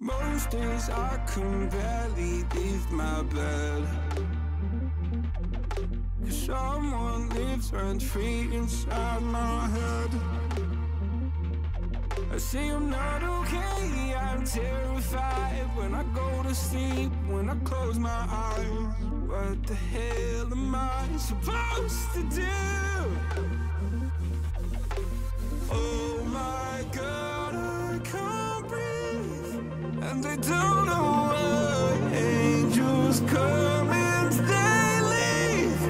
Most days I can barely leave my bed. Cause someone lives rent free inside my head. I say I'm not okay, I'm terrified when I go to sleep, when I close my eyes. What the hell am I supposed to do? Oh my god. And they don't know why angels come and they leave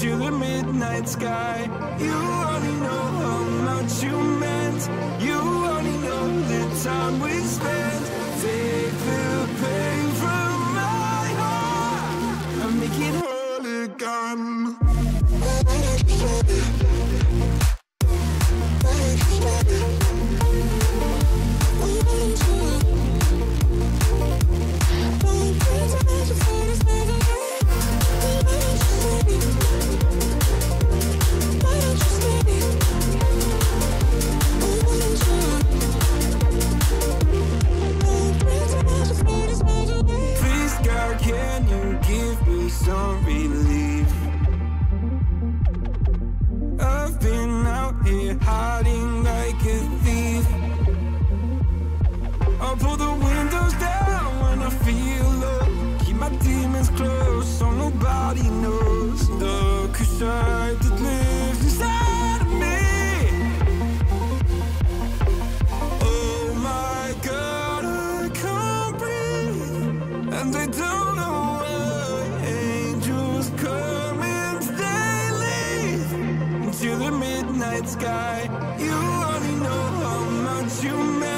to the midnight sky. You only know how much you meant. You only know the time we spent. Take the pain from my heart and make it whole again. Give me some relief? I've been out here hiding like a thief. I'll pull the windows down when I feel low. Keep my demons close so nobody knows the side that lives midnight sky. You only know how much you meant.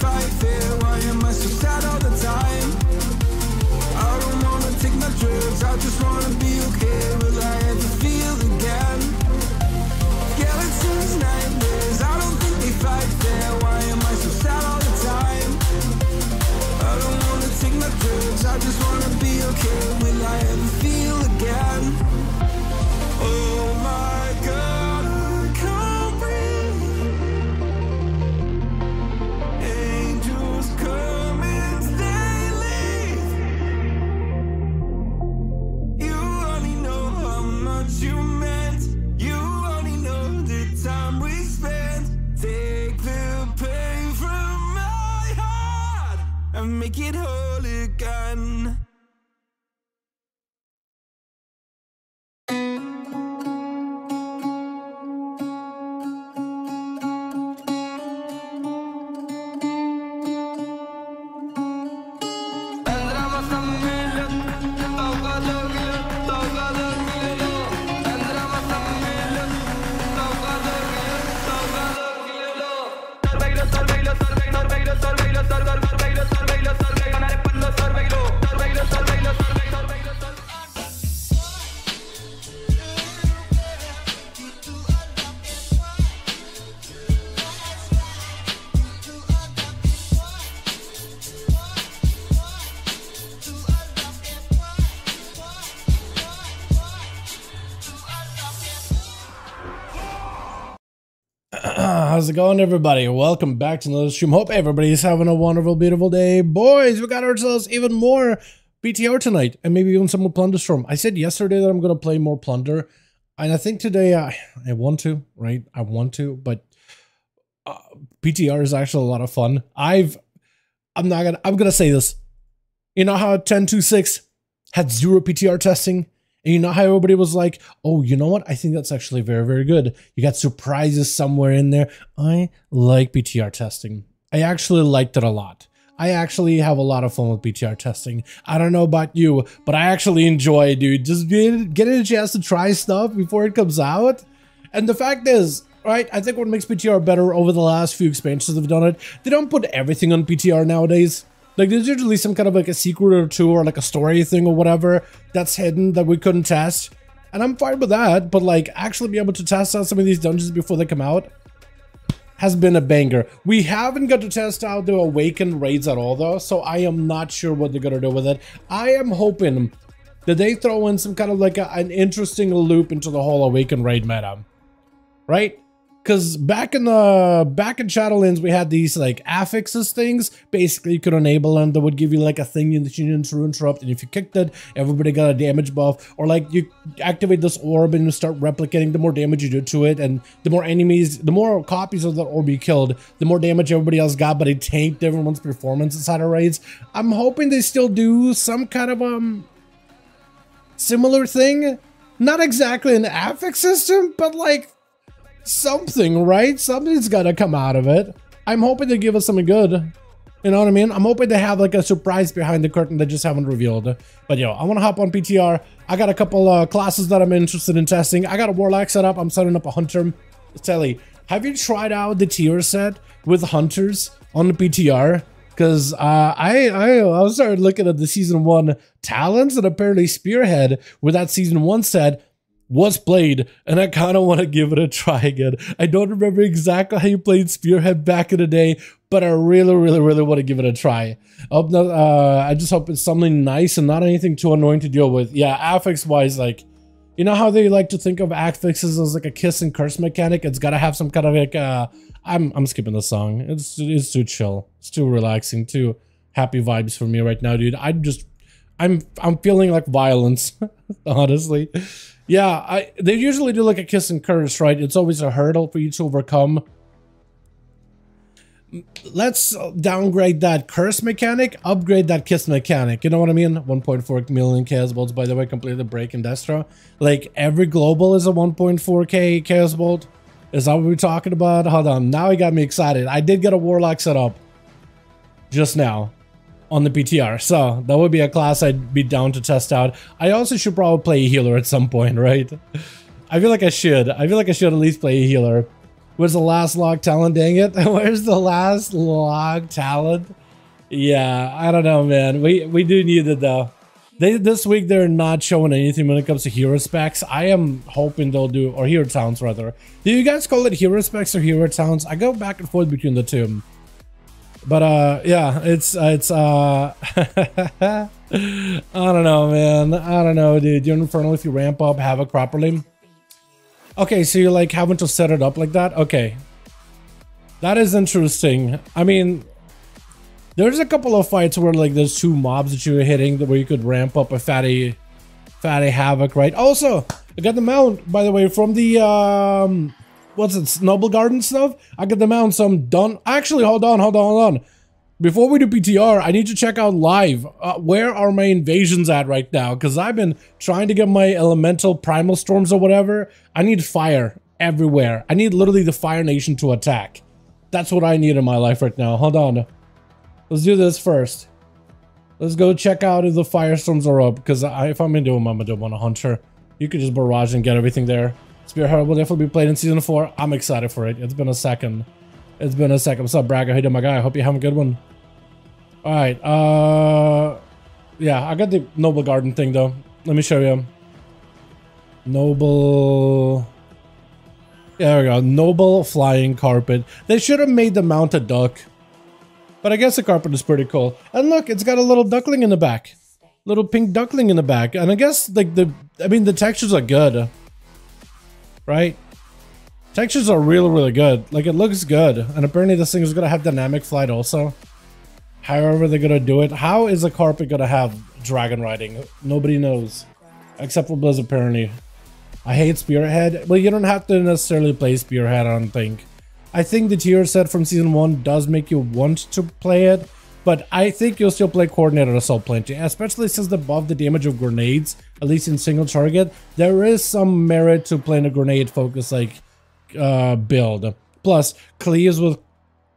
Why am I so sad all the time? I don't wanna take my drugs, I just wanna be okay. Will I ever feel again? Nightmares, I don't think they fight fair. Why am I so sad all the time? I don't wanna take my drugs, I just wanna be okay. Will I ever feel again? And make How's it going, everybody? Welcome back to another stream. Hope everybody's having a wonderful, beautiful day. Boys, we got ourselves even more PTR tonight, and maybe even some more Plunderstorm. I said yesterday that I'm going to play more Plunder, and I think today I, I want to, right? I want to, but uh, PTR is actually a lot of fun. I've, I'm not gonna, I'm gonna say this. You know how 1026 had zero PTR testing? And you know how everybody was like, oh, you know what? I think that's actually very, very good. You got surprises somewhere in there. I like PTR testing. I actually liked it a lot. I actually have a lot of fun with PTR testing. I don't know about you, but I actually enjoy it, dude. Just getting, getting a chance to try stuff before it comes out. And the fact is, right, I think what makes PTR better over the last few expansions that have done it, they don't put everything on PTR nowadays. Like there's usually some kind of like a secret or two or like a story thing or whatever that's hidden that we couldn't test. And I'm fine with that, but like actually be able to test out some of these dungeons before they come out has been a banger. We haven't got to test out the Awakened raids at all though, so I am not sure what they're gonna do with it. I am hoping that they throw in some kind of like a, an interesting loop into the whole Awakened raid meta. Right? Because back in the back in Shadowlands, we had these like affixes things. Basically, you could enable them that would give you like a thing that you need to interrupt, and if you kicked it, everybody got a damage buff. Or like you activate this orb and you start replicating. The more damage you do to it, and the more enemies, the more copies of that orb you killed, the more damage everybody else got. But it tanked everyone's performance inside of raids. I'm hoping they still do some kind of um similar thing. Not exactly an affix system, but like something, right? Something's gotta come out of it. I'm hoping they give us something good. You know what I mean? I'm hoping they have like a surprise behind the curtain they just haven't revealed. But yo, I want to hop on PTR. I got a couple uh, classes that I'm interested in testing. I got a Warlock set up. I'm setting up a Hunter. Telly, have you tried out the tier set with Hunters on the PTR? Because uh, I, I I started looking at the season one talents and apparently Spearhead with that season one set was played, and I kind of want to give it a try again. I don't remember exactly how you played Spearhead back in the day, but I really, really, really want to give it a try. I, hope not, uh, I just hope it's something nice and not anything too annoying to deal with. Yeah, affix wise, like, you know how they like to think of affixes as like a kiss and curse mechanic? It's got to have some kind of like, uh, I'm, I'm skipping the song. It's, it's too chill. It's too relaxing, too happy vibes for me right now, dude. I'm just, I'm, I'm feeling like violence, honestly. Yeah, I they usually do like a kiss and curse, right? It's always a hurdle for you to overcome. Let's downgrade that curse mechanic, upgrade that kiss mechanic. You know what I mean? 1.4 million chaos bolts, by the way, completely break in Destro. Like every global is a 1.4k chaos bolt. Is that what we're talking about? Hold on. Now he got me excited. I did get a warlock set up just now on the PTR. So that would be a class I'd be down to test out. I also should probably play a healer at some point, right? I feel like I should. I feel like I should at least play a healer. Where's the last log talent? Dang it. Where's the last log talent? Yeah, I don't know, man. We we do need it though. They this week they're not showing anything when it comes to hero specs. I am hoping they'll do or hero talents rather. Do you guys call it hero specs or hero talents? I go back and forth between the two. But uh yeah, it's uh, it's uh I don't know, man. I don't know, dude. You're infernal if you ramp up have havoc properly. Okay, so you're like having to set it up like that? Okay. That is interesting. I mean, there's a couple of fights where like there's two mobs that you're hitting where you could ramp up a fatty fatty havoc, right? Also, I got the mount, by the way, from the um what's it, Noble Garden stuff. I get the mount some done. Actually, hold on, hold on, hold on. Before we do PTR, I need to check out live. Uh, where are my invasions at right now? Because I've been trying to get my elemental primal storms or whatever. I need fire everywhere. I need literally the Fire Nation to attack. That's what I need in my life right now. Hold on. Let's do this first. Let's go check out if the firestorms are up. Because if I'm into them, I'm going to do one a hunter. You could just barrage and get everything there. Spearhead will definitely be played in season four. I'm excited for it. It's been a second. It's been a second. What's up, Bragger? How you my guy? I hope you have a good one. All right. Uh, yeah, I got the Noble Garden thing though. Let me show you. Noble. Yeah, there we go. Noble flying carpet. They should have made the mount a duck. But I guess the carpet is pretty cool. And look, it's got a little duckling in the back. Little pink duckling in the back. And I guess like the, I mean, the textures are good right? Textures are really, really good. Like, it looks good. And apparently this thing is going to have dynamic flight also. However they're going to do it. How is a carpet going to have dragon riding? Nobody knows. Except for Blizz, apparently. I hate Spearhead. Well, you don't have to necessarily play Spearhead, I don't think. I think the tier set from Season 1 does make you want to play it. But I think you'll still play Coordinated Assault plenty, especially since the buff the damage of grenades, at least in single target, there is some merit to playing a grenade focus like uh, build. Plus, cleaves with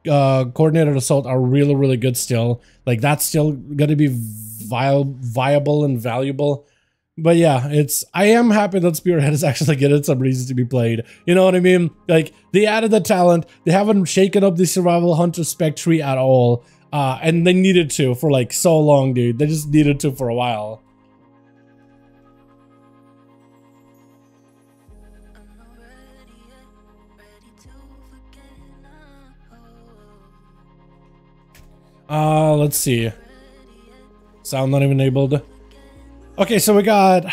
uh, coordinated assault are really, really good still. Like that's still gonna be vi- viable and valuable. But yeah, it's I am happy that Spearhead is actually getting some reasons to be played. You know what I mean? Like they added the talent, they haven't shaken up the survival hunter spec tree at all. Uh, and they needed to for like so long, dude. They just needed to for a while. Uh, let's see. Sound not even enabled. Okay, so we got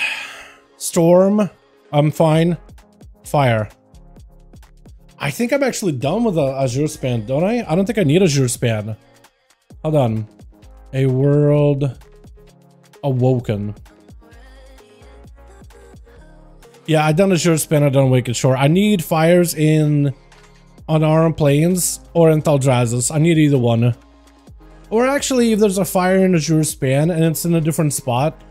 Storm. I'm fine. Fire. I think I'm actually done with the Azure span, don't I? I don't think I need Azure span. Hold on. A world awoken. Yeah, I done Azure span, I done Awakened Shore. I need fires in Ohn'ahran Plains or in Thaldraszus. I need either one. Or actually, if there's a fire in Azure span and it's in a different spot,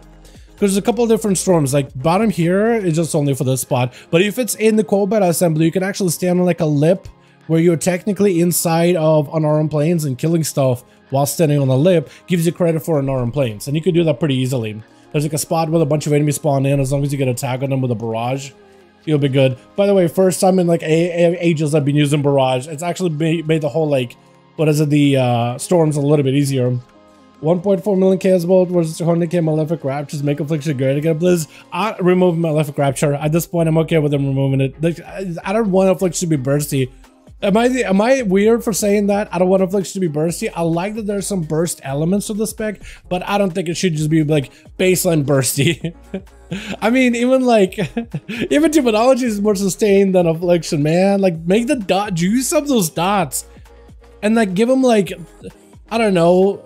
there's a couple different storms. Like bottom here is just only for this spot, but if it's in the combat assembly, you can actually stand on like a lip where you're technically inside of Ohn'ahran Plains and killing stuff while standing on the lip gives you credit for Ohn'ahran Plains, and you can do that pretty easily. There's like a spot with a bunch of enemies spawn in. As long as you get a tag on them with a barrage, you'll be good. By the way, first time in like ages I've been using barrage. It's actually made the whole like is it the uh, storms a little bit easier. 1.4 million chaos bolt versus 200k malefic raptures. Make affliction great again blizz i remove malefic rapture. At this point i'm okay with them removing it. Like I, I don't want affliction to be bursty. Am i the, am i weird for saying that? I don't want affliction to be bursty. I like that there's some burst elements to the spec but i don't think it should just be like baseline bursty. I mean, even like, even demonology is more sustained than affliction, man. Like, make the dot, juice up those dots, and like give them like, I don't know,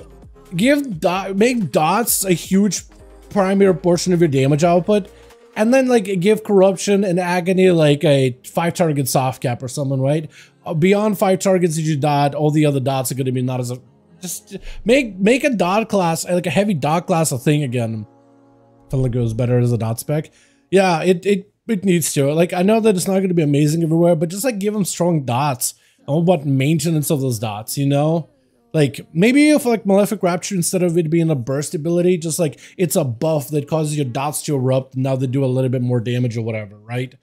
give dot make dots a huge primary portion of your damage output and then like give corruption and agony like a five target soft cap or something right? Uh, beyond five targets that you dot all the other dots are going to be not as a just make make a dot class like a heavy dot class a thing again. Until it goes better as a dot spec. Yeah it it it needs to. Like i know that it's not going to be amazing everywhere but just like give them strong dots what maintenance of those dots you know like maybe if like Malefic Rapture instead of it being a burst ability, just like it's a buff that causes your dots to erupt. Now they do a little bit more damage or whatever, right?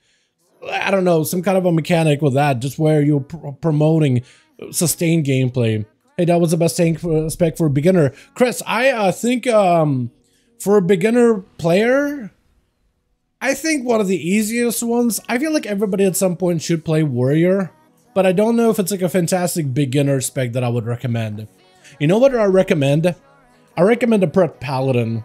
I don't know, some kind of a mechanic with that, just where you're pr- promoting sustained gameplay. Hey, that was the best tank for, spec for a beginner. Chris, I uh, think um, for a beginner player, I think one of the easiest ones. I feel like everybody at some point should play Warrior, but I don't know if it's like a fantastic beginner spec that I would recommend. You know what I recommend? I recommend a Prot Paladin.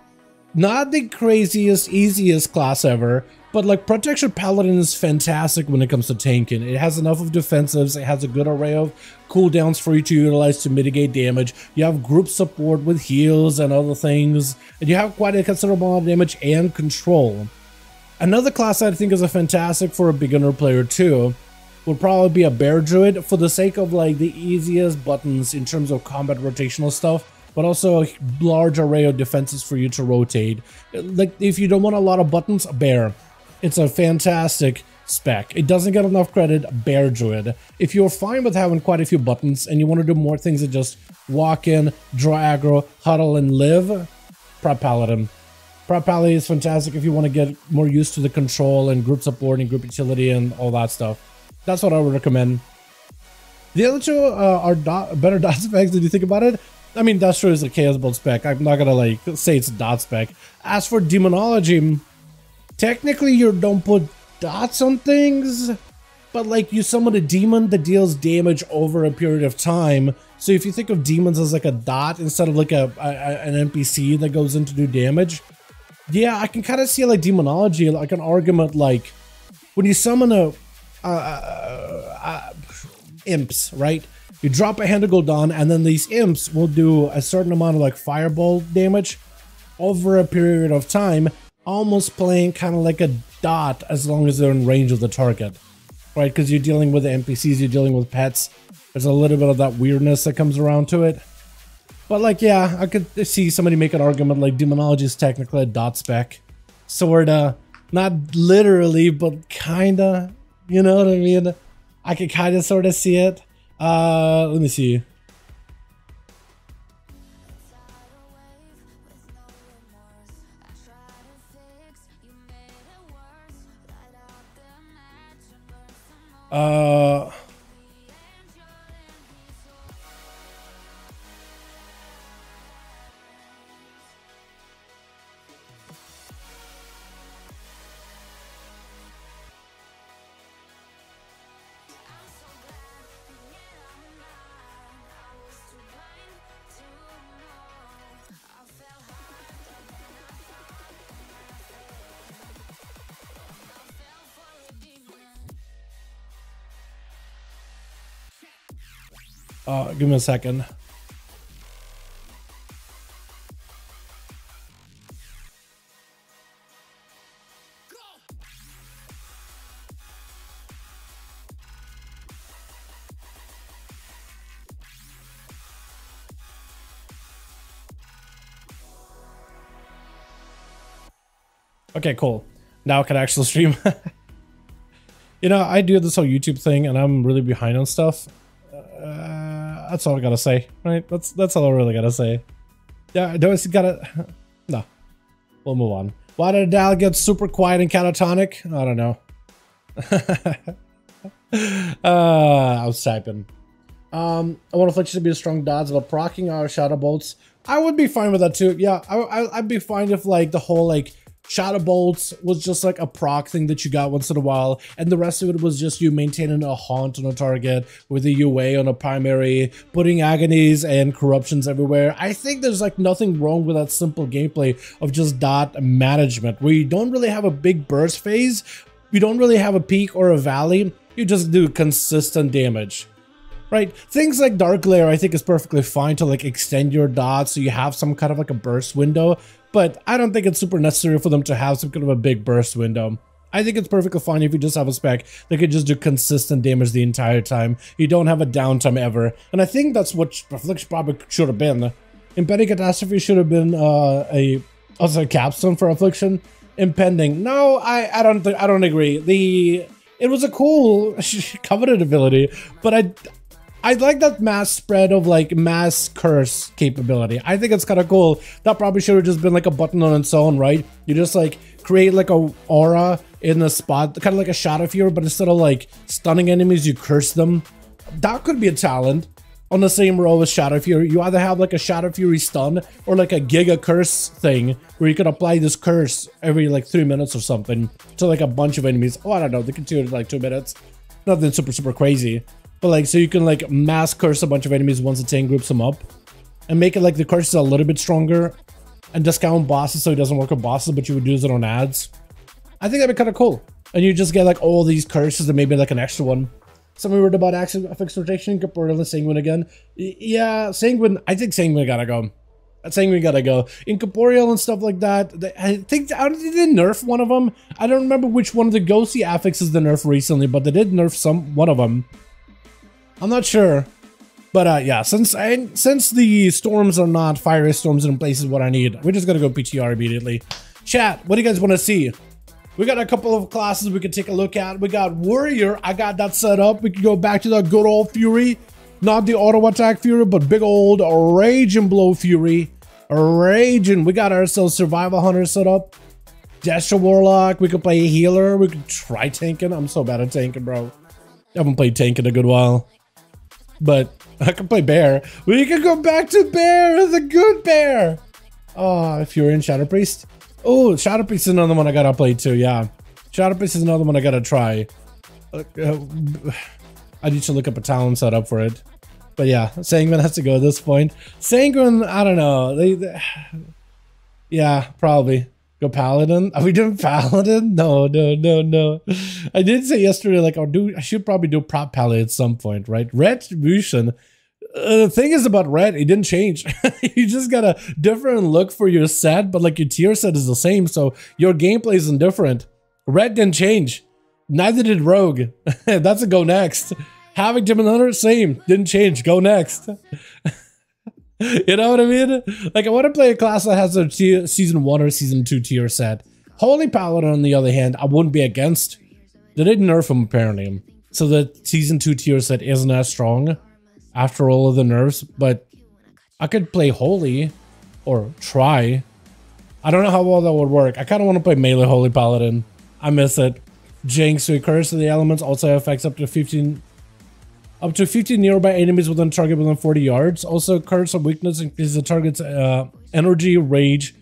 Not the craziest, easiest class ever, but like Protection Paladin is fantastic when it comes to tanking. It has enough of defensives, it has a good array of cooldowns for you to utilize to mitigate damage. You have group support with heals and other things, and you have quite a considerable amount of damage and control. Another class I think is a fantastic for a beginner player too would probably be a bear druid for the sake of like the easiest buttons in terms of combat rotational stuff but also a large array of defenses for you to rotate. Like if you don't want a lot of buttons bear. It's a fantastic spec. It doesn't get enough credit bear druid. If you're fine with having quite a few buttons and you want to do more things than just walk in draw aggro huddle and live prot paladin. Prot Pally is fantastic if you want to get more used to the control and group support and group utility and all that stuff. That's what I would recommend. The other two uh, are dot, better dot specs. Did you think about it? I mean, true is a Chaos Bolt spec. I'm not gonna like say it's a dot spec. As for demonology, technically you don't put dots on things, but like you summon a demon that deals damage over a period of time. So if you think of demons as like a dot instead of like a a- an NPC that goes in to do damage, yeah, I can kind of see like demonology, like an argument like when you summon a Uh, uh, uh, imps, right? You drop a hand of Gul'dan, and then these imps will do a certain amount of like fireball damage over a period of time, almost playing kind of like a dot as long as they're in range of the target, right? Because you're dealing with the NPCs, you're dealing with pets. There's a little bit of that weirdness that comes around to it. But like, yeah, I could see somebody make an argument like demonology is technically a dot spec, sorta, not literally, but kinda. You know what I mean? I could kind of sort of see it. Uh, let me see. Uh, uh, give me a second. Okay, cool. Now I can actually stream. you know, I do this whole YouTube thing and I'm really behind on stuff. Uh, that's all I gotta say, right? That's that's all I really gotta say. Yeah, do I just gotta... No. We'll move on. Why did Dal get super quiet and catatonic? I don't know. uh, I was typing. Um, I want Affliction to be a strong dodge, but procking our Shadow Bolts. I would be fine with that too. Yeah, I, I, I'd be fine if like the whole like Shadow Bolts was just like a proc thing that you got once in a while, and the rest of it was just you maintaining a haunt on a target with a UA on a primary, putting agonies and corruptions everywhere. I think there's like nothing wrong with that simple gameplay of just dot management, where you don't really have a big burst phase, you don't really have a peak or a valley, you just do consistent damage. Right? Things like Darkglare, I think is perfectly fine to like extend your dots so you have some kind of like a burst window, but I don't think it's super necessary for them to have some kind of a big burst window. I think it's perfectly fine if you just have a spec that can just do consistent damage the entire time. You don't have a downtime ever. And I think that's what Affliction probably should have been. Impending Catastrophe should have been uh, a also a capstone for Affliction. Impending. No, I, I don't I don't agree. The it was a cool covenant ability, but I I like that mass spread of like mass curse capability. I think it's kind of cool. That probably should have just been like a button on its own, right? You just like create like a aura in the spot, kind of like a Shadow Fury, but instead of like stunning enemies, you curse them. That could be a talent on the same row as Shadow Fury. You either have like a Shadow Fury stun or like a Giga Curse thing where you can apply this curse every like three minutes or something to like a bunch of enemies. Oh, I don't know. They can do it in like two minutes. Nothing super, super crazy. But like, so you can like mass curse a bunch of enemies once the tank groups them up. And make it like the curse is a little bit stronger. And discount bosses so it doesn't work with bosses, but you would use it on ads. I think that'd be kind of cool. And you just get like all these curses and maybe like an extra one. Somebody wrote about action affix rotation, Caporeal and Sanguine again. Y- yeah, Sanguine, I think Sanguine gotta go. Sanguine gotta go. Incorporeal and stuff like that, they, I think, don't, did they nerf one of them? I don't remember which one of the ghosty affixes they nerfed recently, but they did nerf some, one of them. I'm not sure. But uh, yeah, since I, since the storms are not fiery storms in places what I need, we're just gonna go PTR immediately. Chat, what do you guys want to see? We got a couple of classes we could take a look at. We got Warrior. I got that set up. We can go back to the good old Fury. Not the auto attack Fury, but big old Rage and Blow Fury. Raging. We got ourselves Survival Hunter set up. Gesture Warlock. We could play a healer. We could try tanking. I'm so bad at tanking, bro. I haven't played tank in a good while. But I can play Bear. We can go back to Bear, the good Bear. Oh, if you're in Shadow Priest. Oh, Shadow Priest is another one I gotta play too, yeah. Shadow Priest is another one I gotta try. Uh, uh, I need to look up a talent setup for it. But yeah, Sanguine has to go at this point. Sanguine, I don't know. They, they- yeah, probably. Go Paladin? Are we doing Paladin? No, no, no, no. I did say yesterday, like, I'll do, I should probably do Prot Paladin at some point, right? Retribution. Uh, the thing is about Ret, it didn't change. you just got a different look for your set, but like your tier set is the same, so your gameplay isn't different. Ret didn't change. Neither did Rogue. That's a go next. Having Demon Hunter, same. Didn't change. Go next. you know what I mean? Like I want to play a class that has a tier, season one or season two tier set. Holy Paladin, on the other hand, I wouldn't be against. They did nerf him apparently, so the season two tier set isn't as strong. after all of the nerfs, but I could play Holy or try. I don't know how well that would work. I kind of want to play melee Holy Paladin. I miss it. Jinx, so of the Elements also affects up to 15 up to 15 nearby enemies within target within 40 yards. Also, Curse of Weakness increases the target's uh, energy, rage,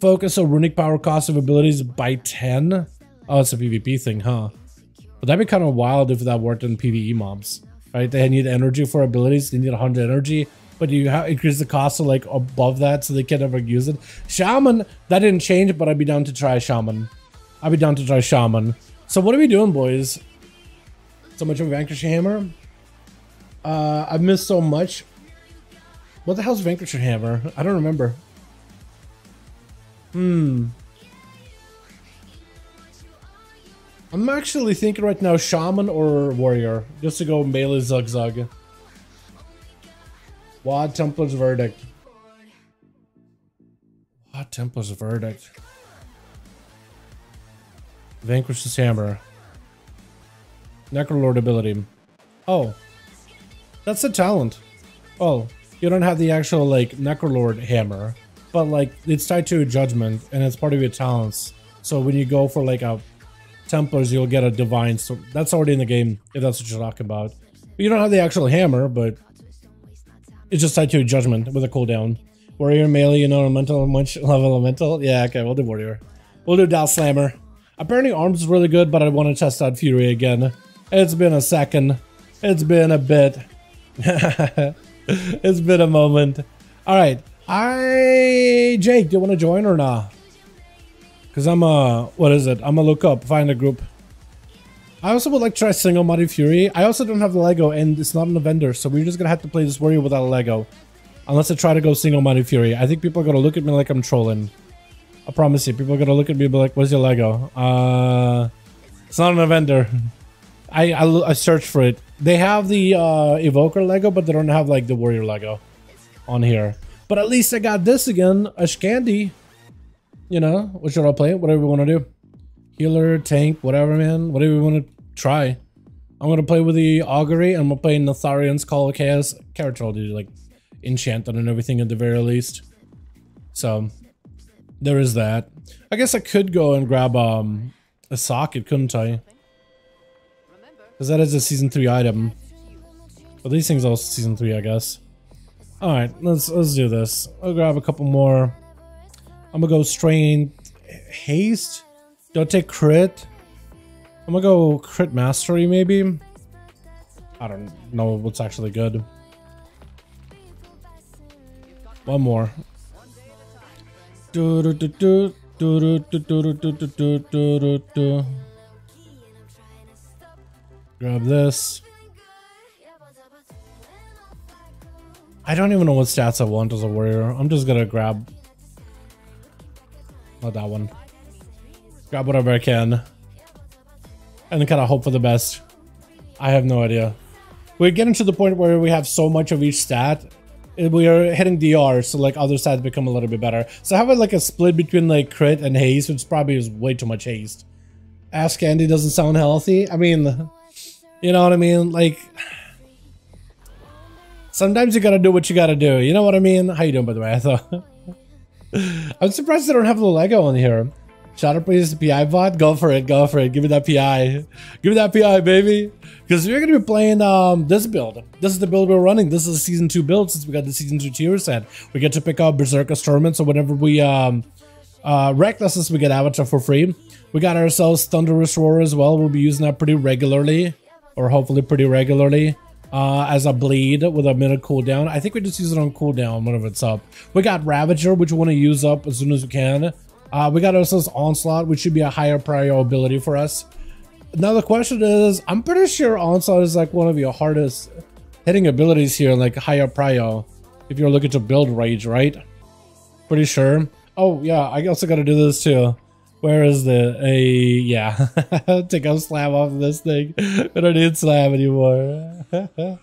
focus, or runic power cost of abilities by 10. Oh, it's a PvP thing, huh? But that'd be kind of wild if that worked in PvE mobs, right? They need energy for abilities, they need 100 energy, but you increase the cost to like above that so they can never use it. Shaman, that didn't change, but I'd be down to try Shaman. I'd be down to try Shaman. So what are we doing, boys? So much of Vanquish Hammer? Uh, I've missed so much. What the hell's Vanquisher Hammer? I don't remember. Hmm. I'm actually thinking right now Shaman or Warrior. Just to go melee Zug Zug. Wad Templar's Verdict. Wad Templar's Verdict. Vanquish's Hammer. Necrolord ability. Oh. That's a talent. Oh, you don't have the actual like Necrolord hammer, but like it's tied to a judgment and it's part of your talents. So when you go for like a Templars, you'll get a divine. So that's already in the game if that's what you're talking about. But you don't have the actual hammer, but it's just tied to a judgment with a cooldown. Warrior melee, you know, elemental, much level elemental. Yeah, okay, we'll do warrior. We'll do Dow Slammer. Apparently arms is really good, but I want to test out Fury again. It's been a second. It's been a bit. it's been a moment. All right. I Jake, do you want to join or not? Cause I'm uh, what is it? I'm gonna look up, find a group. I also would like to try Single-Minded Fury. I also don't have the Lego, and it's not the vendor, so we're just gonna have to play this warrior without a Lego, unless I try to go Single-Minded Fury. I think people are gonna look at me like I'm trolling. I promise you, people are gonna look at me and be like, "Where's your Lego?" Uh, it's not the vendor. I, I I searched for it. They have the uh, Evoker Lego, but they don't have like the Warrior Lego on here. But at least I got this again, a Scandy. You know, what should I play? Whatever we want to do. Healer, tank, whatever, man. Whatever we want to try. I'm gonna play with the Augury. I'm gonna play Natharian's Call of Chaos. Character will do like enchanted and everything at the very least. So there is that. I guess I could go and grab um a socket, couldn't I? Because that is a season three item. But these things are also season three, I guess. All right, let's let's do this. I'll grab a couple more. I'm gonna go strain haste. Don't take crit. I'm gonna go crit mastery maybe. I don't know what's actually good. One more. Do do do do do do do do do do do do do. Grab this. I don't even know what stats I want as a warrior. I'm just gonna grab. Not that one. Grab whatever I can. And kind of hope for the best. I have no idea. We're getting to the point where we have so much of each stat. eh, We are hitting DR, so like other stats become a little bit better. So having like a split between like crit and haste, which probably is way too much haste. Ask Candy doesn't sound healthy. I mean, you know what I mean? Like, sometimes you gotta do what you gotta do. You know what I mean? How you doing, by the way? I thought. I'm surprised they don't have the Lego on here. Please the PI bot. Go for it. Go for it. Give me that PI. Give me that PI, baby. Because we're gonna be playing um this build. This is the build we're running. This is a season two build since we got the season two tier set. We get to pick up Berserker Torment. So whenever we um uh we get Avatar for free. We got ourselves Thunderous Roar as well. We'll be using that pretty regularly, or hopefully pretty regularly. Uh, as a bleed with a minute cooldown. I think we just use it on cooldown whenever it's up. We got Ravager, which we want to use up as soon as we can. Uh, we got ourselves Onslaught, which should be a higher prior ability for us. Now the question is, I'm pretty sure Onslaught is like one of your hardest hitting abilities here, like higher prio, if you're looking to build Rage, right? Pretty sure. Oh yeah, I also got to do this too. Where is the a yeah? Take a slam off of this thing. I don't need slam anymore.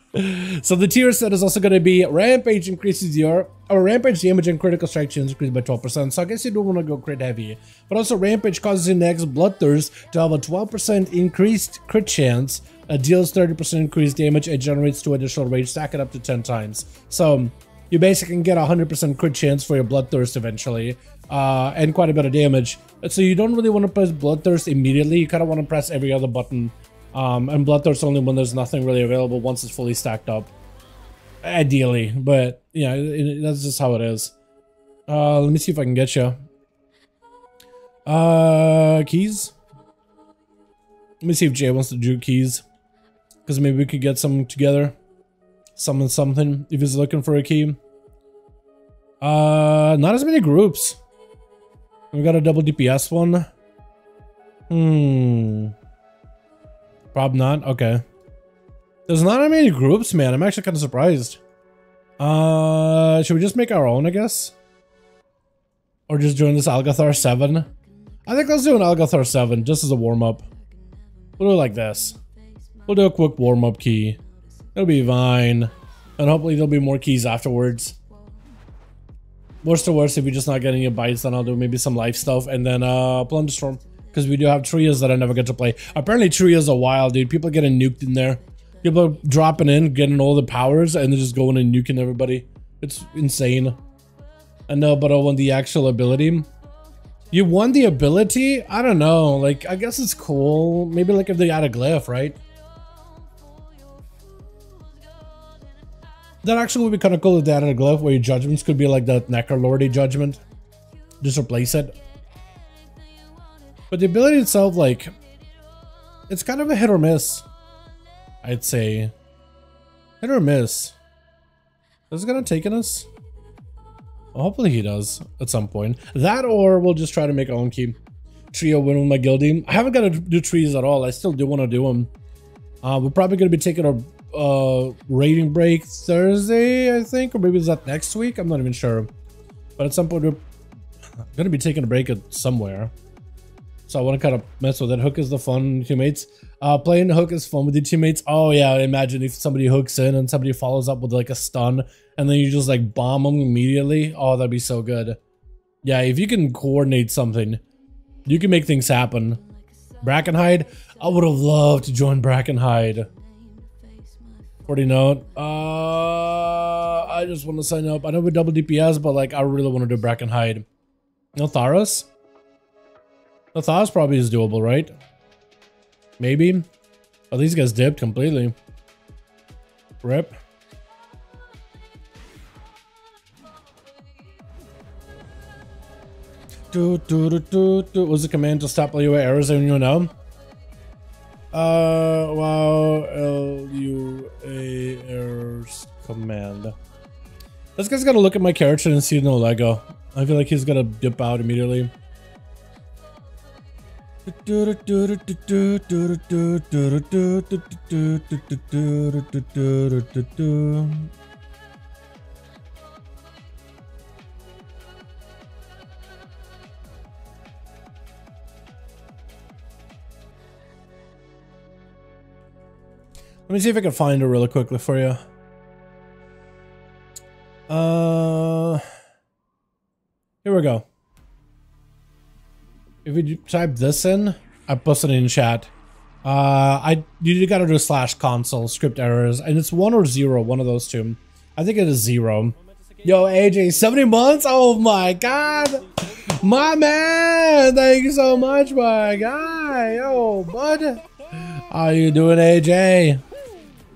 so the tier set is also going to be Rampage increases your or Rampage damage and critical strike chance increased by 12%. So I guess you don't want to go crit heavy. But also Rampage causes your next Bloodthirst to have a 12% increased crit chance It deals 30% increased damage. It generates two additional rage. Stack it up to 10 times. So you basically can get a 100% crit chance for your Bloodthirst eventually. Uh, and quite a bit of damage. So you don't really want to press Bloodthirst immediately. You kind of want to press every other button. Um, and Bloodthirst only when there's nothing really available once it's fully stacked up. Ideally. But, yeah, it- it- that's just how it is. Uh, let me see if I can get you. Uh, keys? Let me see if Jay wants to do keys. Because maybe we could get some together. Something, something. If he's looking for a key. Uh, not as many groups. We got a double DPS one. Hmm. Prob not. Okay. There's not that many groups, man. I'm actually kind of surprised. Uh, should we just make our own, I guess? Or just join this Algeth'ar 7? I think let's do an Algeth'ar 7 just as a warm-up. We'll do it like this. We'll do a quick warm-up key. It'll be fine. And hopefully there'll be more keys afterwards. Worst to worst, if we just not getting any bites, then I'll do maybe some life stuff and then uh Plunderstorm. Because we do have trios that I never get to play. Apparently trios are wild, dude. People getting nuked in there. People are dropping in, getting all the powers, and then just going and nuking everybody. It's insane. I know, but I want the actual ability. You won the ability? I don't know. Like, I guess it's cool. Maybe like if they add a glyph, right? That actually would be kind of cool if they added a glyph where your judgments could be like the Necrolordy judgment. Just replace it. But the ability itself, like, it's kind of a hit or miss. I'd say. Hit or miss. Is it gonna take in us? Well, hopefully he does at some point. That or we'll just try to make our own key. Trio win with my guildie. I haven't got to do trees at all. I still do want to do them. Uh, we're probably to be taking a uh, rating break Thursday, I think, or maybe is that next week? I'm not even sure. But at some point, we're going to be taking a break at somewhere. So I want to kind of mess with it. Hook is the fun teammates. Uh, playing hook is fun with your teammates. Oh yeah, imagine if somebody hooks in and somebody follows up with like a stun, and then you just like bomb them immediately. Oh, that'd be so good. Yeah, if you can coordinate something, you can make things happen. Brackenhide, I would have loved to join Brackenhide. 40 note. Uh, I just want to sign up. I know we double DPS, but like I really want to do Brackenhide. Neltharus? The Tharos probably is doable, right? Maybe. Oh, these guys dipped completely. Rip. Do, do, do, do, do. Was the command to stop LUA errors when you know? Uh, wow, LUA errors command. This guy's gotta look at my character and see no Lego. I feel like he's gonna dip out immediately. Let me see if I can find it really quickly for you. Uh, here we go. If we type this in, I posted it in chat. Uh, I you gotta do slash console script errors, and it's one or zero, one of those two. I think it is zero. Yo, AJ, 70 months? Oh my god! My man! Thank you so much, my guy! Yo, bud! How you doing, AJ?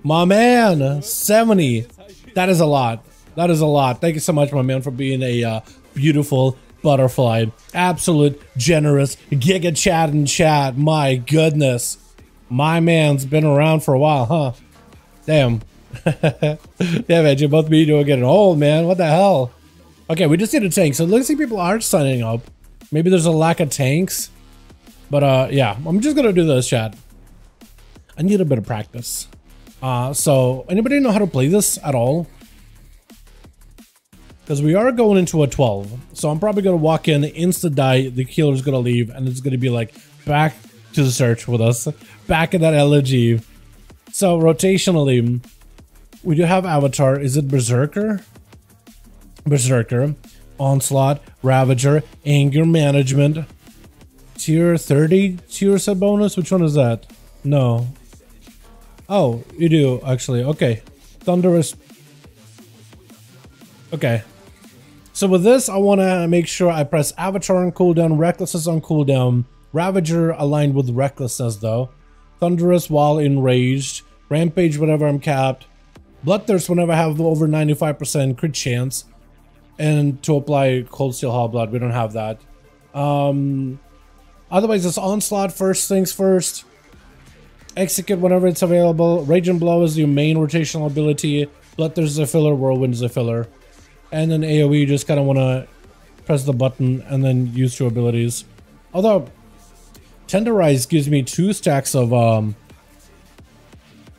My man, 70. That is a lot. That is a lot. Thank you so much, my man, for being a uh, beautiful butterfly. Absolute generous giga chat and chat. My goodness. My man's been around for a while, huh? Damn. Damn it, you both me doing getting old, man. What the hell? Okay, we just need a tank. So it looks like people are signing up. Maybe there's a lack of tanks. But uh yeah, I'm just gonna do this, chat. I need a bit of practice. Uh, so anybody know how to play this at all? Because we are going into a 12. So I'm probably going to walk in, insta die, the killer's going to leave, and it's going to be like back to the search with us. Back in that elegy. So rotationally, we do have Avatar. Is it Berserker? Berserker. Onslaught. Ravager. Anger Management. Tier 30 tier sub bonus? Which one is that? No. Oh, you do actually. Okay. Thunderous. Okay. So with this, I want to make sure I press Avatar on cooldown, Recklessness on cooldown, Ravager aligned with Recklessness though, Thunderous while enraged, Rampage whenever I'm capped, Bloodthirst whenever I have over 95% crit chance, and to apply Cold Steel Hot Blood, we don't have that. Um, otherwise, it's Onslaught first things first. Execute whenever it's available. Raging Blow is your main rotational ability. Bloodthirst is a filler, Whirlwind is a filler. And then AoE, you just kind of want to press the button and then use your abilities. Although, Tenderize gives me two stacks of, um,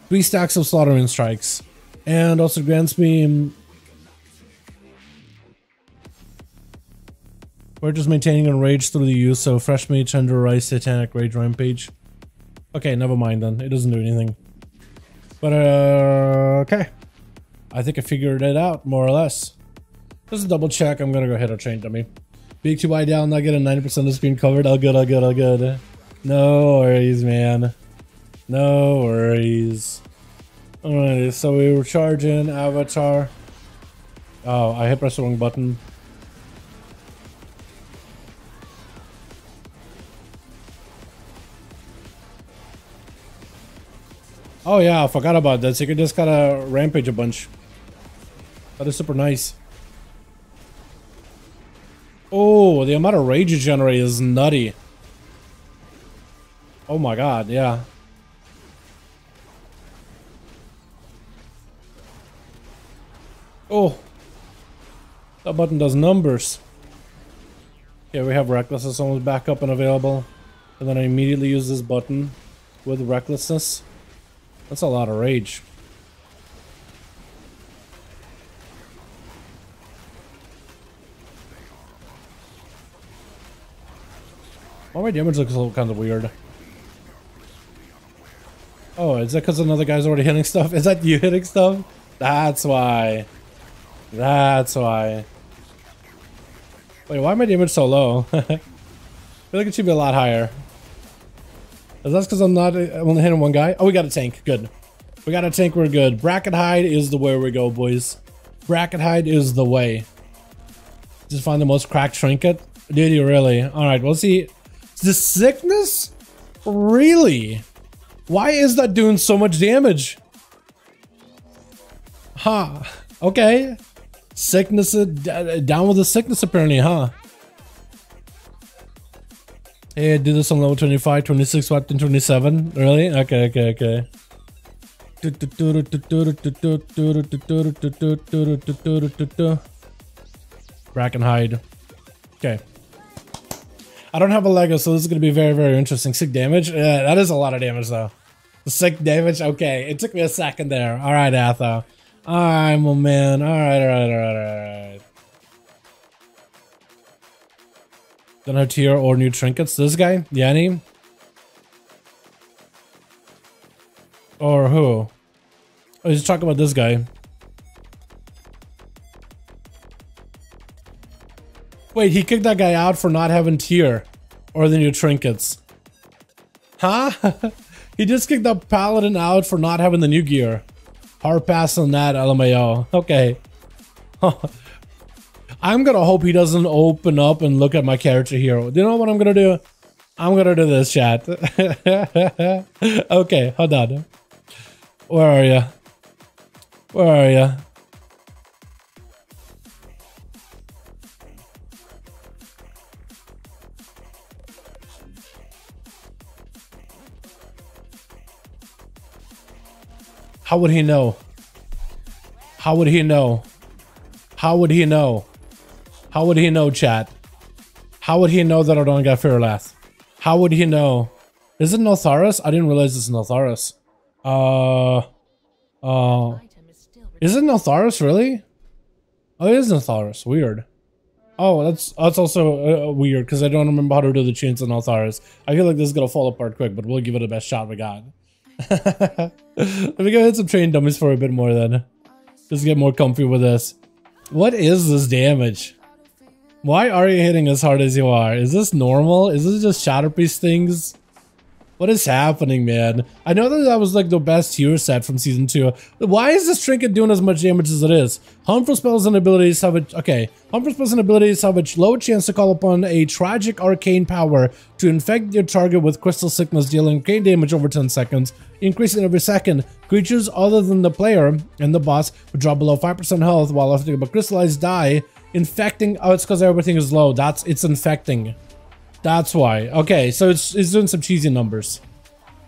three stacks of Slaughtering Strikes. And also grants me We're just maintaining enrage through the use of Fresh Meat, Tenderize, Titanic Rage, Rampage. Okay, never mind then. It doesn't do anything. But, uh, okay. I think I figured it out, more or less. Just a double check. I'm gonna go hit a train dummy. Big 2Y down, not getting 90% of the screen covered. All good, all good, all good. No worries, man. No worries. Alright, so we were charging Avatar. Oh, I hit press the wrong button. Oh yeah, I forgot about that. So you can just gotta rampage a bunch. That is super nice. Oh, the amount of rage you generate is nutty. Oh my god, yeah. Oh. That button does numbers. Yeah, we have Recklessness almost back up and available. And then I immediately use this button with Recklessness. That's a lot of rage. Why my damage looks a little kind of weird. Oh, is that because another guy's already hitting stuff? Is that you hitting stuff? That's why. That's why. Wait, why my damage so low? I feel like it should be a lot higher. Is that because I'm not I'm only hitting one guy? Oh, we got a tank. Good. We got a tank. We're good. Brackenhide is the way we go, boys. Brackenhide is the way. Just find the most cracked trinket. Did you really? All right. We'll see. The sickness? Really? Why is that doing so much damage? Huh. Okay. Sickness. uh, Down with the sickness, apparently, huh? Hey, I did this on level 25, 26, what, and 27? Really? Okay, okay, okay. Brackenhide. Okay. I don't have a Lego, so this is going to be very, very interesting. Sick damage? Yeah, that is a lot of damage, though. Sick damage? Okay, it took me a second there. All right, Atho. All right, my man. All right, all right, all right, all right. Have tier or new trinkets. This guy? Yanni? Or who? Oh, he's talking about this guy. Wait, he kicked that guy out for not having tier or the new trinkets. Huh? he just kicked the paladin out for not having the new gear. Hard pass on that, LMAO. Okay. I'm gonna hope he doesn't open up and look at my character hero. Do you know what I'm gonna do? I'm gonna do this, chat. okay, hold on. Where are you? Where are you? How would he know? How would he know? How would he know? How would he know, chat? How would he know that I don't got Fyr'alath? How would he know? Is it Neltharus? I didn't realize it's Neltharus. Uh, uh, is it Neltharus really? Oh, it is Neltharus. Weird. Oh, that's that's also uh, weird because I don't remember how to do the chains on Neltharus. I feel like this is gonna fall apart quick, but we'll give it the best shot we got. Let me go hit some train dummies for a bit more then. Just get more comfy with this. What is this damage? Why are you hitting as hard as you are? Is this normal? Is this just Shatterpiece things? What is happening, man? I know that that was like the best tier set from season two. Why is this trinket doing as much damage as it is? Harmful spells and abilities have a okay. Harmful spells and abilities have a low chance to call upon a tragic arcane power to infect your target with crystal sickness, dealing arcane damage over 10 seconds, increasing every second. Creatures other than the player and the boss would drop below 5% health while affecting a crystallized die, infecting. Oh, it's because everything is low. That's it's infecting. That's why. Okay, so it's, it's doing some cheesy numbers.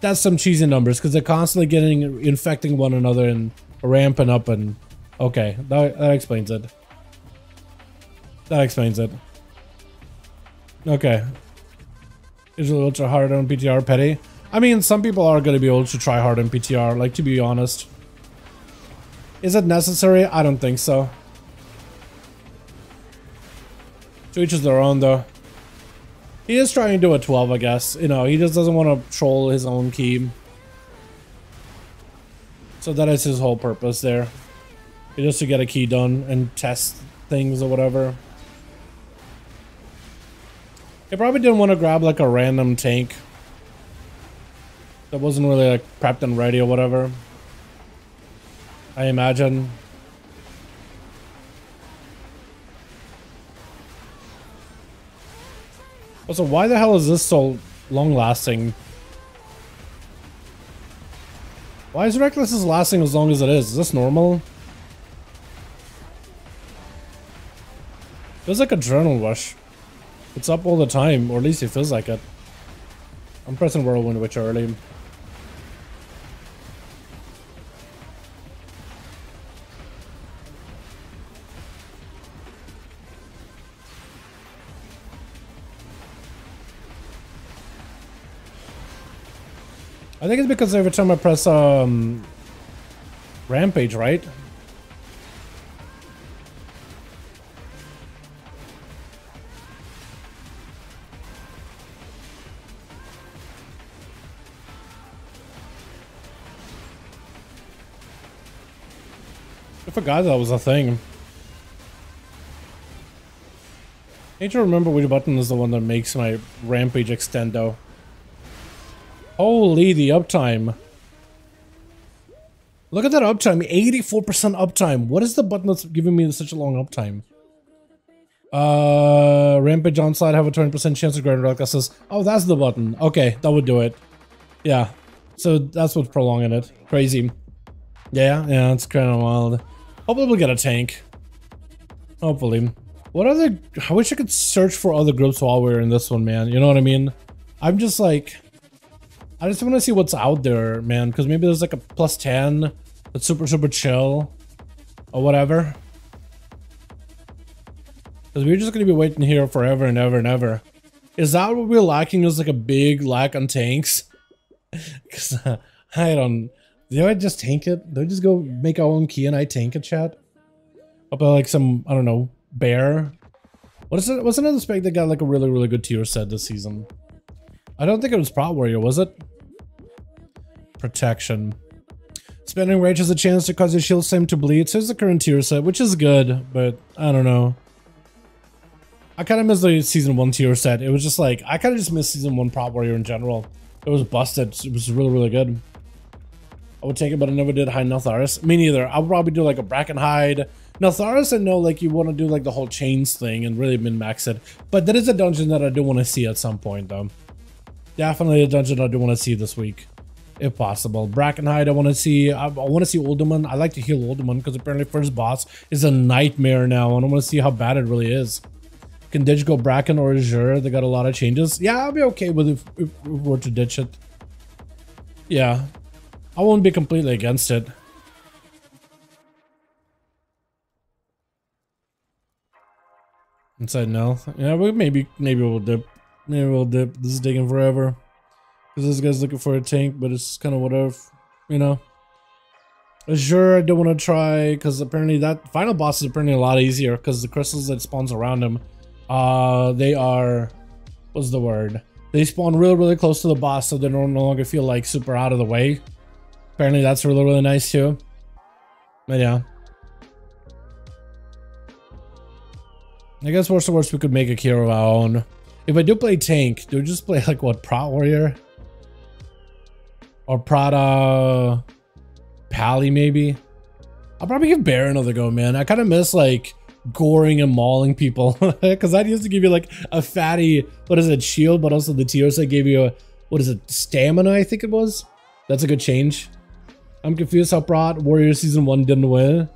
That's some cheesy numbers because they're constantly getting infecting one another and ramping up and okay, that, that explains it. That explains it. Okay. Usually ultra hard on PTR petty. I mean, some people are going to be able to try hard on PTR, like to be honest. Is it necessary? I don't think so. To each is their own though. He is trying to do a 12, I guess. You know, he just doesn't want to troll his own key. So that is his whole purpose there. He just to get a key done and test things or whatever. He probably didn't want to grab like a random tank. That wasn't really like prepped and ready or whatever. I imagine. Also, why the hell is this so long lasting? Why is Reckless's lasting as long as it is? Is this normal? Feels like a journal rush. It's up all the time, or at least it feels like it. I'm pressing Whirlwind Witch early. I think it's because every time I press um Rampage, right? I forgot that was a thing. I need to remember which button is the one that makes my rampage extendo. Holy, the uptime. Look at that uptime, 84% uptime. What is the button that's giving me such a long uptime? Uh, Rampage onside have a 20% chance of grinding recklesses. Oh, that's the button. Okay, that would do it. Yeah, so that's what's prolonging it. Crazy. Yeah, yeah, it's kind of wild. Hopefully we'll get a tank. Hopefully. What other... I wish I could search for other groups while we're in this one, man. You know what I mean? I'm just like... I just want to see what's out there, man. Because maybe there's like a plus 10 that's super, super chill. Or whatever. Because we're just going to be waiting here forever and ever and ever. Is that what we're lacking? Is like a big lack on tanks? Because I don't... Do I just tank it? Do I just go make our own key and I tank it, chat? About like some, I don't know, bear? What is it? What's another spec that got like a really, really good tier set this season? I don't think it was Prot Warrior, was it? Protection. Spending rage has a chance to cause your shield same to bleed. So it's the current tier set, which is good, but I don't know. I kind of miss the season one tier set. It was just like, I kind of just miss season one Prot Warrior in general. It was busted. It was really, really good. I would take it, but I never did hide Neltharus. Me neither. I'll probably do like a Bracken hide. Neltharus, I know like you want to do like the whole chains thing and really min-max it. But that is a dungeon that I do want to see at some point though. Definitely a dungeon I do want to see this week. If possible. Brackenhide I want to see. I, I want to see Uldaman. I like to heal Uldaman because apparently first boss is a nightmare now. And I want to see how bad it really is. Can ditch go Bracken or Azure? They got a lot of changes. Yeah, I'll be okay with if, if, if we were to ditch it. Yeah. I won't be completely against it. Inside no. Yeah, we maybe maybe we'll dip. Maybe we'll dip. This is taking forever. Because this guy's looking for a tank, but it's kind of whatever, you know. Azure, I don't want to try, because apparently that final boss is apparently a lot easier, because the crystals that spawns around him, uh, they are, what's the word? They spawn really, really close to the boss, so they don't no longer feel like super out of the way. Apparently that's really, really nice too. But yeah. I guess worst of worst we could make a of our own. If I do play tank, do I just play like what, Prot Warrior? or Prada uh, Pally maybe. I'll probably give Bear another go, man. I kind of miss like goring and mauling people because I used to give you like a fatty, what is it, shield, but also the that gave you a, what is it, stamina, I think it was. That's a good change. I'm confused how Prot Warrior Season 1 didn't win.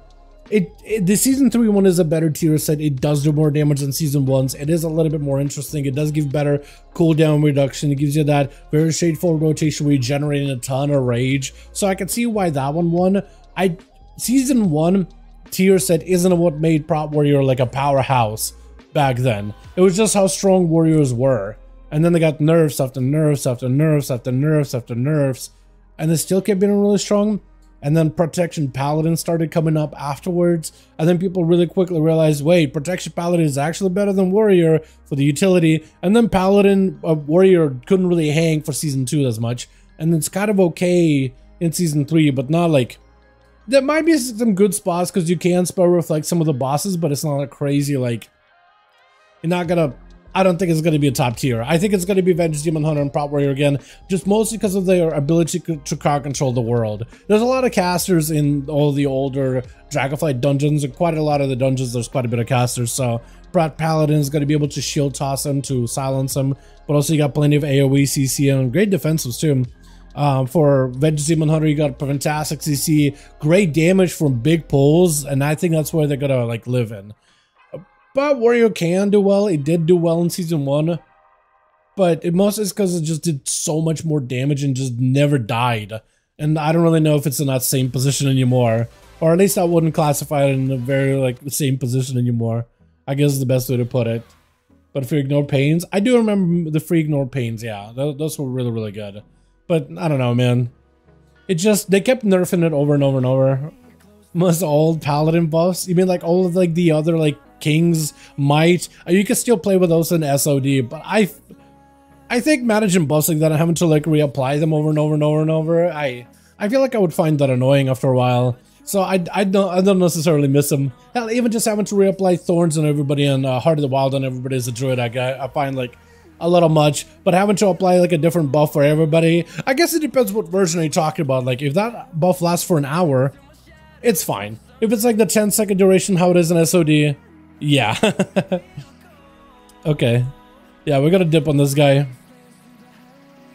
It, it the season three one is a better tier set. It does do more damage than season one's. It is a little bit more interesting. It does give better cooldown reduction. It gives you that very straightforward rotation where you're generating a ton of rage. So I can see why that one won. I season one tier set isn't what made Prot Warrior like a powerhouse back then. It was just how strong warriors were. And then they got nerfs after nerfs after nerfs after nerfs after nerfs. And they still kept being really strong and then protection paladin started coming up afterwards. And then people really quickly realized wait protection paladin is actually better than warrior for the utility. And then paladin uh, warrior couldn't really hang for season two as much. And it's kind of okay in season three but not like there might be some good spots because you can spell reflect some of the bosses but it's not a crazy like you're not gonna I don't think it's going to be a top tier. I think it's going to be Vengeance Demon Hunter and Prot Warrior again, just mostly because of their ability to, to crowd control the world. There's a lot of casters in all the older Dragonflight dungeons, and quite a lot of the dungeons, there's quite a bit of casters, so Prot Paladin is going to be able to shield toss them to silence them, but also you got plenty of AoE CC and great defensives too. Um, for Vengeance Demon Hunter, you got fantastic CC, great damage from big pulls, and I think that's where they're going to like live in. But Warrior can do well. It did do well in season one. But it most is because it just did so much more damage and just never died. And I don't really know if it's in that same position anymore. Or at least I wouldn't classify it in the very like the same position anymore. I guess is the best way to put it. But you ignore pains, I do remember the free ignore pains, yeah. Those, those were really, really good. But I don't know, man. It just, they kept nerfing it over and over and over. Most old paladin buffs. You mean like all of like the other like kings might you can still play with those in SOD, but I I think managing buffs like that and having to like reapply them over and over and over and over, I I feel like I would find that annoying after a while. So I, I don't I don't necessarily miss them. Hell, even just having to reapply thorns on everybody and uh, Heart of the Wild on everybody as a druid, I, I find like a little much. But having to apply like a different buff for everybody, I guess it depends what version are you're talking about. Like if that buff lasts for an hour, it's fine. If it's like the 10 second duration, how it is in SOD, yeah. okay. Yeah, we're gonna dip on this guy.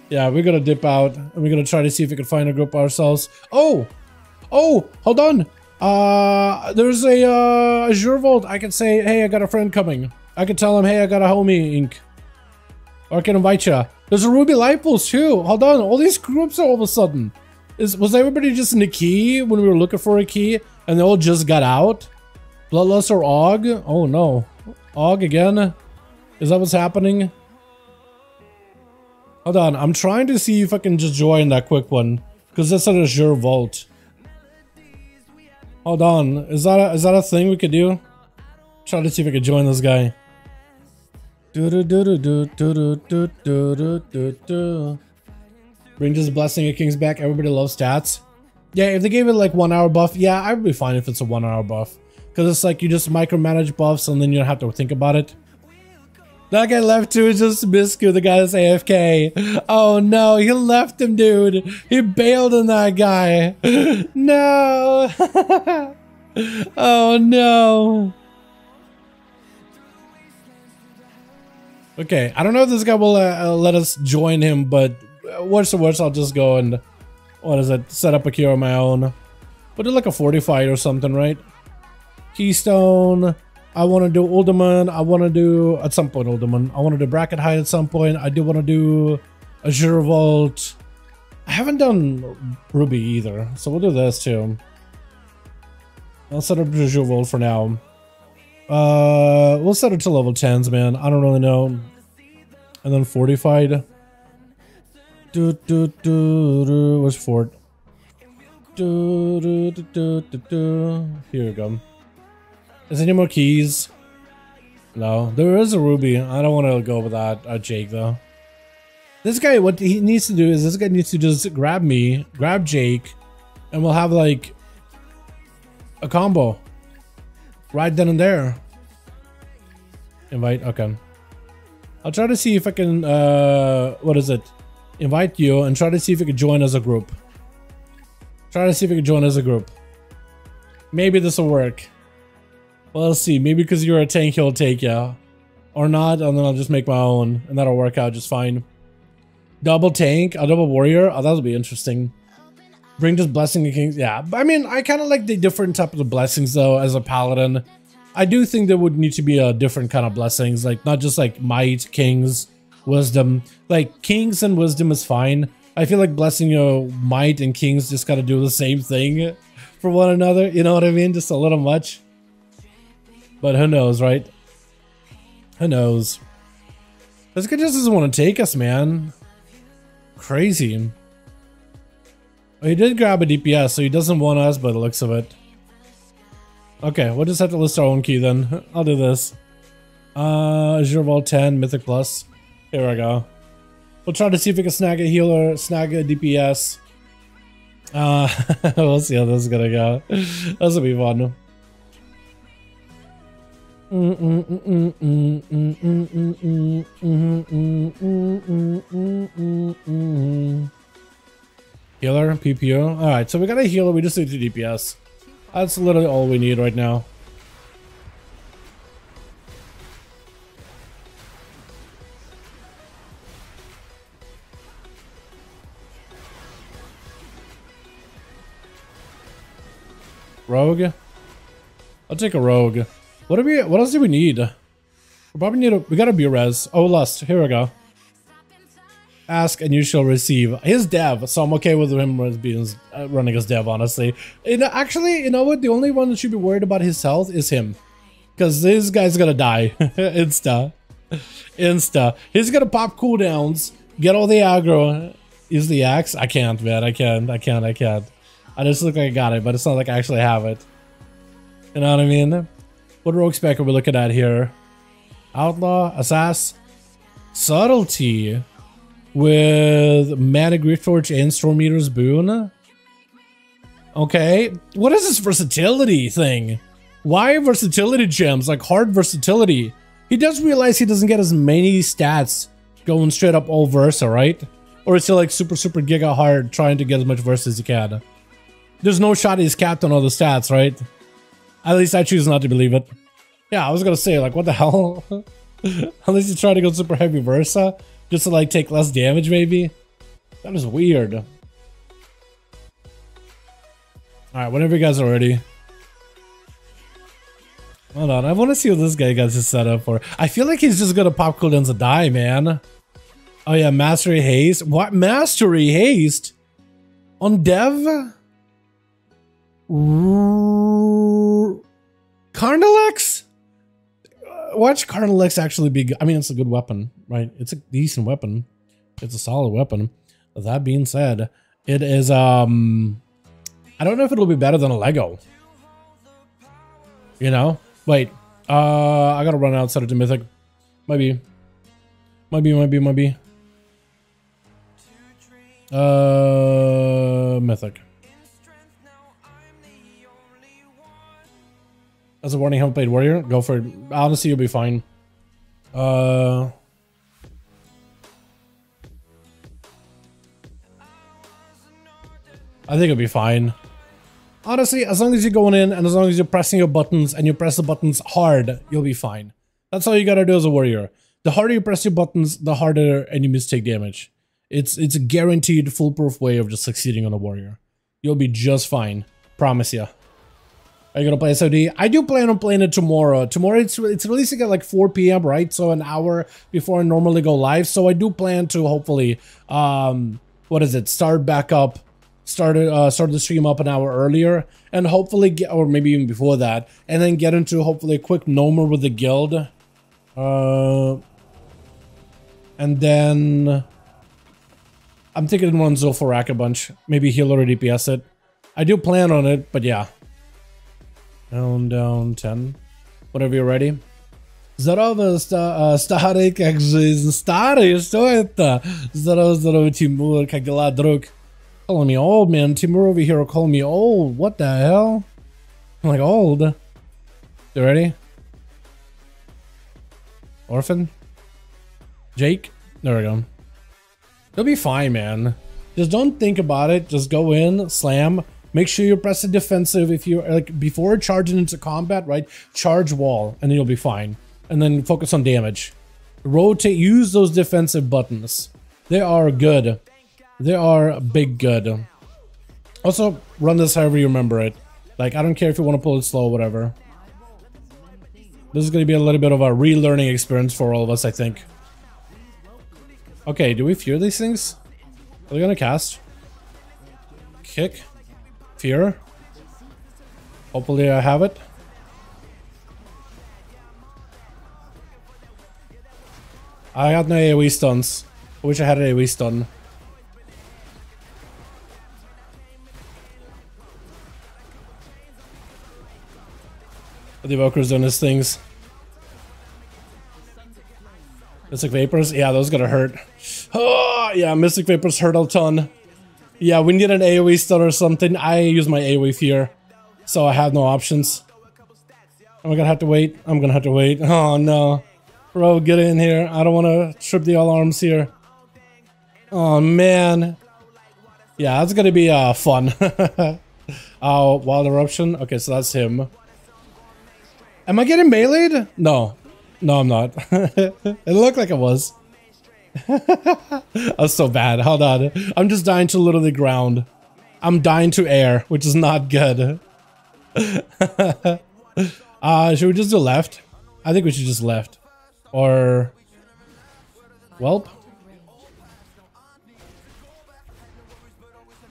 Yeah, we're gonna dip out and we're gonna try to see if we can find a group ourselves. Oh! Oh! Hold on! Uh, there's a, uh, Azure Vault. I can say, hey, I got a friend coming. I can tell him, hey, I got a homie ink. Or I can invite you. There's a Ruby Life too. Hold on, all these groups are all of a sudden. Is Was everybody just in the key when we were looking for a key and they all just got out? Bloodlust or Og? Oh no. Og again? Is that what's happening? Hold on, I'm trying to see if I can just join that quick one. Because that's an Azure Vault. Hold on, is that a, is that a thing we could do? Try to see if I could join this guy. Bring this blessing of kings back. Everybody loves stats. Yeah, if they gave it like one hour buff, yeah, I'd be fine if it's a one hour buff. Because it's like you just micromanage buffs and then you don't have to think about it. That guy left too is just Misku, the guy that's AFK. Oh no, he left him, dude. He bailed on that guy. No. oh no. Okay, I don't know if this guy will uh, uh, let us join him, but worst to worst, I'll just go and, what is it, set up a queue on my own. But do like a 45 or something, right? Keystone. I want to do Uldaman. I want to do, at some point, Uldaman. I want to do Brackenhide at some point. I do want to do Azure Vault. I haven't done Ruby either, so we'll do this too. I'll set up Azure Vault for now. Uh, we'll set it to level 10s, man. I don't really know. And then fortified. Do do do do. Where's Fort? Do do do do do do. Here we go. Is there any more keys? No, there is a ruby. I don't want to go with that, uh, Jake though. This guy, what he needs to do is this guy needs to just grab me, grab Jake, and we'll have like a combo right then and there. Invite, okay. I'll try to see if I can, uh, what is it? Invite you, and try to see if you can join as a group. Try to see if you can join as a group. Maybe this will work. Well, let's see. Maybe because you're a tank, he'll take you. Or not, and then I'll just make my own, and that'll work out just fine. Double tank, a double warrior. Oh, that'll be interesting. Bring just blessing of kings. Yeah, but I mean, I kind of like the different type of blessings though. As a paladin, I do think there would need to be a different kind of blessings, like not just like might, kings, wisdom. Like kings and wisdom is fine. I feel like blessing your might and kings just gotta do the same thing for one another. You know what I mean? Just a little much. But who knows, right? Who knows? This guy just doesn't want to take us, man. Crazy. Oh, he did grab a DPS, so he doesn't want us by the looks of it. Okay, we'll just have to list our own key then. I'll do this. Uh, Azure Vault 10, Mythic Plus. Here we go. We'll try to see if we can snag a healer, snag a DPS. Uh, we'll see how this is gonna go. This will be fun. Healer, PPO. Alright, so we got a healer, we just need the DPS. That's literally all we need right now. Rogue? I'll take a rogue. What do we what else do we need? We probably need a we got a res. Oh lust, here we go. Ask and you shall receive. His dev, so I'm okay with him being uh, running as dev, honestly. And actually, you know what? The only one that should be worried about his health is him. Because this guy's gonna die. Insta. Insta. He's gonna pop cooldowns, get all the aggro. Is the axe? I can't, man. I can't. I can't. I can't. I just look like I got it, but it's not like I actually have it. You know what I mean? What rogue spec are we looking at here? Outlaw, Assass, Subtlety with Manic Grieftorch and Storm Eater's Boon. Okay, what is this versatility thing? Why versatility gems? Like hard versatility. He does realize he doesn't get as many stats going straight up all Versa, right? Or is he like super, super giga hard trying to get as much Versa as he can? There's no shot he's capped on all the stats, right? At least I choose not to believe it. Yeah, I was gonna say, like, what the hell? Unless you try to go super heavy Versa, just to, like, take less damage, maybe? That is weird. Alright, whenever you guys are ready. Hold on, I want to see what this guy got his set up for. I feel like he's just gonna pop cooldowns and die, man. Oh yeah, Mastery Haste. What? Mastery Haste? On Dev? Carnilex? Uh, watch Carnilex actually be. I mean, it's a good weapon, right? It's a decent weapon. It's a solid weapon. That being said, it is, um, I don't know if it'll be better than a Lego. You know? Wait, uh, I gotta run outside of the Mythic. Maybe. Maybe, maybe, maybe. Uh, Mythic. As a warning, haven't played Warrior. Go for it. Honestly, you'll be fine. Uh. I think it'll be fine. Honestly, as long as you're going in and as long as you're pressing your buttons and you press the buttons hard, you'll be fine. That's all you gotta do as a warrior. The harder you press your buttons, the harder enemies take damage. It's it's a guaranteed foolproof way of just succeeding on a warrior. You'll be just fine. Promise ya. Are you gonna play SOD? I do plan on playing it tomorrow. Tomorrow it's it's releasing at like 4 p.m. right? So an hour before I normally go live. So I do plan to hopefully um what is it? Start back up, start uh start the stream up an hour earlier, and hopefully get or maybe even before that, and then get into hopefully a quick Gnomer with the guild. Uh, and then I'm thinking to run Zul'Farrak a bunch. Maybe heal or DPS it. I do plan on it, but yeah. Down, down, 10. Whenever you're ready. Здорово, ста, а, старый, как жизнь? Старый, что это? Здорово, здорово, Тимур, как дела, друг? Calling me old, man. Timur over here calling me old. What the hell? I'm like, old? You ready? Orphan? Jake? There we go. You'll be fine, man. Just don't think about it. Just go in, slam. Make sure you press the defensive if you like before charging into combat, right? Charge wall, and then you'll be fine. And then focus on damage. Rotate. Use those defensive buttons. They are good. They are big good. Also, run this however you remember it. Like, I don't care if you want to pull it slow, whatever. This is going to be a little bit of a relearning experience for all of us, I think. Okay, do we fear these things? Are they gonna cast? Kick? Fear? Hopefully I have it. I got no AoE stuns. I wish I had an AoE stun. The Evoker's doing his things. Mystic Vapors? Yeah, those gonna hurt. Oh, yeah, Mystic Vapors hurt a ton. Yeah, we need an AoE stun or something. I use my AoE fear, so I have no options. Am I gonna have to wait? I'm gonna have to wait. Oh no. Bro, get in here. I don't wanna trip the alarms here. Oh man. Yeah, that's gonna be uh, fun. Oh, Wild Eruption? Okay, so that's him. Am I getting meleeed? No. No, I'm not. it looked like it was. I was so bad. Hold on. I'm just dying to literally ground. I'm dying to air, which is not good. uh, should we just do left? I think we should just left. Or... Welp?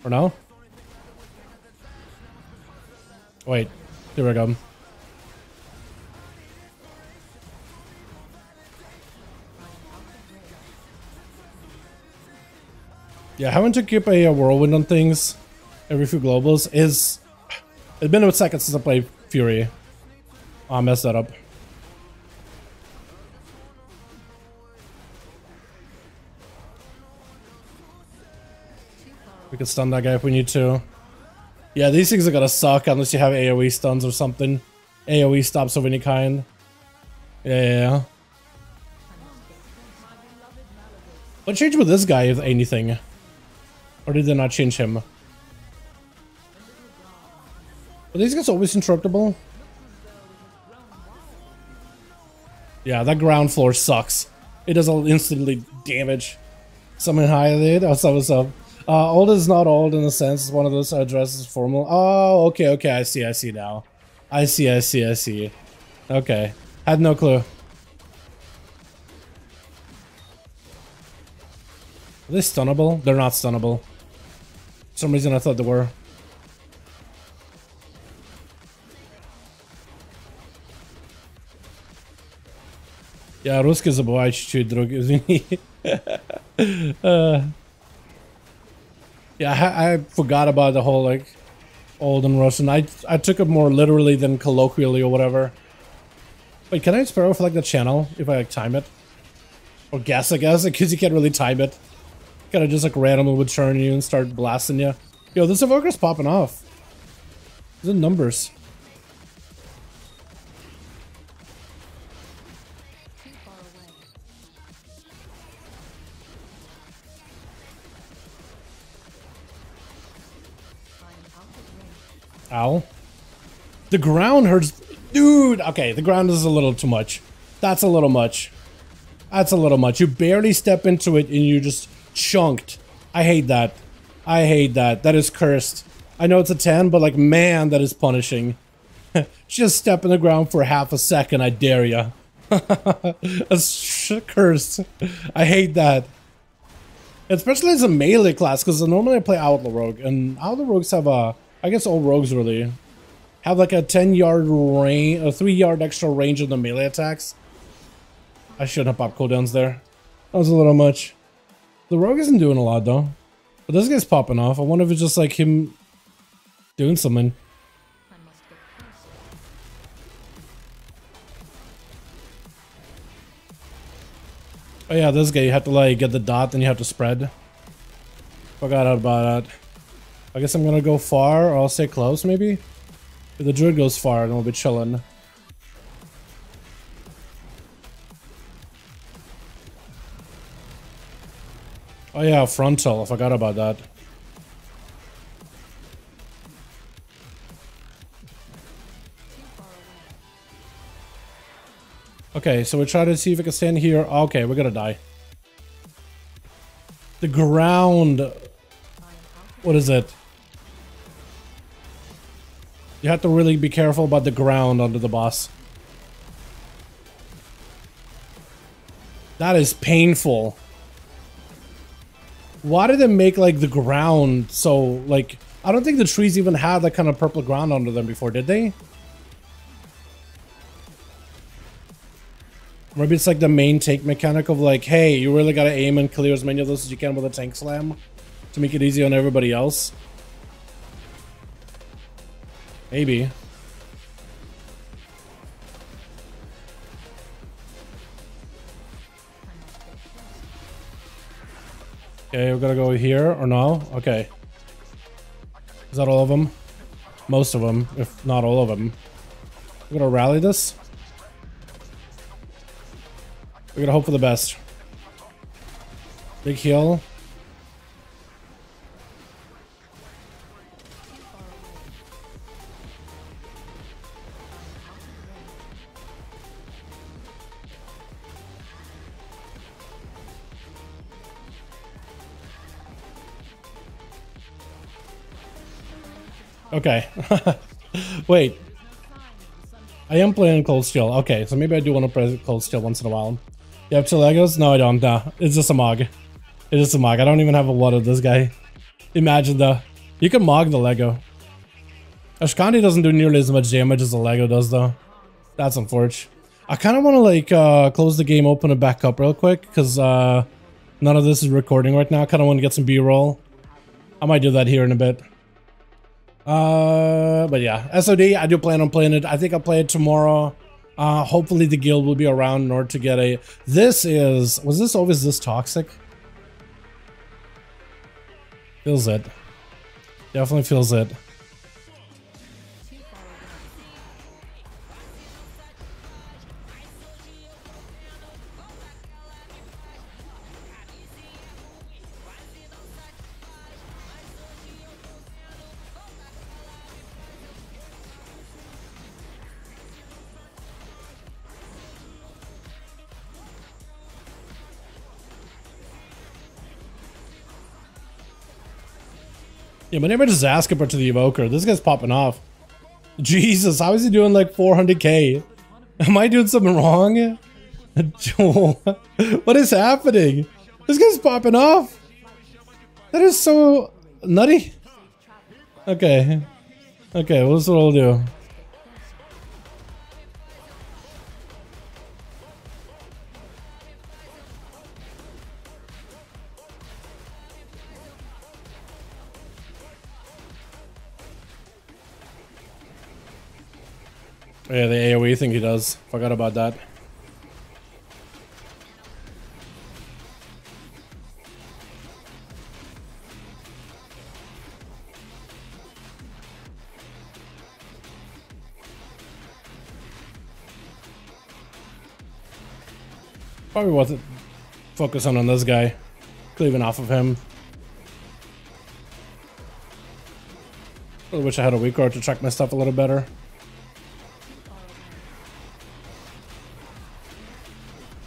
Or no? Wait. Here we go. Yeah, having to keep a, whirlwind on things every few globals is... It's been a second since I played Fury. Oh, I messed that up. We can stun that guy if we need to. Yeah, these things are gonna suck unless you have AoE stuns or something. AoE stops of any kind. Yeah. What change with this guy, if anything? Or did they not change him? Are these guys always interruptible? Yeah, that ground floor sucks. It does all instantly damage. Someone highlighted. What's up, what's up? Uh, old is not old in a sense. It's one of those addresses formal. Oh, okay, okay. I see, I see now. I see, I see, I see. Okay. Had no clue. Are they stunnable? They're not stunnable For some reason I thought they were. Я русский забываю чуть-чуть, друг, извини. uh, yeah, I, I forgot about the whole, like, old and Russian. I, I took it more literally than colloquially or whatever. Wait, can I sparrow for, like, the channel if I, like, time it? Or guess, I guess, because you can't really time it. Kind of just, like, randomly would turn you and start blasting you. Yo, this evoker's popping off. The numbers. Ow. The ground hurts. Dude, okay, the ground is a little too much. That's a little much. That's a little much. You barely step into it and you just chunked. I hate that. I hate that. That is cursed. I know it's a 10, but like, man, that is punishing. just step in the ground for half a second, I dare ya. That's cursed. I hate that. Especially as a melee class, because normally I play Outlaw Rogue, and Outlaw Rogues have a... I guess all rogues really have like a 10 yard range, a 3 yard extra range of the melee attacks. I shouldn't have popped cooldowns there. That was a little much. The rogue isn't doing a lot though. But this guy's popping off. I wonder if it's just like him doing something. Oh yeah, this guy, you have to like get the dot, then you have to spread. Forgot about that. I guess I'm gonna go far, or I'll stay close maybe? If the druid goes far, then we'll be chilling. Oh yeah, frontal. I forgot about that. Okay, so we try to see if we can stand here. Okay, we're gonna die. The ground. What is it? You have to really be careful about the ground under the boss. That is painful. Why did they make like the ground so like I don't think the trees even had that kind of purple ground under them before, did they? Maybe it's like the main tank mechanic of like, hey, you really gotta aim and clear as many of those as you can with a tank slam to make it easy on everybody else. Maybe. Okay, we're gonna go here or no? Okay. Is that all of them? Most of them, if not all of them. We're gonna rally this. We're gonna hope for the best. Big heal. Okay. Wait. I am playing Cold Steel. Okay, so maybe I do want to play Cold Steel once in a while. You have two Legos? No, I don't. Nah, it's just a Mog. It's just a Mog. I don't even have a lot of this guy. Imagine though. You can Mog the Lego. Ashkandi doesn't do nearly as much damage as the Lego does though. That's unfortunate. I kind of want to like uh, close the game, open it back up real quick because uh, none of this is recording right now. I kind of want to get some B-roll. I might do that here in a bit. Uh, but yeah, SOD, I do plan on playing it. I think I'll play it tomorrow. Uh, hopefully the guild will be around in order to get a... This is... Was this always this toxic? Feels it. Definitely feels it. Yeah, my neighbor just asked about to the evoker. This guy's popping off. Jesus, how is he doing like 400k? Am I doing something wrong? What is happening? This guy's popping off. That is so nutty. Okay. Okay, is what I'll do. Oh, yeah, the AoE thing he does. Forgot about that. Probably wasn't focusing on this guy. Cleaving off of him. I wish I had a week or to check my stuff a little better.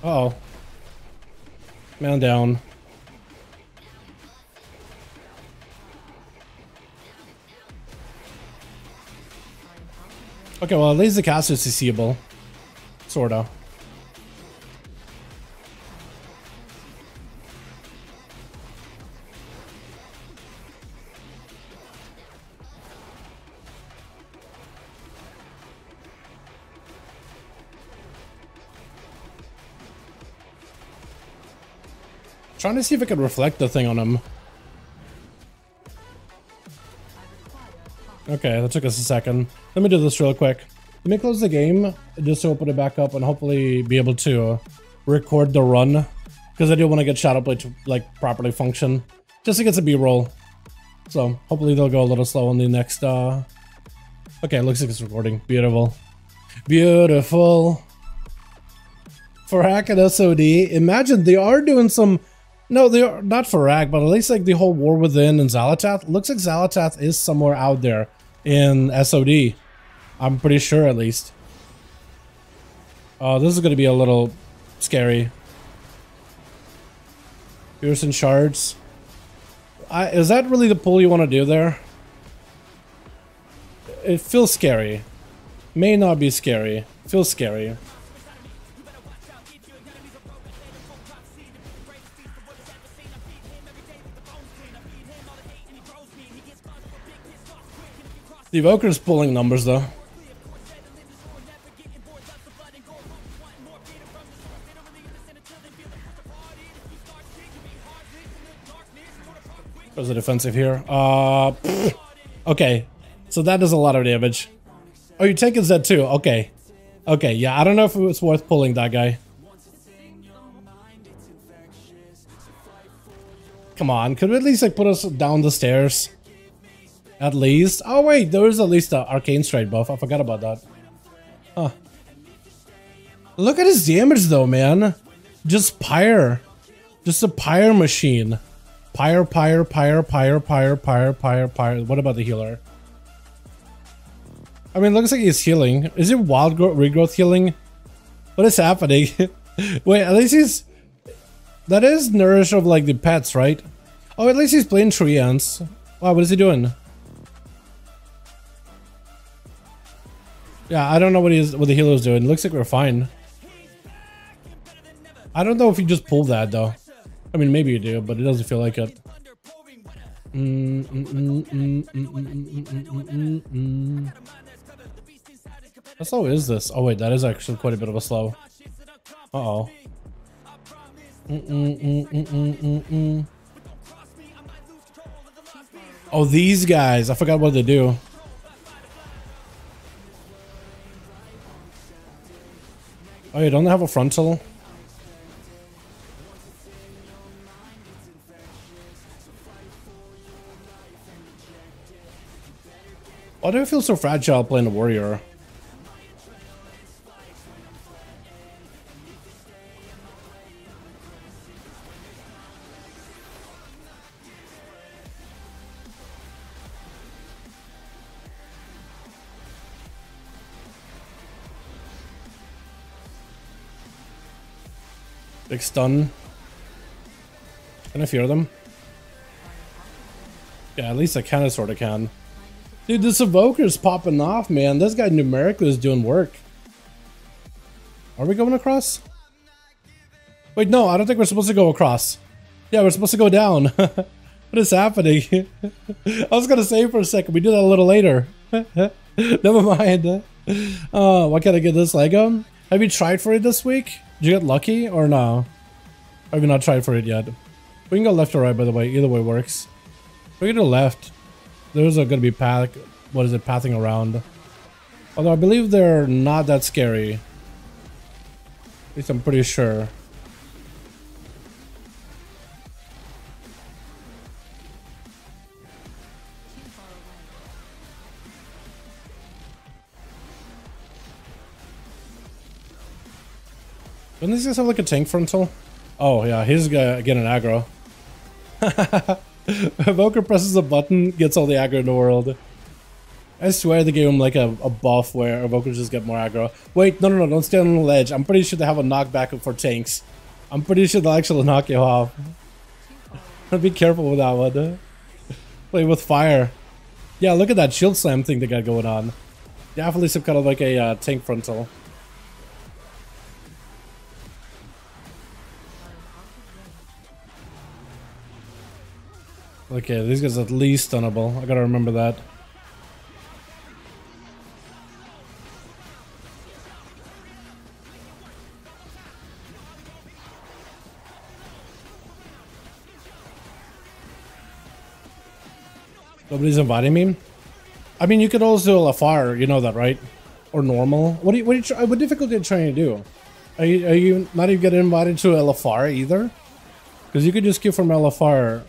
Uh oh. Man down. Okay, well at least the cast is seeable. Sorta. Trying to see if I could reflect the thing on him. Okay, that took us a second. Let me do this real quick. Let me close the game just to open it back up and hopefully be able to record the run. Because I do want to get Shadow Blade to like properly function. Just to get some B-roll. So hopefully they'll go a little slow on the next uh Okay, looks like it's recording. Beautiful. Beautiful. For hacking SOD, imagine they are doing some No, they are not Farak, but at least like the whole War Within and Xal'atath. Looks like Xal'atath is somewhere out there in SOD. I'm pretty sure at least. Oh, this is gonna be a little scary. Pearson shards. I, is that really the pull you want to do there? It feels scary. May not be scary. Feels scary. The Evoker's pulling numbers though. There's a defensive here. Uh, okay, so that does a lot of damage. Oh, you're taking Z too. Okay, okay, yeah. I don't know if it's worth pulling that guy. Come on, could we at least like put us down the stairs? At least. Oh wait, there is at least an arcane strike buff. I forgot about that. Huh. Look at his damage though, man. Just pyre. Just a pyre machine. Pyre, pyre, pyre, pyre, pyre, pyre, pyre, pyre. What about the healer? I mean, looks like he's healing. Is it wild growth, regrowth healing? What is happening? Wait, at least he's... That is Nourish of, like, the pets, right? Oh, at least he's playing Treants. Wow, what is he doing? Yeah, I don't know what he is. what the healer is doing. It looks like we're fine. I don't know if you just pulled that though. I mean, maybe you do, but it doesn't feel like it. Mm, mm, How slow is this? Oh wait, that is actually quite a bit of a slow. Uh oh. Oh, these guys. I forgot what they do. Oh, you don't have a frontal? Why do I feel so fragile playing a warrior? Big stun. Can I fear them? Yeah, at least I kinda sorta can. Dude, this evoker's popping off, man. This guy numerically is doing work. Are we going across? Wait, no, I don't think we're supposed to go across. Yeah, we're supposed to go down. what is happening? I was gonna say for a second, we do that a little later. Never mind. Uh, why can't I get this Lego? Have you tried for it this week? Did you get lucky or no? I've not tried for it yet? We can go left or right, by the way. Either way works. We can go left. There's a gonna be path. What is it? Pathing around. Although I believe they're not that scary. At least I'm pretty sure. Doesn't these guys have like a tank frontal? Oh yeah, he's gonna get an aggro. Evoker presses a button, gets all the aggro in the world. I swear they gave him like a, a buff where Evokers just get more aggro. Wait, no, no, no, don't stand on the ledge. I'm pretty sure they have a knockback for tanks. I'm pretty sure they'll actually knock you off. Be careful with that one. Play with fire. Yeah, look at that shield slam thing they got going on. Definitely some kind of like a uh, tank frontal. Okay, these guys at least stunnable. I gotta remember that. Nobody's inviting me. I mean, you could also do a fire. You know that, right? Or normal. What do you? What, are you what difficulty are you trying to do? Are you? Are you not even getting invited to LFR either? Because you could just queue from LFR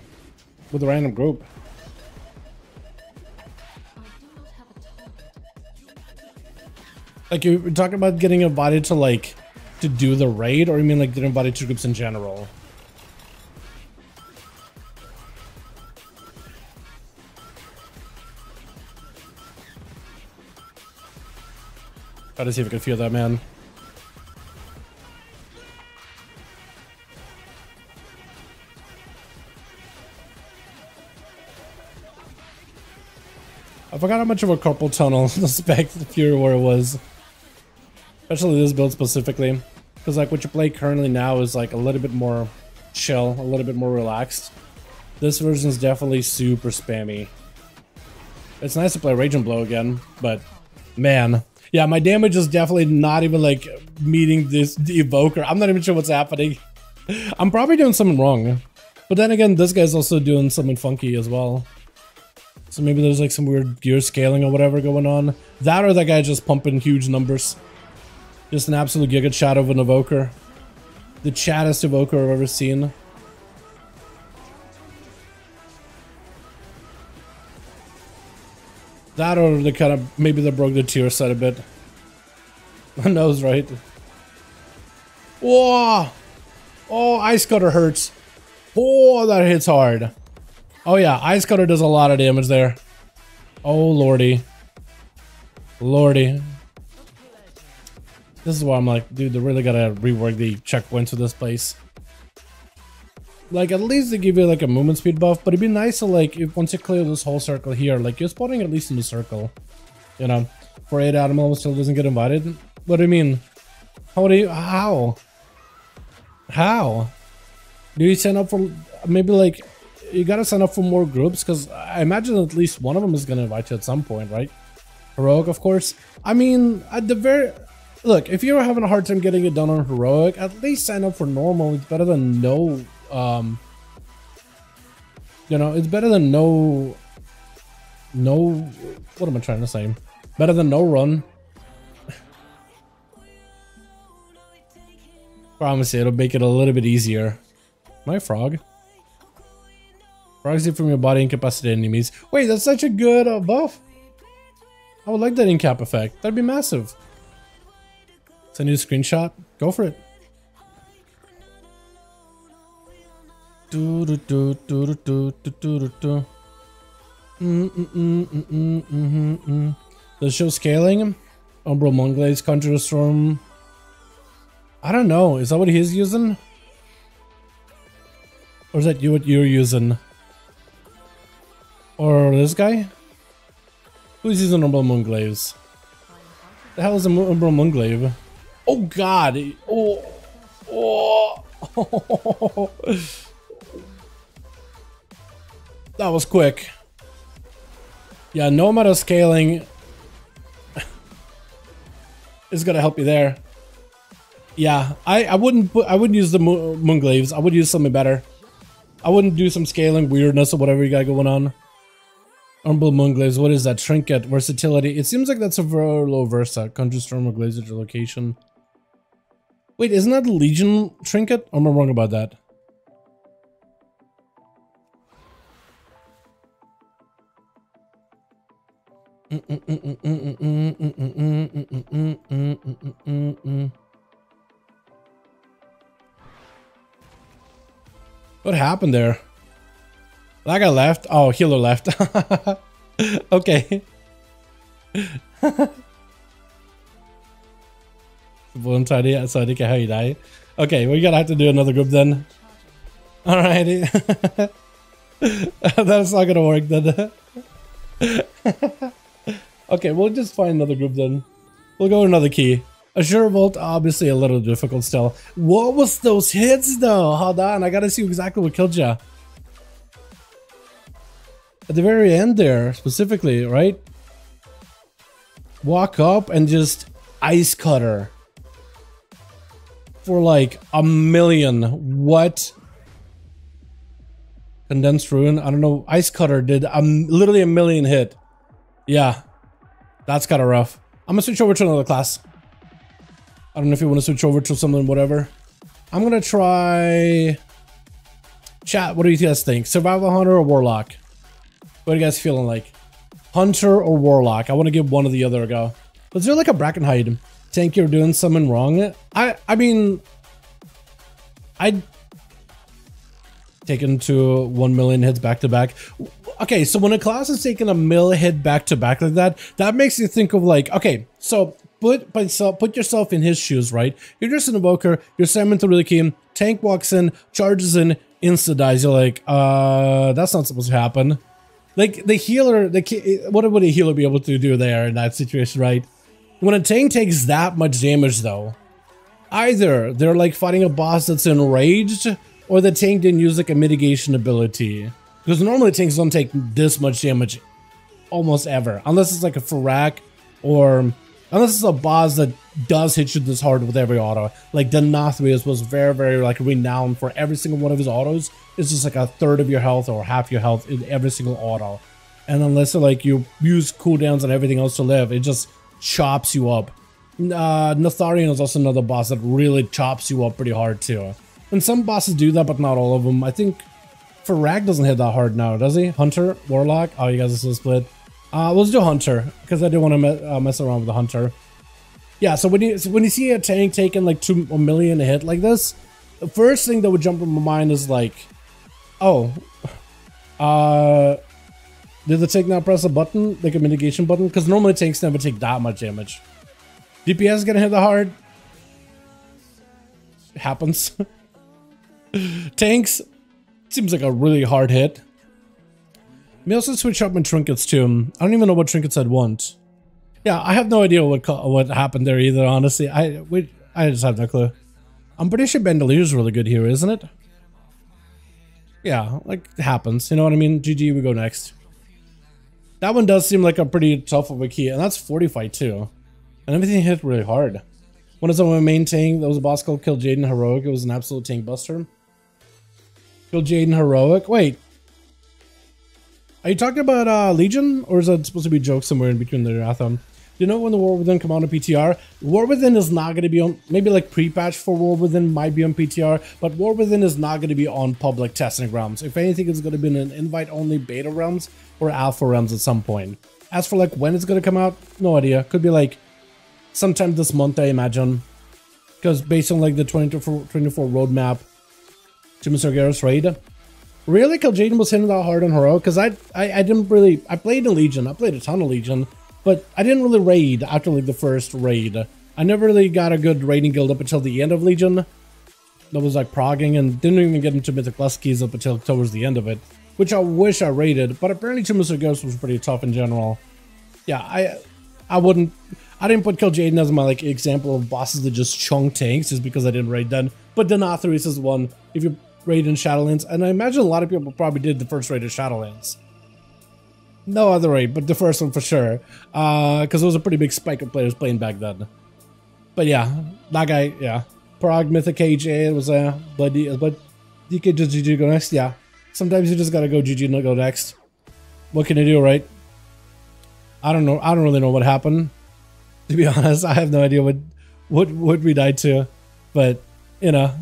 with a random group. Like you're talking about getting invited to like to do the raid, or you mean like getting invited to groups in general? Gotta see if I can feel that man. I forgot how much of a carpal tunnel the spec Fury War was. Especially this build specifically. Because like what you play currently now is like a little bit more chill, a little bit more relaxed. This version is definitely super spammy. It's nice to play Raging Blow again, but man. Yeah, my damage is definitely not even like meeting this the evoker. I'm not even sure what's happening. I'm probably doing something wrong. But then again, this guy's also doing something funky as well. So maybe there's like some weird gear scaling or whatever going on. That or that guy just pumping huge numbers. Just an absolute giga chat of an evoker. The chattest evoker I've ever seen. That or they kind of maybe they broke the tier set a bit. Who knows, right? Whoa! Oh, ice cutter hurts. Oh, that hits hard. Oh yeah, ice cutter does a lot of damage there. Oh lordy. Lordy. This is why I'm like, dude, they really gotta rework the checkpoints for this place. Like, at least they give you like a movement speed buff, but it'd be nice to like, if once you clear this whole circle here, like you're spawning at least in the circle. You know, for 8 animal still doesn't get invited. What do you mean? How do you, how? How? Do you sign up for, maybe like, you gotta sign up for more groups, because I imagine at least one of them is gonna invite you at some point, right? Heroic, of course. I mean, at the very, look, if you're having a hard time getting it done on heroic, at least sign up for normal. It's better than no. Um, you know, it's better than no. No. What am I trying to say? Better than no run. Promise you, it'll make it a little bit easier. My frog. Eat from your body incapacitated enemies. Wait, that's such a good uh, buff. I would like that incap effect. That'd be massive. Send you a screenshot. Go for it. Do do do do do do do do. Mm mm mm mm mm mm mm. Does it show scaling? Umbral Moonglaives, Conjure Storm. I don't know. Is that what he's using? Or is that you what you're using? Or this guy? Who's using Umbral Moonglaives? The hell is a Mo- Umbral Moonglaive? Oh god! Oh! Oh! that was quick. Yeah, no amount of scaling is gonna help you there. Yeah, I, I wouldn't put I wouldn't use the Mo- Moonglaives. I would use something better. I wouldn't do some scaling weirdness or whatever you got going on. Umbral Moonglaives, what is that? Trinket, versatility. It seems like that's a very low Versa. Conjure Storm or Glaze at your location. Wait, isn't that Legion trinket? Or am I wrong about that? What happened there? Guy left? Oh, healer left. okay. Voluntarily, so I think how you die. Okay, we're gonna have to do another group then. Alrighty. That's not gonna work then. okay, we'll just find another group then. We'll go another key. Azure Vault, obviously a little difficult still. What was those hits though? Hold on, I gotta see exactly what killed ya. At the very end there, specifically, right? Walk up and just ice cutter. For like a million. What? Condensed ruin? I don't know. Ice cutter did um, literally a million hit. Yeah. That's kind of rough. I'm gonna switch over to another class. I don't know if you want to switch over to something, whatever. I'm gonna try... Chat, what do you guys think? Survival Hunter or Warlock? What are you guys feeling like? Hunter or Warlock? I want to give one or the other a go. Was there like a Brackenhide tank you're doing something wrong? I I mean, I'd taken to 1 million hits back to back. Okay, so when a class is taking a mill hit back to back like that, that makes you think of like, okay, so put myself, put yourself in his shoes, right? You're just an evoker. You're summoned through the key. Tank walks in, charges in, insta dies. You're like, uh, that's not supposed to happen. Like the healer, the what would a healer be able to do there in that situation, right? When a tank takes that much damage, though, either they're like fighting a boss that's enraged, or the tank didn't use like a mitigation ability. Because normally tanks don't take this much damage almost ever, unless it's like a Fyrakk or unless it's a boss that does hit you this hard with every auto. Like Denathrius was very, very like renowned for every single one of his autos. It's just like a third of your health or half your health in every single auto. And unless like you use cooldowns and everything else to live, it just chops you up. Uh, Natharian is also another boss that really chops you up pretty hard too. And some bosses do that, but not all of them. I think Fyrakk doesn't hit that hard now, does he? Hunter, Warlock. Oh, you guys are still split. Uh, let's do Hunter because I do want to me uh, mess around with the Hunter. Yeah, so when you so when you see a tank taking like two a million a hit like this, the first thing that would jump in my mind is like, oh, uh, did the tank not press a button like a mitigation button? Because normally tanks never take that much damage. DPS is gonna hit the hard. It happens. Tanks seems like a really hard hit. May also switch up my trinkets too. I don't even know what trinkets I'd want. Yeah, I have no idea what what happened there either. Honestly, I we, I just have no clue. I'm pretty sure Bandolier is really good here, isn't it? Yeah, like it happens. You know what I mean? GG, we go next. That one does seem like a pretty tough of a key, and that's 45 too. And everything hit really hard. One is on my main tank. That was a boss called Kil'jaeden Heroic. It was an absolute tank buster. Kil'jaeden Heroic. Wait. Are you talking about uh, Legion? Or is that supposed to be a joke somewhere in between there? Do you know when the War Within come out on PTR? War Within is not going to be on, maybe like pre-patch for War Within might be on PTR, but War Within is not going to be on public testing realms. If anything, it's going to be in an invite-only beta realms or alpha realms at some point. As for like when it's going to come out, no idea. Could be like sometime this month, I imagine. Because based on like the 24, 24 roadmap, Jimmy Sargeras raid. Really, Kil'jaeden was hitting that hard on Hero? Because I, I I didn't really... I played in Legion. I played a ton of Legion. But I didn't really raid after like the first raid. I never really got a good raiding guild up until the end of Legion. That was like progging and didn't even get into Mythic Luskies up until towards the end of it. Which I wish I raided, but apparently Jimmy Sargeras was pretty tough in general. Yeah, I I wouldn't... I didn't put Kil'jaeden as my like example of bosses that just chunk tanks just because I didn't raid then. But Denathrius is one if you raid in Shadowlands, and I imagine a lot of people probably did the first raid in Shadowlands. No other raid, but the first one for sure. Uh, because there was a pretty big spike of players playing back then. But yeah, that guy, yeah. Prague Mythic KJ was a uh, bloody, but you could just GG go next. Yeah, sometimes you just gotta go GG and go next. What can you do, right? I don't know. I don't really know what happened. To be honest, I have no idea what what what we died to, but you know.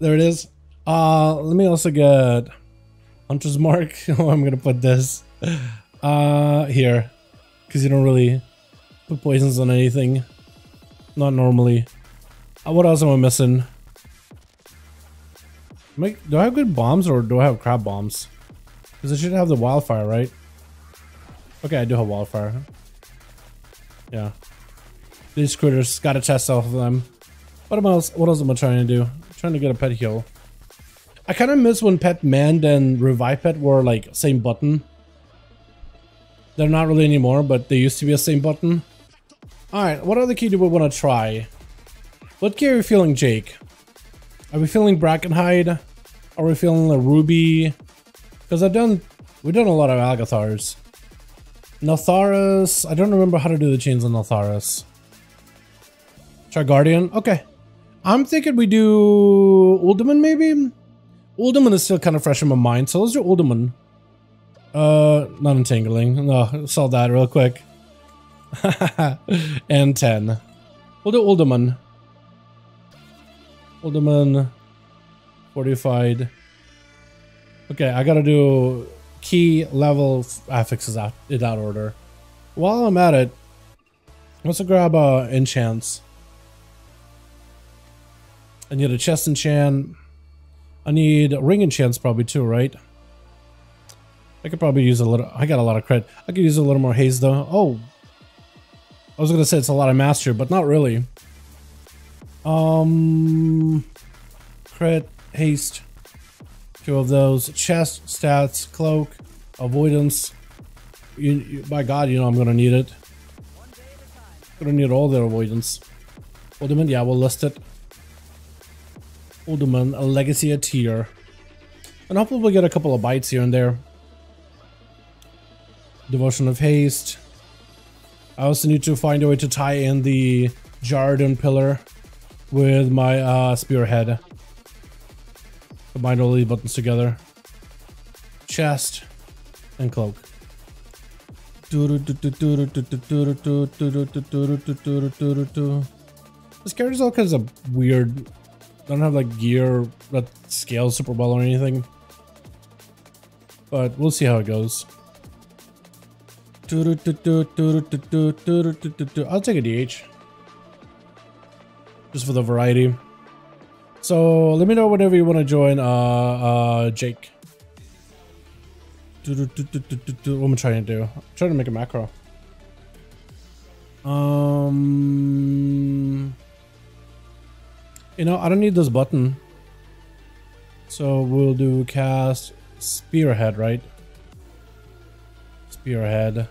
There it is. Uh, let me also get Hunter's Mark. I'm gonna put this uh here because you don't really put poisons on anything. Not normally. Uh, what else am I missing? Do I have good bombs or do I have crab bombs? Because I should have the wildfire, right? Okay, I do have wildfire. Yeah. These critters, gotta test off of them. What else? What else am I trying to do? Trying to get a pet heal. I kind of miss when Pet Mend and Revive Pet were like same button. They're not really anymore, but they used to be a same button. Alright, what other key do we want to try? What key are we feeling, Jake? Are we feeling Brackenhide? Are we feeling a Ruby? Because I've done, we've done a lot of Algeth'ars. Neltharus, I don't remember how to do the chains on Neltharus. Try Guardian, okay. I'm thinking we do Uldaman maybe? Uldaman is still kind of fresh in my mind, so let's do Uldaman. Uh, not entangling. No, solve that real quick. and 10. We'll do Uldaman. Uldaman. Fortified. Okay, I gotta do key level affixes out in that order. While I'm at it, let's grab uh, enchants. I need a chest enchant. I need ring enchants probably too, right? I could probably use a little. I got a lot of credit. I could use a little more haze though. Oh. I was gonna say it's a lot of mastery, but not really. Um, crit, haste, two of those. Chest, stats, cloak, avoidance. You, you, by God, you know I'm gonna need it. Gonna need all their avoidance. Ultimate, yeah, we'll list it. Ultimate, a legacy, a tier. And hopefully we'll get a couple of bites here and there. Devotion of Haste. I also need to find a way to tie in the Djaruun pillar with my uh, spearhead. Combine all these buttons together. Chest and cloak. This character's all kinds of weird. Don't have like gear that scales super well or anything. But we'll see how it goes. I'll take a DH. Just for the variety. So let me know whenever you want to join uh uh Jake. What am I trying to do? I'm trying to make a macro. Um You know, I don't need this button. So we'll do cast spearhead, right? Spearhead.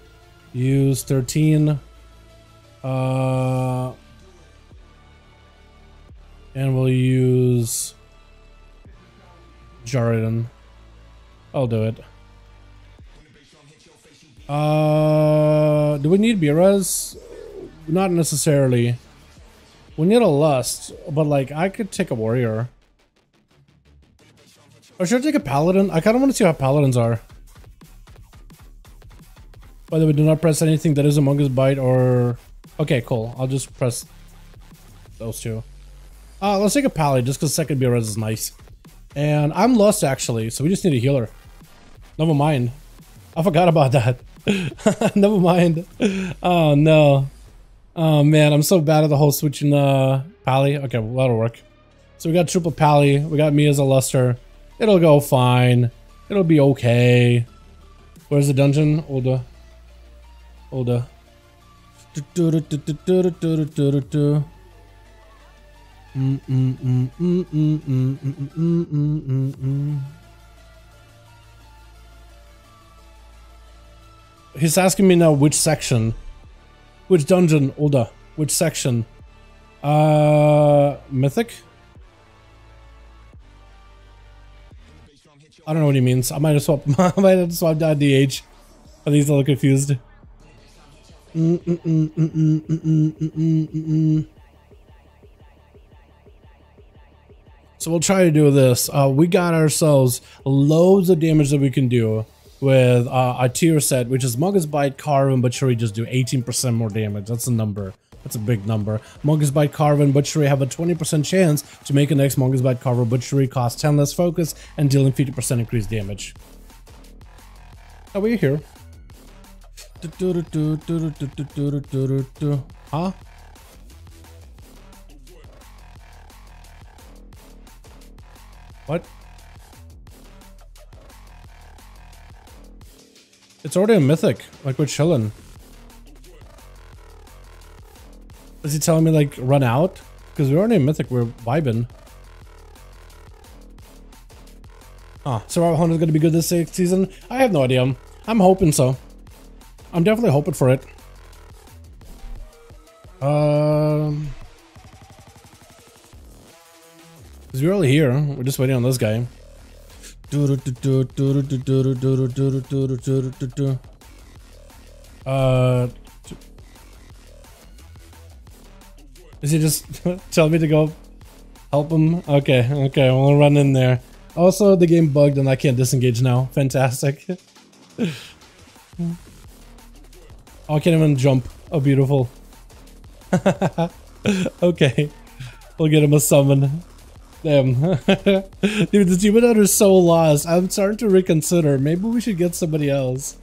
Use 13. Uh, and we'll use Djaruun. I'll do it. Uh, do we need Beerus? Not necessarily. We need a Lust, but like, I could take a Warrior. Or should I take a Paladin? I kind of want to see how Paladins are. By the way, do not press anything that is Among Us Bite or... Okay, cool. I'll just press those two. Uh, let's take a Pally just because second BRS is nice. And I'm lost actually, so we just need a healer. Never mind. I forgot about that. Never mind. Oh no. Oh man, I'm so bad at the whole switching uh Pally. Okay, well, that'll work. So we got triple Pally. We got me as a Luster. It'll go fine. It'll be okay. Where's the dungeon? Older. Older. He's asking me now which section. Which dungeon, Older? Which section? Uh, Mythic? I don't know what he means. I might have swapped, I might have swapped out DH. Are these a little confused? So we'll try to do this. Uh, we got ourselves loads of damage that we can do with uh, a tier set, which is Mongoose Bite, Carve, and Butchery just do 18% more damage. That's a number. That's a big number. Mongoose Bite, Carve, and Butchery have a 20% chance to make an next Mongoose Bite, Carve, or Butchery cost 10 less focus and dealing 50% increased damage. Oh, we're here. Huh? What? It's already a mythic. Like we're chilling. Is he telling me like run out? Because we're already a mythic. We're vibing. Ah, Survival Hunt is going to be good this season? I have no idea. I'm hoping so. I'm definitely hoping for it. Um, cause we're already here. We're just waiting on this guy. Uh, is he just tell me to go help him? Okay, okay, we'll run in there. Also, the game bugged and I can't disengage now. Fantastic. Oh, I can't even jump. Oh, beautiful. okay. We'll get him a summon. Damn. Dude, the Jupiter is so lost. I'm starting to reconsider. Maybe we should get somebody else.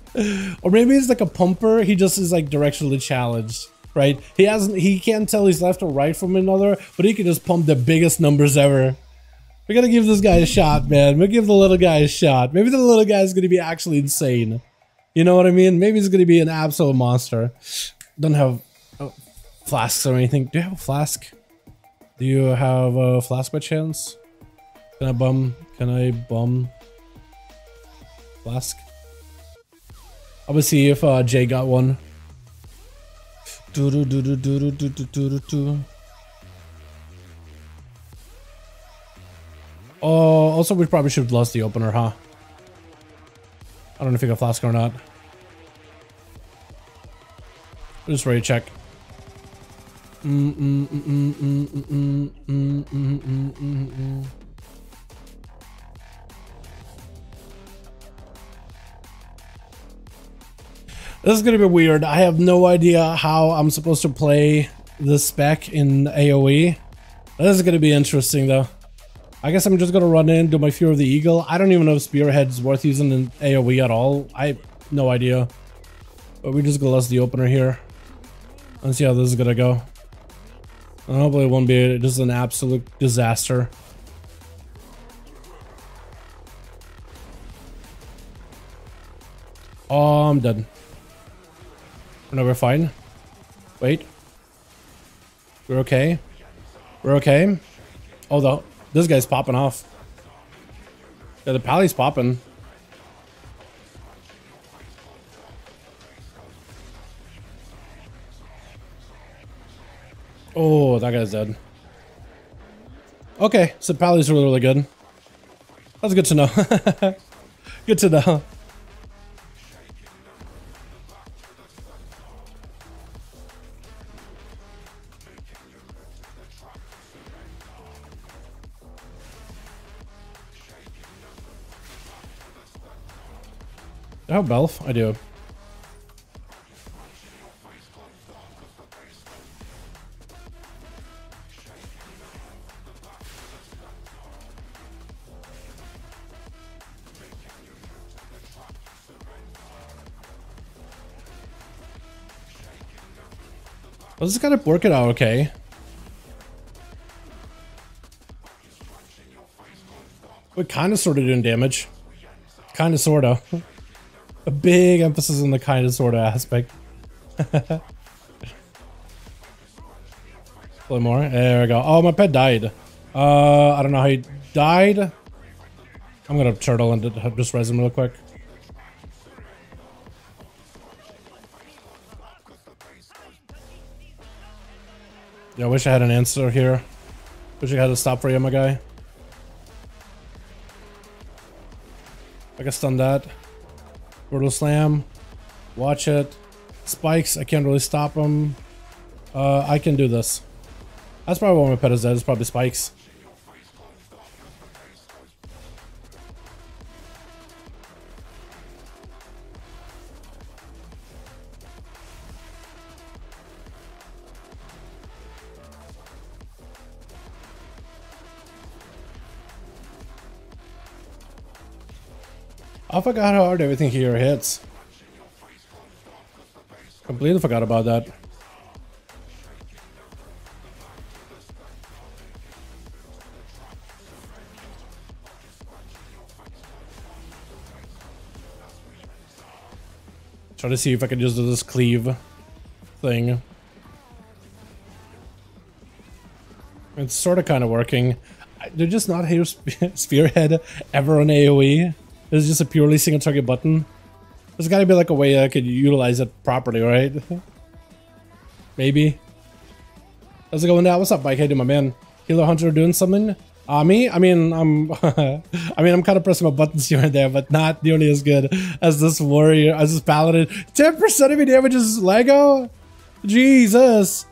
Or maybe he's like a pumper. He just is like directionally challenged. Right? He hasn't he can't tell he's left or right from another, but he can just pump the biggest numbers ever. We gotta give this guy a shot, man. We'll give the little guy a shot. Maybe the little guy is gonna be actually insane. You know what I mean? Maybe he's gonna be an absolute monster. Don't have oh, flasks or anything. Do you have a flask? Do you have a flask by chance? Can I bum? Can I bum? Flask? I'm gonna see if uh, Jay got one. Do do do do do do do do do do. Oh, also we probably should have lost the opener, huh? I don't know if you got flask or not. Just ready to check. This is gonna be weird. I have no idea how I'm supposed to play this spec in AoE. This is gonna be interesting though. I guess I'm just gonna run in, do my Fear of the Eagle. I don't even know if Spearhead's worth using in AoE at all. I have no idea. But we're just gonna lose the opener here. Let's see how this is gonna go. Hopefully it won't be It just an absolute disaster. Oh, I'm dead. No, we're fine. Wait. We're okay. We're okay. Oh, the this guy's popping off. Yeah, the pally's popping. Oh, that guy's dead. Okay, so pally's really, really good. That's good to know. good to know. Oh, Belf, I do. Well, this gotta work it out okay. We kind of sort of doing damage. Kind of, sort of. A big emphasis on the kind of, sort of aspect. A little more. There we go. Oh, my pet died. Uh, I don't know how he died. I'm gonna turtle and just res him real quick. Yeah, I wish I had an answer here. Wish I had a stop for you, my guy. I can stun that. Brutal Slam. Watch it. Spikes, I can't really stop them. Uh, I can do this. That's probably what my pet is dead, is probably Spikes. I forgot how hard everything here hits. Completely forgot about that. Try to see if I can just do this cleave thing. It's sort of kind of working. They're just not here Spearhead ever on AoE. It's just a purely single target button. There's gotta be like a way I could utilize it properly, right? Maybe. How's it going now? What's up, Mike? Hey, do my man. Healer Hunter doing something? Uh, me? I mean, I'm, I mean, I'm kind of pressing my buttons here and there, but not nearly as good as this warrior, as this paladin. 10% of your damage is Lego? Jesus.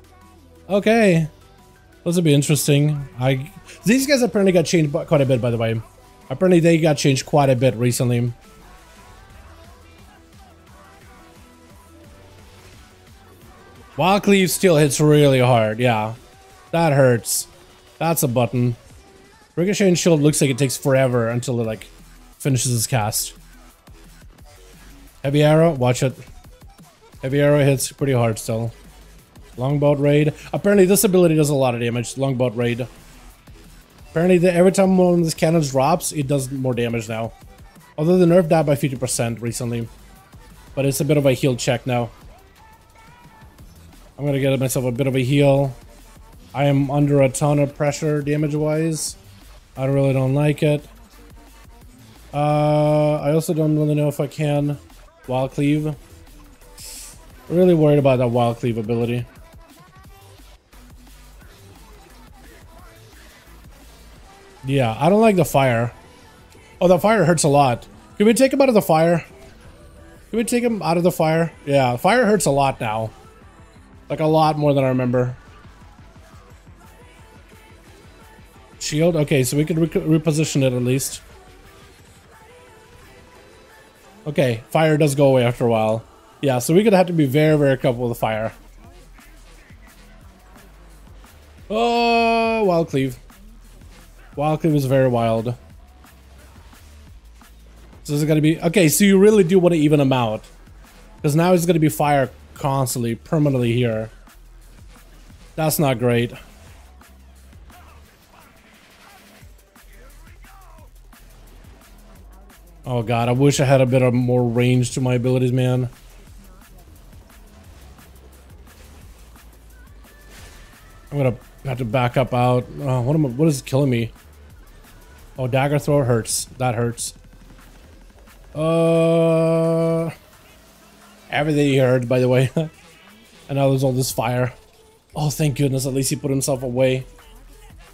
Okay. This would be interesting. I These guys apparently got changed quite a bit, by the way. Apparently they got changed quite a bit recently. Wild Cleave still hits really hard, yeah. That hurts. That's a button. Ricocheting Shield looks like it takes forever until it like finishes its cast. Heavy Arrow, watch it. Heavy Arrow hits pretty hard still. Longboat Raid. Apparently this ability does a lot of damage. Longboat Raid. Apparently the, every time one of these cannons drops, it does more damage now. Although the nerf died by 50% recently. But it's a bit of a heal check now. I'm gonna get myself a bit of a heal. I am under a ton of pressure damage wise. I really don't like it. Uh, I also don't really know if I can wild cleave. Really worried about that wild cleave ability. Yeah, I don't like the fire. Oh, the fire hurts a lot. Can we take him out of the fire? Can we take him out of the fire? Yeah, fire hurts a lot now. Like a lot more than I remember. Shield? Okay, so we could re reposition it at least. Okay, fire does go away after a while. Yeah, so we're gonna have to be very, very careful with the fire. Oh, wild cleave. Wild cleave is very wild. So is gonna be okay? So you really do want to even them out, because now it's gonna be fire constantly, permanently here. That's not great. Oh god, I wish I had a bit of more range to my abilities, man. I'm gonna have to back up out. Oh, what am I, what is killing me? Oh, dagger throw hurts. That hurts. Uh, everything he heard, by the way. and now there's all this fire. Oh, thank goodness. At least he put himself away.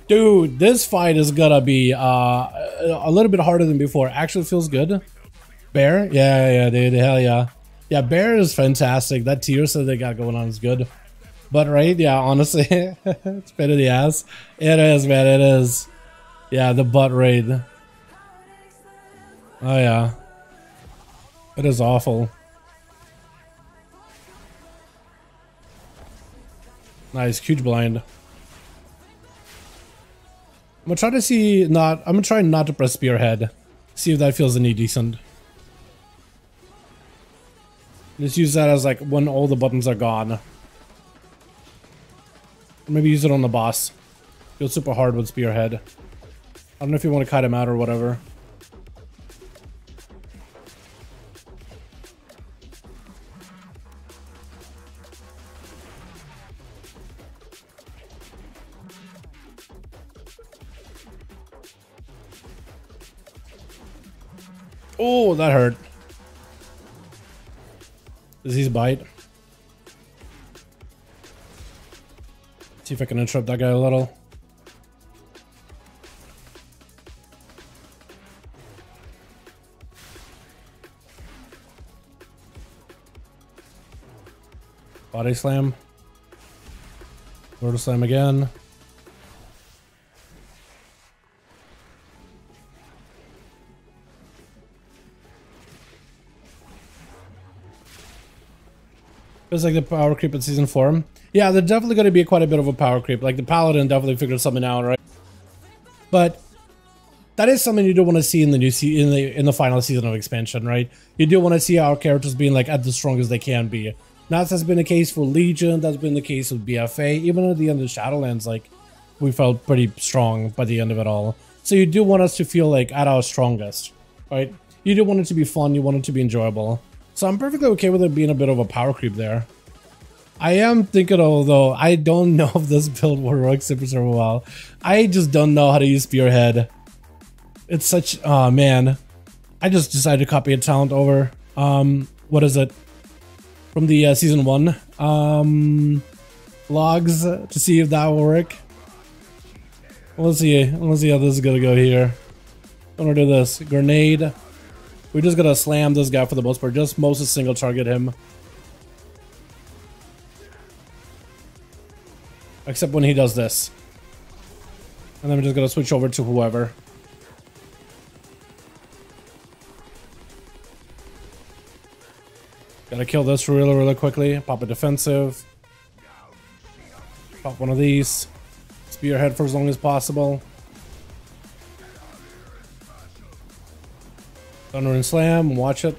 Dude, this fight is gonna be uh, a little bit harder than before. Actually feels good. Bear? Yeah, yeah, dude. Hell yeah. Yeah, Bear is fantastic. That tier set they got going on is good. But right, yeah, honestly, it's been in the ass. It is, man, it is. Yeah, the butt raid. Oh yeah. It is awful. Nice, huge blind. I'm gonna try to see not I'm gonna try not to press spearhead. See if that feels any decent. Just use that as like when all the buttons are gone. Maybe use it on the boss. Feels super hard with spearhead. I don't know if you want to cut him out or whatever. Oh, that hurt. Disease bite. See if I can interrupt that guy a little. Body slam. Mortal slam again. Feels like the power creep in season four. Yeah, they're definitely going to be quite a bit of a power creep. Like the paladin definitely figured something out, right? But that is something you do want to see in the new se- in the in the final season of expansion, right? You do want to see our characters being like at the strongest they can be. Now, that's been the case for Legion. That's been the case with BFA. Even at the end of Shadowlands, like we felt pretty strong by the end of it all. So you do want us to feel like at our strongest, right? You do want it to be fun. You want it to be enjoyable. So I'm perfectly okay with it being a bit of a power creep there. I am thinking, although I don't know if this build will work super super well. I just don't know how to use Spearhead. It's such, oh man. I just decided to copy a talent over. Um, what is it? From the uh, season one um, logs to see if that will work. Let's see. Let's see how this is gonna go here. I'm gonna do this grenade. We're just gonna slam this guy for the most part. Just mostly single target him. Except when he does this. And then we're just gonna switch over to whoever. Gotta kill this really, really quickly. Pop a defensive. Pop one of these. Spearhead for as long as possible. Thundering Slam, watch it.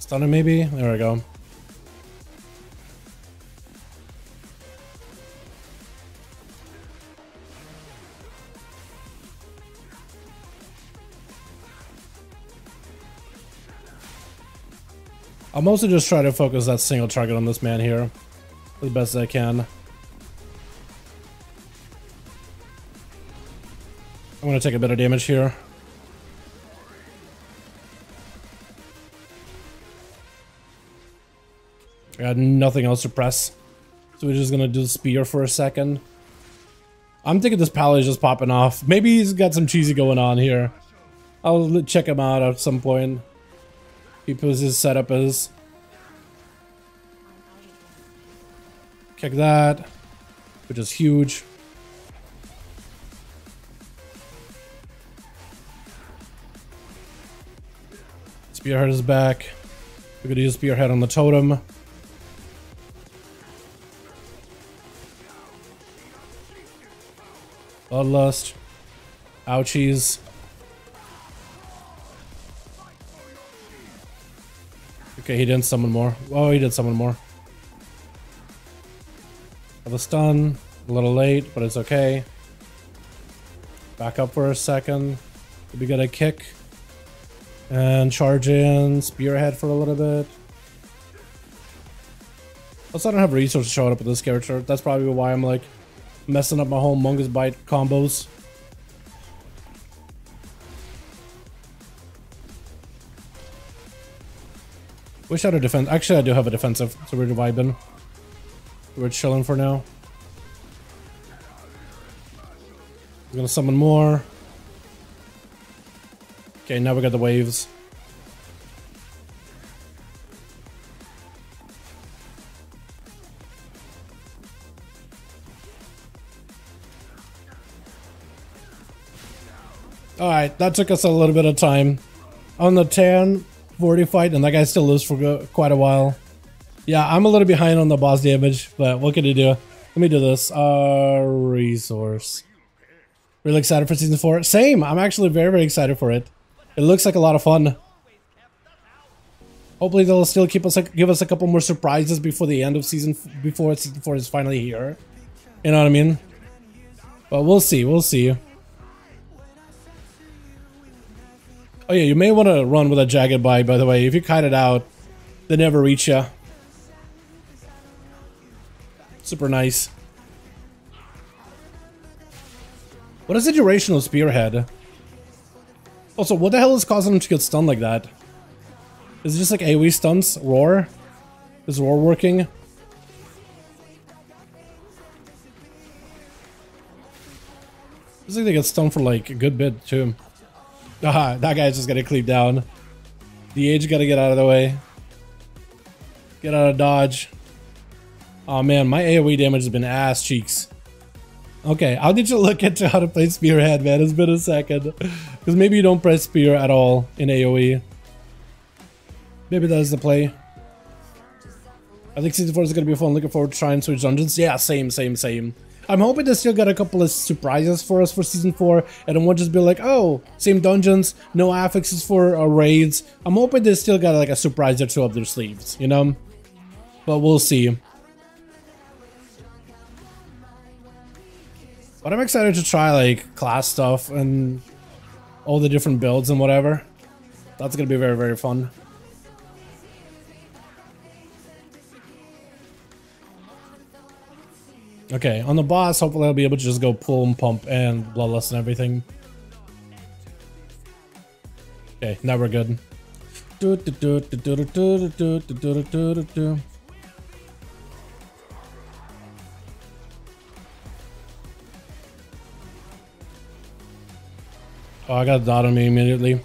Stunner maybe? There we go. I'll mostly just try to focus that single target on this man here. The best I can. I'm gonna take a bit of damage here. I got nothing else to press. So we're just gonna do the spear for a second. I'm thinking this pallet is just popping off. Maybe he's got some cheesy going on here. I'll check him out at some point. His setup is. Kick that, which is huge. Spearhead is back. We're gonna use Spearhead on the totem. Bloodlust. Ouchies. Okay, he didn't summon more. Oh, he did summon more. Have a stun. A little late, but it's okay. Back up for a second. We get a kick. And charge in. Spearhead for a little bit. Also, I don't have resources showing up with this character. That's probably why I'm like messing up my whole Mongoose Bite combos. Wish I had a defense. Actually, I do have a defensive, so we're vibing. We're chilling for now. I'm gonna summon more. Okay, now we got the waves. Alright, that took us a little bit of time. On the Tan 40 fight, and that guy still lives for quite a while. Yeah, I'm a little behind on the boss damage, but what can you do? Let me do this. Uh, resource. Really excited for season 4? Same! I'm actually very, very excited for it. It looks like a lot of fun. Hopefully they'll still keep us give us a couple more surprises before the end of season before season 4 is finally here. You know what I mean? But we'll see, we'll see. Oh yeah, you may want to run with a jagged bite, by the way. If you kite it out, they never reach you. Super nice. What is the duration of Spearhead? Also, what the hell is causing him to get stunned like that? Is it just like AoE stunts? Roar? Is Roar working? Looks like they get stunned for like a good bit too. Ah, that guy's just gonna cleave down. The age gotta get out of the way. Get out of dodge. Oh man, my AoE damage has been ass cheeks. Okay, I'll need you to look into how to play Spearhead, man. It's been a second. Because maybe you don't press Spear at all in AoE. Maybe that's the play. I think season 4 is gonna be fun. Looking forward to trying switch dungeons. Yeah, same, same, same. I'm hoping they still got a couple of surprises for us for season 4 and it won't just be like, oh, same dungeons, no affixes for uh, raids. I'm hoping they still got like a surprise or two up their sleeves, you know? But we'll see. But I'm excited to try like class stuff and all the different builds and whatever. That's gonna be very, very fun. Okay, on the boss, hopefully I'll be able to just go pull and pump and bloodlust and everything. Okay, now we're good. Oh, I got a dot on me immediately.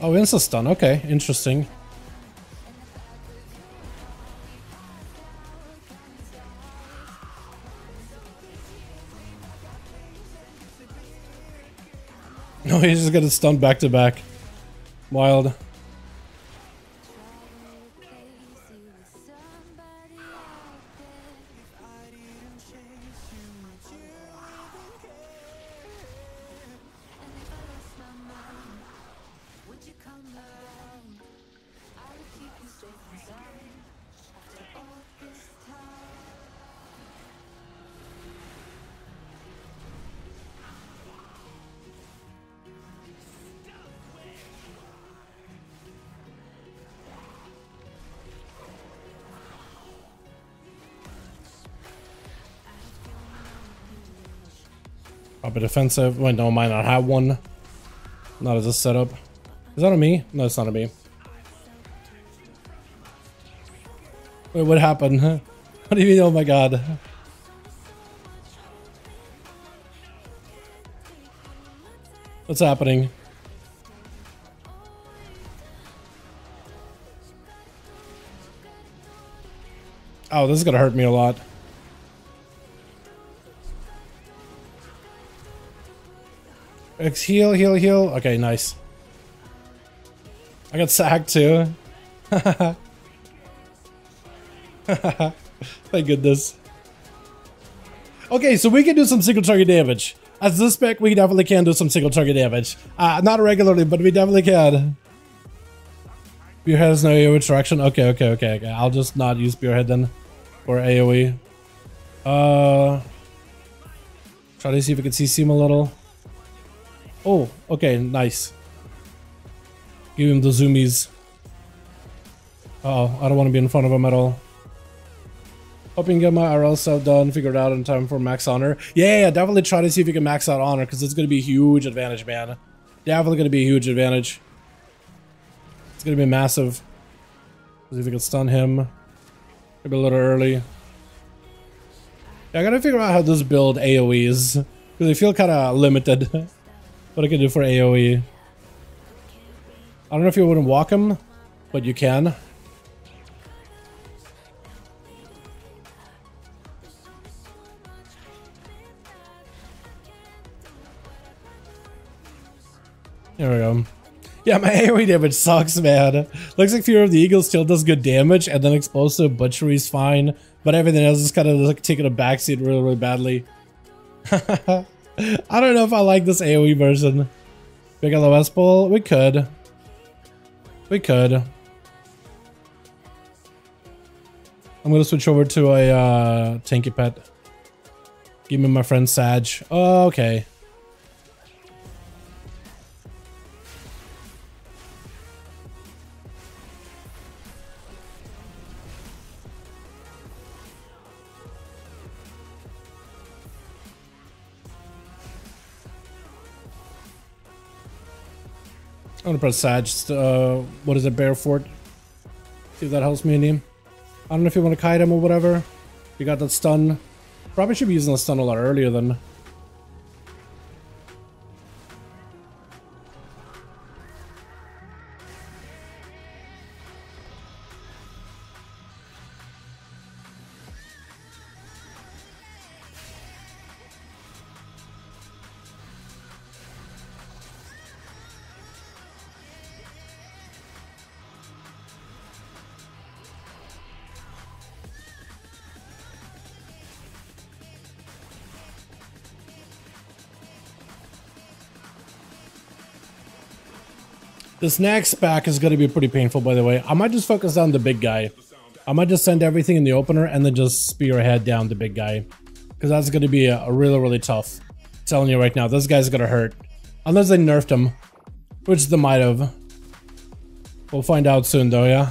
Oh, insta stun. Okay, interesting. No, he's just gonna stun back to back. Wild. Probably defensive. Wait, no, might not have one. Not as a setup. Is that on me? No, it's not on me. Wait, what happened? What do you mean, oh my god? What's happening? Oh, this is gonna hurt me a lot. X heal, heal, heal. Okay, nice. I got sacked too. Thank goodness. Okay, so we can do some single target damage. As this spec, we definitely can do some single target damage. Uh, not regularly, but we definitely can. Spearhead has no AoE attraction. Okay, okay, okay, okay. I'll just not use Spearhead then for AoE. Uh, try to see if we can CC him a little. Oh, okay, nice. Give him the zoomies. Uh oh, I don't want to be in front of him at all. Hoping to get my RL stuff done, figured out in time for max honor. Yeah, yeah, definitely try to see if you can max out honor because it's going to be a huge advantage, man. Definitely going to be a huge advantage. It's going to be massive. See if we can stun him. Maybe a little early. Yeah, I gotta figure out how this build AoEs. Because I feel kind of limited. what I can do for AoE. I don't know if you wouldn't walk him, but you can. There we go. Yeah, my AoE damage sucks, man. Looks like Fury of the Eagle still does good damage, and then Explosive Butchery is fine, but everything else is kind of like taking a backseat really, really badly. I don't know if I like this AoE version. Big LOS pull? We could. We could. I'm gonna switch over to a uh, tanky pet. Give me my friend Sag. Oh, okay. I'm gonna press Sag. Uh, what is it, Bear Fort? See if that helps me any. I don't know if you want to kite him or whatever. You got that stun. Probably should be using the stun a lot earlier than. This next back is going to be pretty painful, by the way. I might just focus on the big guy. I might just send everything in the opener and then just spearhead down the big guy. Because that's going to be a, a really, really tough. I'm telling you right now, this guy's going to hurt. Unless they nerfed him. Which they might have. We'll find out soon though, yeah?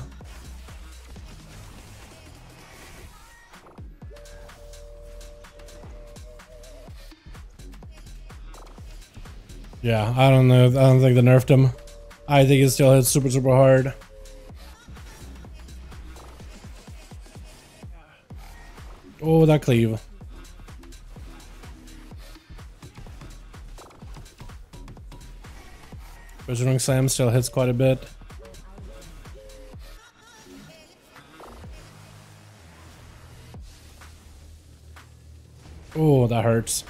Yeah, I don't know. I don't think they nerfed him. I think it still hits super, super hard. Oh, that cleave. Boomerang Slam still hits quite a bit. Oh, that hurts.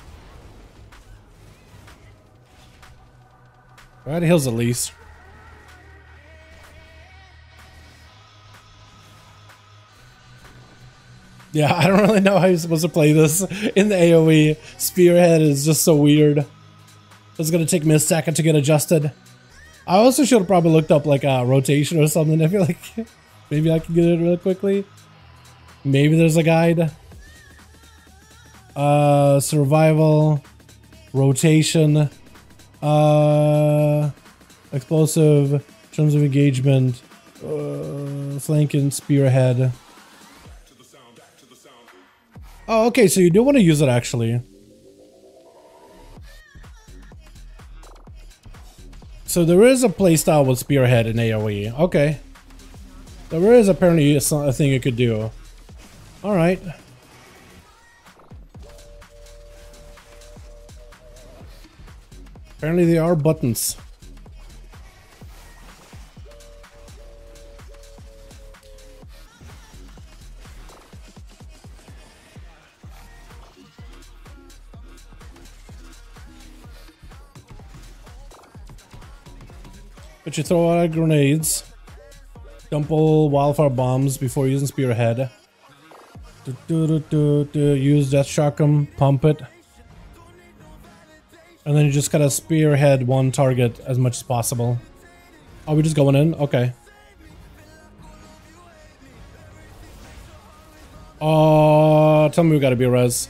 That heals at least. Yeah, I don't really know how you're supposed to play this in the AoE. Spearhead is just so weird. It's gonna take me a second to get adjusted. I also should have probably looked up like a rotation or something. I feel like maybe I can get it really quickly. Maybe there's a guide. Uh, survival, rotation, uh, explosive, terms of engagement, uh, flanking, spearhead. Oh, okay, so you do want to use it actually. So there is a playstyle with Spearhead in AoE. Okay. There is apparently a thing you could do. Alright. Apparently they are buttons. But you throw out grenades, dump all wildfire bombs before using spearhead. Do, do, do, do, use that shotgun, pump it. And then you just gotta spearhead one target as much as possible. Are we just going in? Okay. Oh, tell me we gotta be res.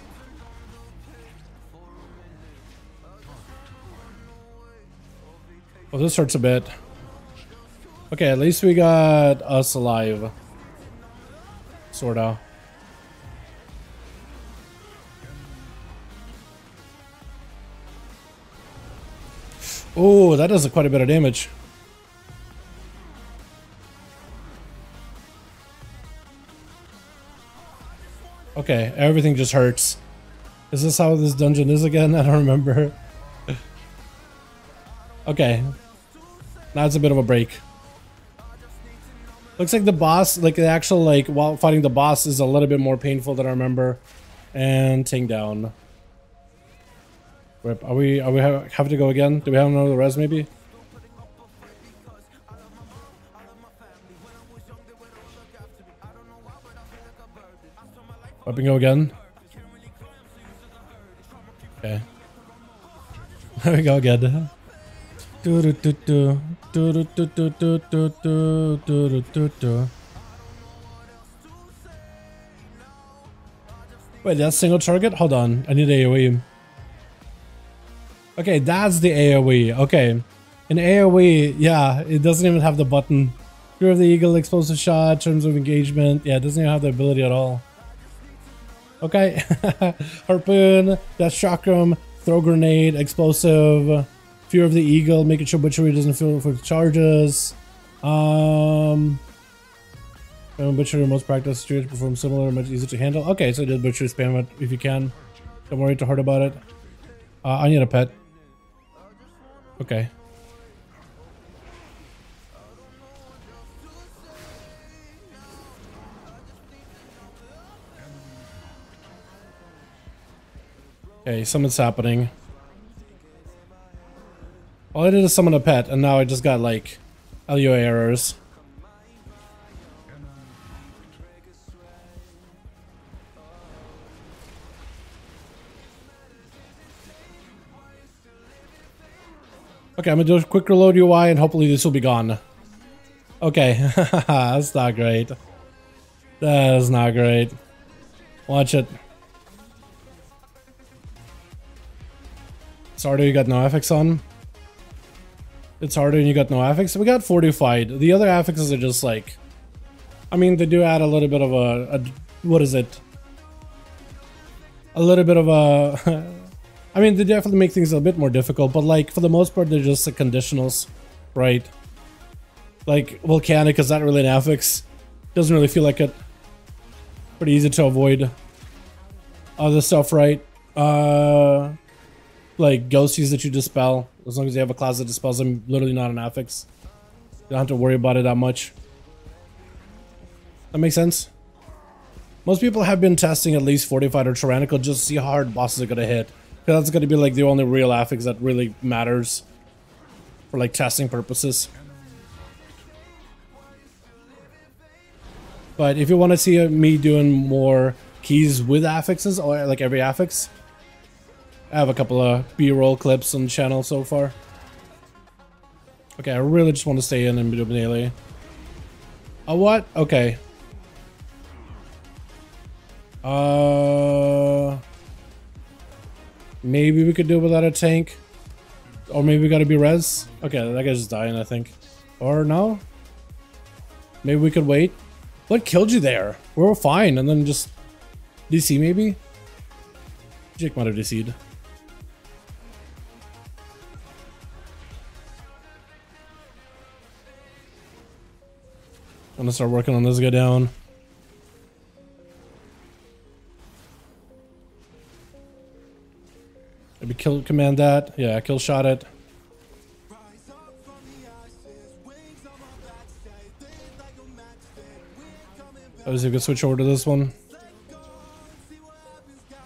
Well, this hurts a bit. Okay, at least we got us alive. Sorta. Oh, that does quite a bit of damage. Okay, everything just hurts. Is this how this dungeon is again? I don't remember. okay. Now it's a bit of a break. Looks like the boss, like the actual, like, while fighting the boss is a little bit more painful than I remember. And Ting down. Rip. Are we, are we ha have to go again? Do we have another res maybe? Up and go again. Okay. There we go again. Wait, that's single target? Hold on, I need AoE. Okay, that's the AoE. Okay. In AoE, yeah, it doesn't even have the button. Fury of the Eagle, explosive shot, terms of engagement. Yeah, it doesn't even have the ability at all. Okay. Harpoon, Death Chakram, throw grenade, explosive, Fury of the Eagle, making sure Butchery doesn't feel for the charges. Um um, Butchery most practice to perform similar, much easier to handle. Okay, so just Butchery spam it if you can. Don't worry too hard about it. Uh, I need a pet. Okay. Okay, something's happening. All I did is summon a pet, and now I just got, like, LUA errors. Okay, I'm gonna do a quick reload UI, and hopefully this will be gone. Okay, that's not great. That is not great. Watch it. Harder, you got no affix on. It's harder and you got no affix. We got fortified. The other affixes are just like... I mean, they do add a little bit of a... a what is it? A little bit of a... I mean, they definitely make things a bit more difficult, but like, for the most part, they're just the conditionals, right? Like, Volcanic, is that really an affix? Doesn't really feel like it. Pretty easy to avoid. Other stuff, right? Uh like ghosties that you dispel. As long as you have a class that dispels them, literally not an affix. You don't have to worry about it that much. That makes sense? Most people have been testing at least Fortified or Tyrannical just to see how hard bosses are gonna hit. Because that's gonna be like the only real affix that really matters. For like testing purposes. But if you want to see me doing more keys with affixes, or like every affix, I have a couple of B-roll clips on the channel so far. Okay, I really just want to stay in and do melee. A what? Okay. Uh, maybe we could do it without a tank, or maybe we gotta be res. Okay, that guy's just dying, I think. Or no? Maybe we could wait. What killed you there? We were fine, and then just DC maybe. Jake might have DC'd. Gonna start working on this guy down. Maybe kill command that. Yeah, kill shot it. Is he gonna switch over to this one?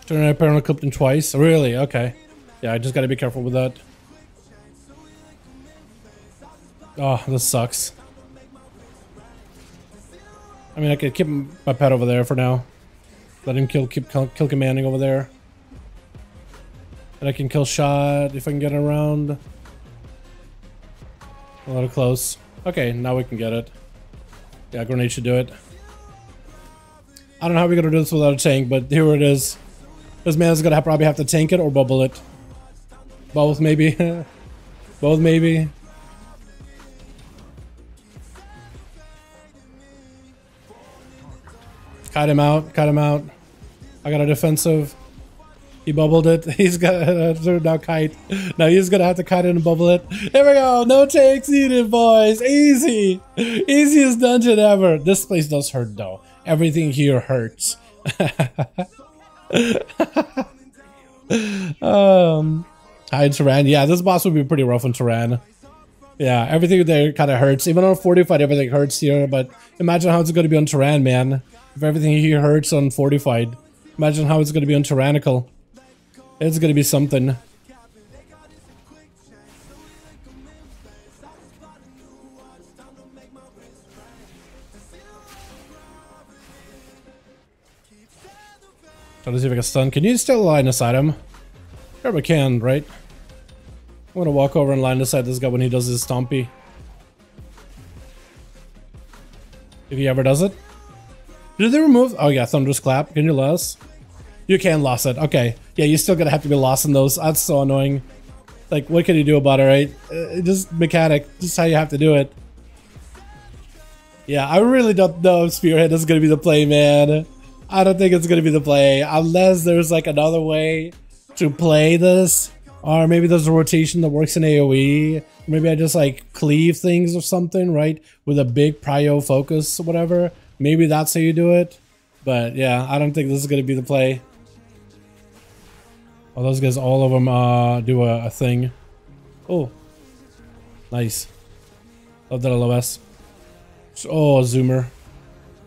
Turn right parallel clipped him twice. Really? Okay. Yeah, I just gotta be careful with that. Oh, this sucks. I mean, I could keep my pet over there for now. Let him kill, keep kill, commanding over there. And I can kill shot if I can get around. A little close. Okay, now we can get it. Yeah, grenade should do it. I don't know how we're gonna do this without a tank, but here it is. This man's gonna have, probably have to tank it or bubble it. Both maybe. Both maybe. Cut him out, cut him out. I got a defensive. He bubbled it. He's got uh, now kite. Now he's gonna have to kite it and bubble it. There we go. No takes needed, boys. Easy. Easiest dungeon ever. This place does hurt though. Everything here hurts. um, hi Turan. Yeah, this boss would be pretty rough on Turan. Yeah, everything there kind of hurts. Even on Fortified, everything hurts here. But imagine how it's to be on Turan, man. If everything he hurts on Fortified, imagine how it's going to be on Tyrannical. It's going to be something. Trying to see if I can stun. Can you still line aside him? Sure we can, right? I'm gonna walk over and line aside this guy when he does his stompy. If he ever does it. Did they remove? Oh yeah, Thunderous Clap. Can you lose? You can loss it. Okay. Yeah, you're still gonna have to be lost in those. That's so annoying. Like, what can you do about it, right? Uh, just mechanic. Just how you have to do it. Yeah, I really don't know if Spearhead is gonna be the play, man. I don't think it's gonna be the play unless there's like another way to play this, or maybe there's a rotation that works in AOE. Maybe I just like cleave things or something, right? With a big prio focus or whatever. Maybe that's how you do it. But yeah, I don't think this is gonna be the play. Oh, those guys, all of them uh, do a, a thing. Oh, nice. Love that LOS. Oh, Zoomer.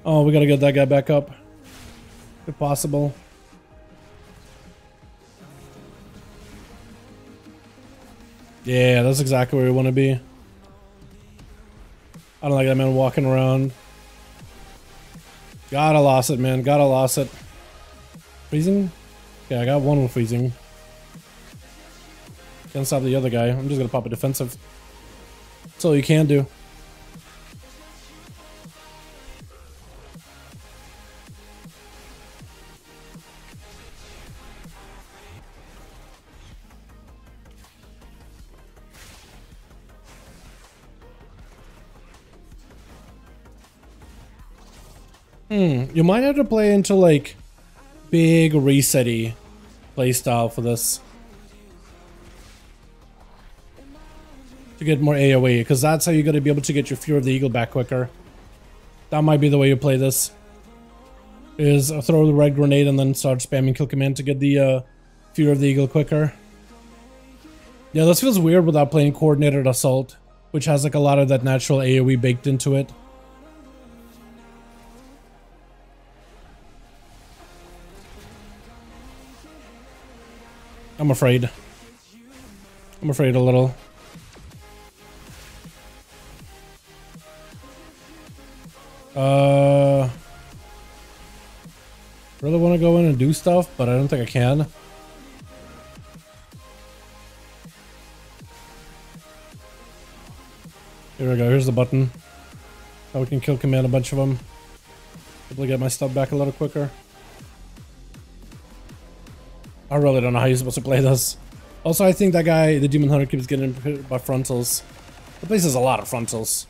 Oh, we gotta get that guy back up. If possible. Yeah, that's exactly where we want to be. I don't like that man walking around. Gotta lost it, man. Gotta lost it. Freezing? Yeah, I got one with freezing. Can't stop the other guy. I'm just gonna pop a defensive. That's all you can do. Hmm, you might have to play into like big resetty playstyle for this. To get more AoE, because that's how you're going to be able to get your Fury of the Eagle back quicker. That might be the way you play this. Is throw the red grenade and then start spamming kill command to get the uh, Fury of the Eagle quicker. Yeah, this feels weird without playing Coordinated Assault, which has like a lot of that natural AoE baked into it. I'm afraid. I'm afraid a little. Uh, really want to go in and do stuff, but I don't think I can. Here we go. Here's the button. Now we can kill command a bunch of them. To get my stuff back a little quicker. I really don't know how you're supposed to play this. Also, I think that guy, the Demon Hunter, keeps getting hit by frontals. The place has a lot of frontals.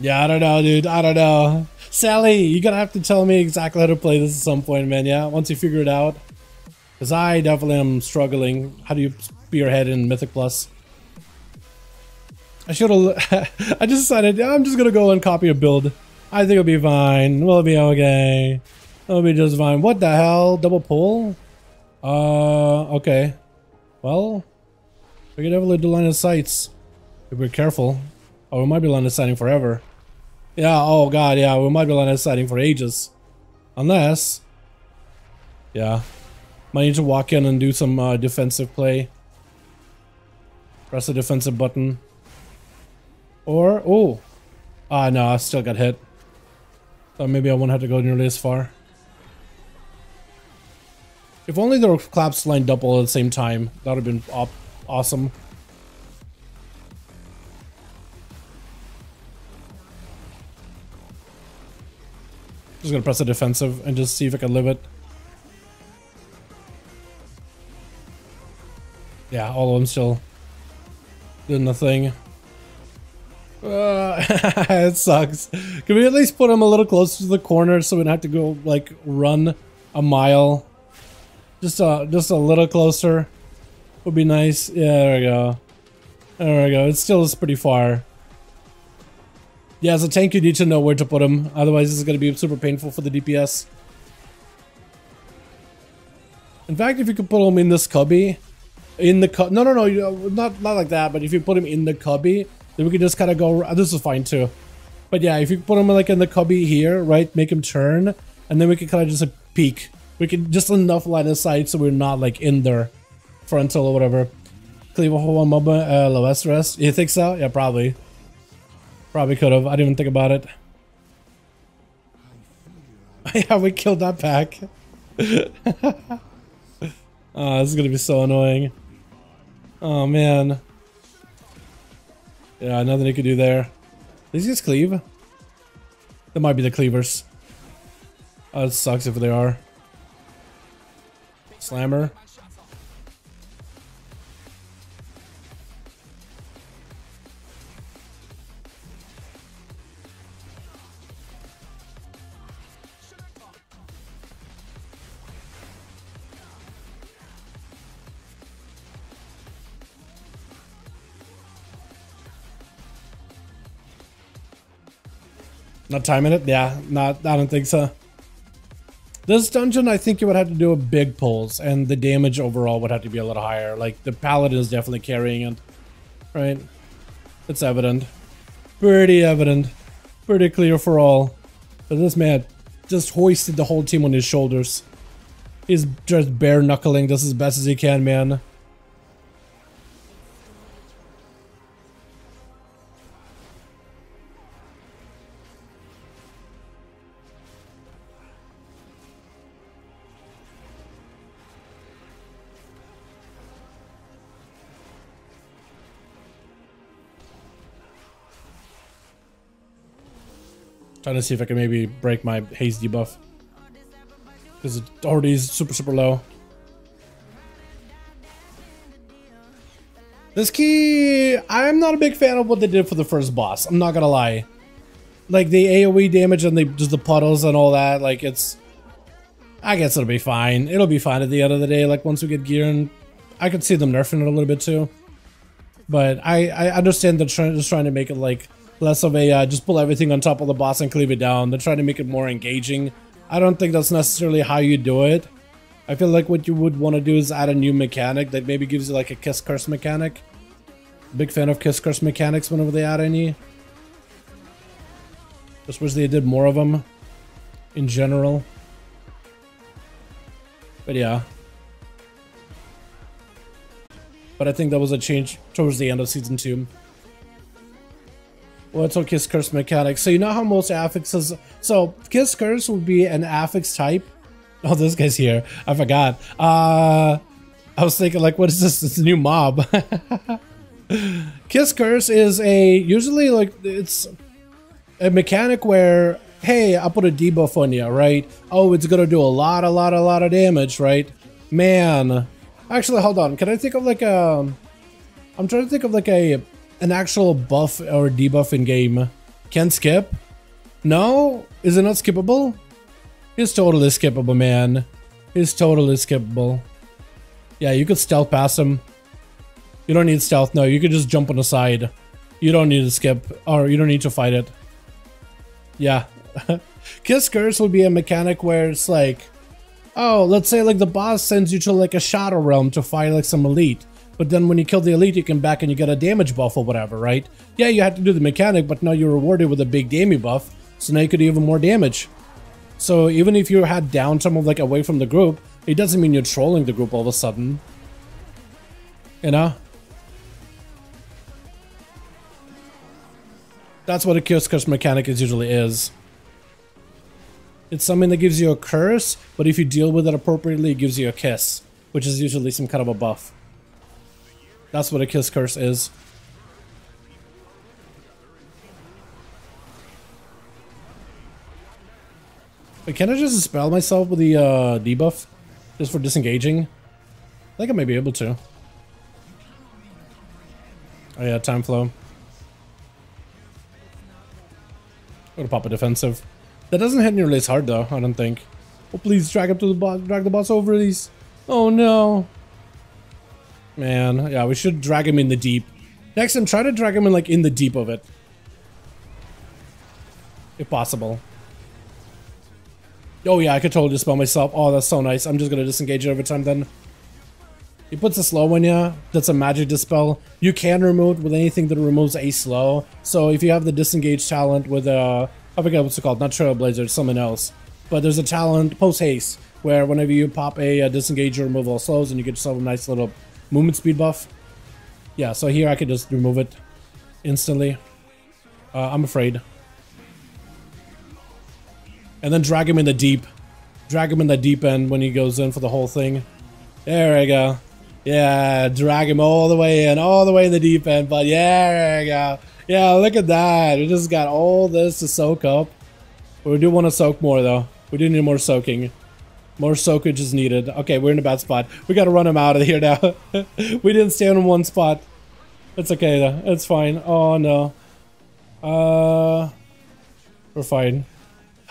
Yeah, I don't know, dude. I don't know. Sally, you're gonna have to tell me exactly how to play this at some point, man, yeah? Once you figure it out. Because I definitely am struggling. How do you spearhead in Mythic Plus? I should have. I just decided I'm just gonna go and copy a build. I think it'll be fine. We'll be okay. It'll be just fine. What the hell? Double pull? Uh, okay. Well, we can definitely do line of sights if we're careful. Oh, we might be line of sighting forever. Yeah. Oh god. Yeah, we might be line of sighting for ages, unless. Yeah. Might need to walk in and do some uh, defensive play. Press the defensive button. Or, oh. Ah, no, I still got hit. So maybe I won't have to go nearly as far. If only the claps lined up all at the same time. That would have been awesome. Just gonna press the defensive and just see if I can live it. Yeah, all of them still doing the thing. Uh, it sucks. Can we at least put him a little closer to the corner so we don't have to go like run a mile? Just a just a little closer would be nice. Yeah, there we go. There we go. It still is pretty far. Yeah, as a tank, you need to know where to put him. Otherwise, this is going to be super painful for the DPS. In fact, if you could put him in this cubby, in the cu- no, no, no, not not like that. But if you put him in the cubby, then we can just kind of go. This is fine too. But yeah, if you put him like in the cubby here, right, make him turn, and then we can kind of just like, peek. We can just enough line of sight so we're not like in their frontal or whatever. Cleave a whole MOBA, uh, lowest rest. You think so? Yeah, probably. Probably could have. I didn't even think about it. yeah, we killed that pack. oh, this is gonna be so annoying. Oh man. Yeah, nothing he could do there. He just cleave? That might be the cleavers. Oh, it sucks if they are. Slammer. Not timing it? Yeah, not. I don't think so. This dungeon, I think you would have to do a big pulls, and the damage overall would have to be a little higher. Like, the paladin is definitely carrying it. Right? It's evident. Pretty evident. Pretty clear for all. But this man just hoisted the whole team on his shoulders. He's just bare knuckling this as best as he can, man. Trying to see if I can maybe break my haze debuff. Because it already is super, super low. This key, I'm not a big fan of what they did for the first boss. I'm not gonna lie. Like the AoE damage and the just the puddles and all that, like it's... I guess it'll be fine. It'll be fine at the end of the day, like once we get gear and... I could see them nerfing it a little bit too. But I, I understand they're trying, just trying to make it like less of a uh, just pull everything on top of the boss and cleave it down. They're trying to make it more engaging. I don't think that's necessarily how you do it. I feel like what you would want to do is add a new mechanic that maybe gives you like a kiss curse mechanic. Big fan of kiss curse mechanics whenever they add any. Just wish they did more of them in general. But yeah. But I think that was a change towards the end of season two. What's well, Kiss Curse mechanic? So you know how most affixes... So Kiss Curse would be an affix type. Oh, this guy's here. I forgot. Uh, I was thinking like, what is this? It's a new mob. Kiss Curse is a... Usually like, it's a mechanic where... Hey, I put a debuff on you, right? Oh, it's gonna do a lot, a lot, a lot of damage, right? Man. Actually, hold on. Can I think of like a... I'm trying to think of like a an actual buff or debuff in game can skip? No? Is it not skippable? It's totally skippable, man. It's totally skippable. Yeah, you could stealth past him. You don't need stealth, no, you could just jump on the side. You don't need to skip, or you don't need to fight it. Yeah. Kiss Curse would be a mechanic where it's like, oh, let's say like the boss sends you to like a Shadow Realm to fight like some elite. But then when you kill the elite, you come back and you get a damage buff or whatever, right? Yeah, you had to do the mechanic, but now you're rewarded with a big damage buff, so now you could do even more damage. So even if you had down someone like away from the group, it doesn't mean you're trolling the group all of a sudden. You know? That's what a kiss curse mechanic is usually is. It's something that gives you a curse, but if you deal with it appropriately, it gives you a kiss, which is usually some kind of a buff. That's what a kiss curse is. Wait, can I just dispel myself with the uh, debuff? Just for disengaging? I think I may be able to. Oh yeah, time flow. Gonna pop a defensive. That doesn't hit nearly as hard though, I don't think. Oh please drag up to the boss drag the boss over these. Oh no. Man, yeah, we should drag him in the deep. Next time try to drag him in like in the deep of it. If possible. Oh yeah, I could totally dispel myself. Oh, that's so nice. I'm just gonna disengage it every time then. He puts a slow on you. That's a magic dispel. You can remove with anything that removes a slow. So if you have the disengage talent with a... I forget what's it called, not Trailblazer, it's something else. But there's a talent, post haste, where whenever you pop a uh, disengage, you remove all slows, and you get yourself a nice little movement speed buff. Yeah, so here I could just remove it instantly. Uh, I'm afraid. And then drag him in the deep. Drag him in the deep end when he goes in for the whole thing. There we go. Yeah, drag him all the way in, all the way in the deep end. But yeah, there we go. Yeah, look at that. We just got all this to soak up. We do want to soak more, though. We do need more soaking. More soakage is needed. Okay, we're in a bad spot. We gotta run him out of here now. we didn't stand in one spot. It's okay, though. It's fine. Oh, no. Uh... We're fine.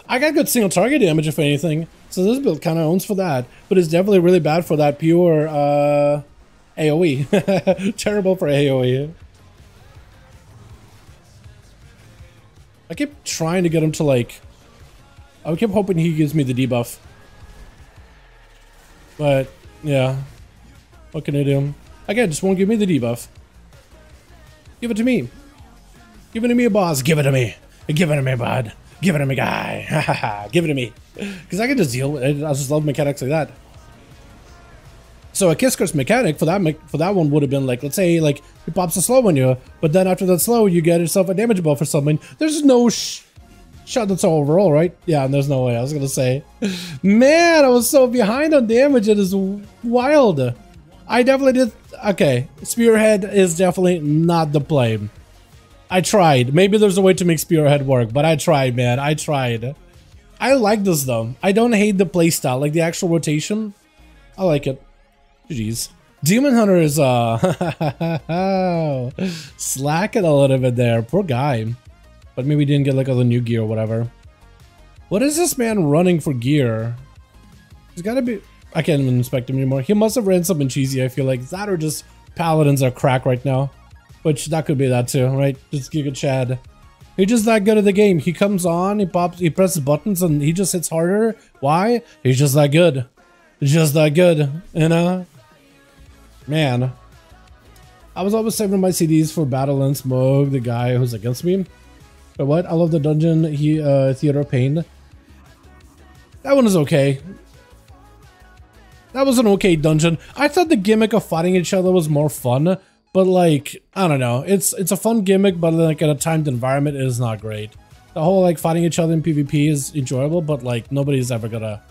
I got good single target damage, if anything. So this build kind of owns for that. But it's definitely really bad for that pure uh, AoE. Terrible for AoE. I keep trying to get him to like... I keep hoping he gives me the debuff. But, yeah. What can I do? Again, just won't give me the debuff. Give it to me. Give it to me, a boss. Give it to me. Give it to me, bud. Give it to me, guy. Give it to me. Because I can just deal with it. I just love mechanics like that. So a Kiss Curse mechanic for that me for that one would have been like, let's say like it pops a slow on you, but then after that slow you get yourself a damage buff or something. There's no sh shot that's overall, right? Yeah, and there's no way. I was gonna say, man, I was so behind on damage. It is wild. I definitely did. Okay, Spearhead is definitely not the play. I tried. Maybe there's a way to make Spearhead work, but I tried, man. I tried. I like this though. I don't hate the playstyle, like the actual rotation. I like it. Jeez. Demon Hunter is uh slacking a little bit there. Poor guy. But maybe didn't get like all the new gear or whatever. What is this man running for gear? He's gotta be I can't even inspect him anymore. He must have ran something cheesy, I feel like. That or just paladins are crack right now. Which that could be that too, right? Just Giga Chad. He's just that good at the game. He comes on, he pops, he presses buttons, and he just hits harder. Why? He's just that good. He's just that good, you know? Man. I was always saving my CDs for Battle and Smoke, the guy who's against me. But what? I love the Dungeon he, uh, Theater of Pain. That one is okay. That was an okay dungeon. I thought the gimmick of fighting each other was more fun, but like, I don't know. It's it's a fun gimmick, but like in a timed environment, it is not great. The whole like fighting each other in PvP is enjoyable, but like nobody's ever gonna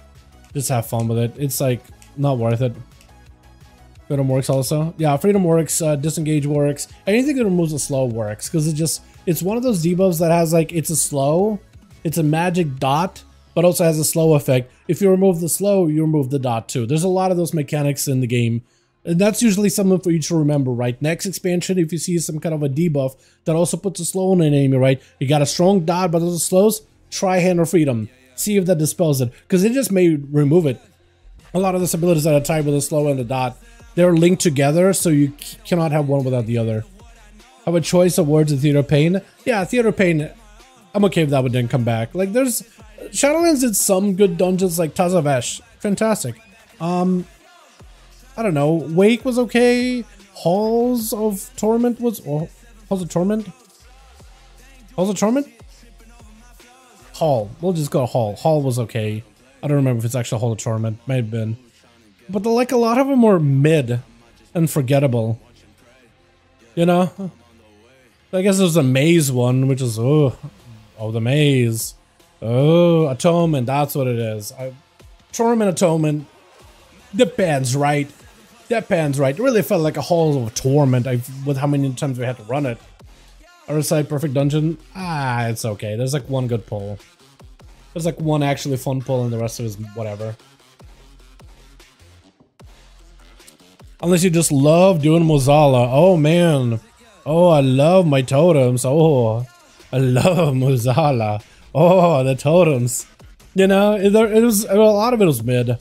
just have fun with it. It's like not worth it. Freedom works also. Yeah, freedom works, uh, disengage works. Anything that removes a slow works because it just it's one of those debuffs that has like it's a slow, it's a magic dot, but also has a slow effect. If you remove the slow, you remove the dot too. There's a lot of those mechanics in the game. And that's usually something for you to remember, right? Next expansion, if you see some kind of a debuff that also puts a slow on an enemy, right? You got a strong dot, but those are slows, try Hand of Freedom. See if that dispels it. Because it just may remove it. A lot of this abilities that are tied with a slow and a dot they're linked together, so you cannot have one without the other. Have a choice in Theater of Pain. Yeah, Theater of Pain. I'm okay if that one didn't come back. Like, there's Shadowlands did some good dungeons, like Tazavesh, fantastic. Um, I don't know. Wake was okay. Halls of Torment was. Or Halls of Torment. Halls of Torment. Hall. We'll just go Hall. Hall was okay. I don't remember if it's actually Hall of Torment. Might have been. But the, like a lot of them were mid and forgettable. You know? I guess there's a maze one, which is oh, oh the maze. Oh, atonement. That's what it is. I, Torment atonement. Depends, right? Depends, right? It really felt like a Hall of Torment I, with how many times we had to run it. Other side, Perfect Dungeon. Ah, it's okay. There's like one good pull. There's like one actually fun pull, and the rest of it is whatever. Unless you just love doing Mueh'zala. Oh man. Oh, I love my totems. Oh, I love Mueh'zala. Oh, the totems. You know, it, it was a lot of it was mid.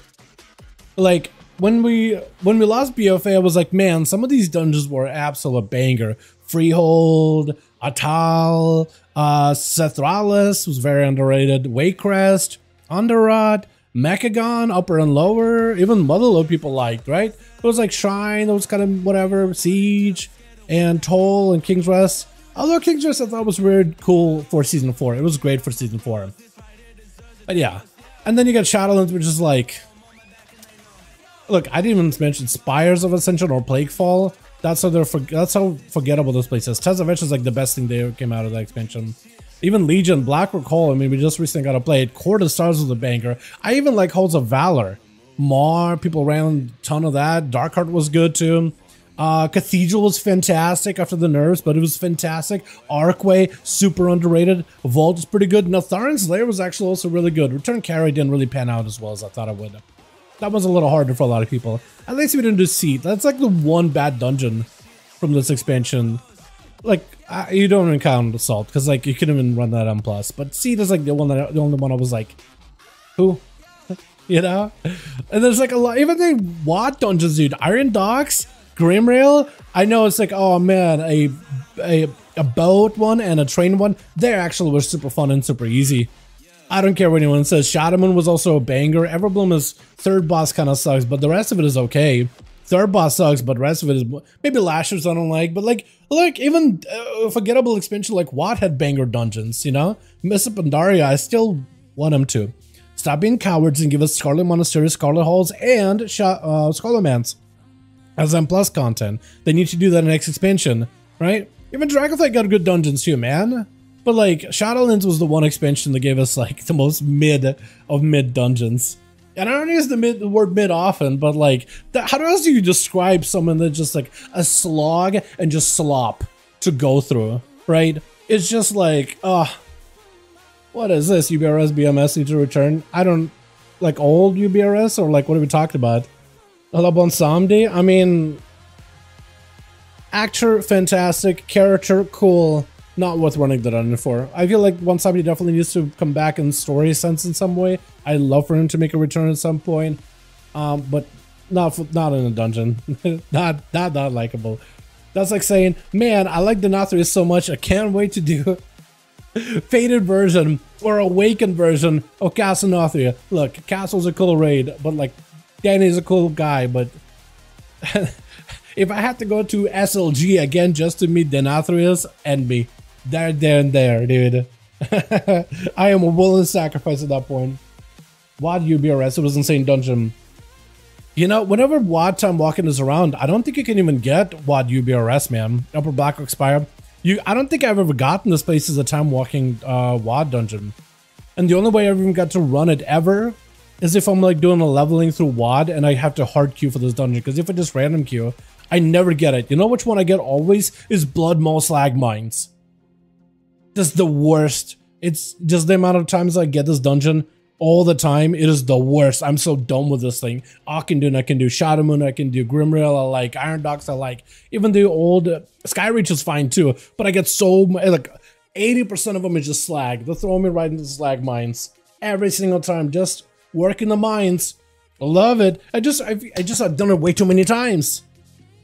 Like when we when we lost BFA, I was like, man, some of these dungeons were absolute banger. Freehold, Atal, uh, Sethraliss was very underrated. Waycrest, Underrot, Mechagon, upper and lower, even Motherlode people liked, right? It was like Shrine, it was kind of whatever, Siege, and Tol and King's Rest. Although King's Rest I thought was weird cool for season four. It was great for season four. But yeah. And then you got Shadowlands, which is like Look, I didn't even mention Spires of Ascension or Plaguefall. That's how they're for, that's how forgettable this place is. Of Edge is like the best thing that came out of that expansion. Even Legion, Black Rook Hold, I mean, we just recently got to play it. Court of Stars was a banger. I even like Halls of Valor. Maw, people ran a ton of that. Darkheart was good too. Uh, Cathedral was fantastic after the nerves, but it was fantastic. Arcway, super underrated. Vault is pretty good. Neltharion's Lair was actually also really good. Return Kara didn't really pan out as well as I thought it would. That was a little harder for a lot of people. At least we didn't do Seat. That's like the one bad dungeon from this expansion. Like I, you don't even count Assault because like you couldn't even run that on plus. But Seat is like the one that the only one I was like, who, you know? And there's like a lot. Even the WoD dungeons, dude. Iron Docks, Grimrail. I know it's like oh man, a a a boat one and a train one. They actually were super fun and super easy. I don't care what anyone says. Shadowmoon was also a banger. Everbloom third boss kind of sucks, but the rest of it is okay. Third boss sucks, but rest of it is maybe Lashers I don't like. But like, look, even uh, forgettable expansion like WoD had banger dungeons. You know, Miss Pandaria, I still want them to stop being cowards and give us Scarlet Monastery, Scarlet Halls, and Sh- uh, Scarlet Mans as M plus content. They need to do that in next expansion, right? Even Dragonflight got good dungeons too, man. But like Shadowlands was the one expansion that gave us like the most mid of mid dungeons. And I don't use the mid the word mid often, but like that, how else do you describe someone that's just like a slog and just slop to go through, right? It's just like, uh what is this? UBRS BMS need to return? I don't like old UBRS or like what are we talking about? La Bwonsamdi? I mean actor fantastic, character cool not worth running the dungeon for. I feel like one somebody definitely needs to come back in story sense in some way. I'd love for him to make a return at some point, um, but not for, not in a dungeon. not not that likable. That's like saying, man, I like Denathrius so much, I can't wait to do faded version or awakened version of Castle Nathria. Look, Castle's a cool raid, but like Danny's a cool guy, but if I had to go to SLG again just to meet Denathrius, and me. There, there, and there, dude. I am a willing sacrifice at that point. WoD UBRS, it was insane dungeon. You know, whenever WoD time walking is around, I don't think you can even get WoD UBRS, man. Upper Blackrock Spire. You, I don't think I've ever gotten this place as a time walking uh, WoD dungeon. And the only way I've even got to run it ever is if I'm like doing a leveling through WoD and I have to hard queue for this dungeon. Because if I just random queue, I never get it. You know which one I get always is Bloodmaul Slag Mines. That's the worst. It's just the amount of times I get this dungeon all the time. It is the worst. I'm so done with this thing. Auchindoun I can do, Shadow Moon I can do, Grimrail I like, Iron Docks I like. Even the old uh, Skyreach is fine too. But I get so mu- like 80% of them is just slag. They're throwing me right into slag mines every single time. Just working the mines. I love it. I just, I, I just, I've done it way too many times.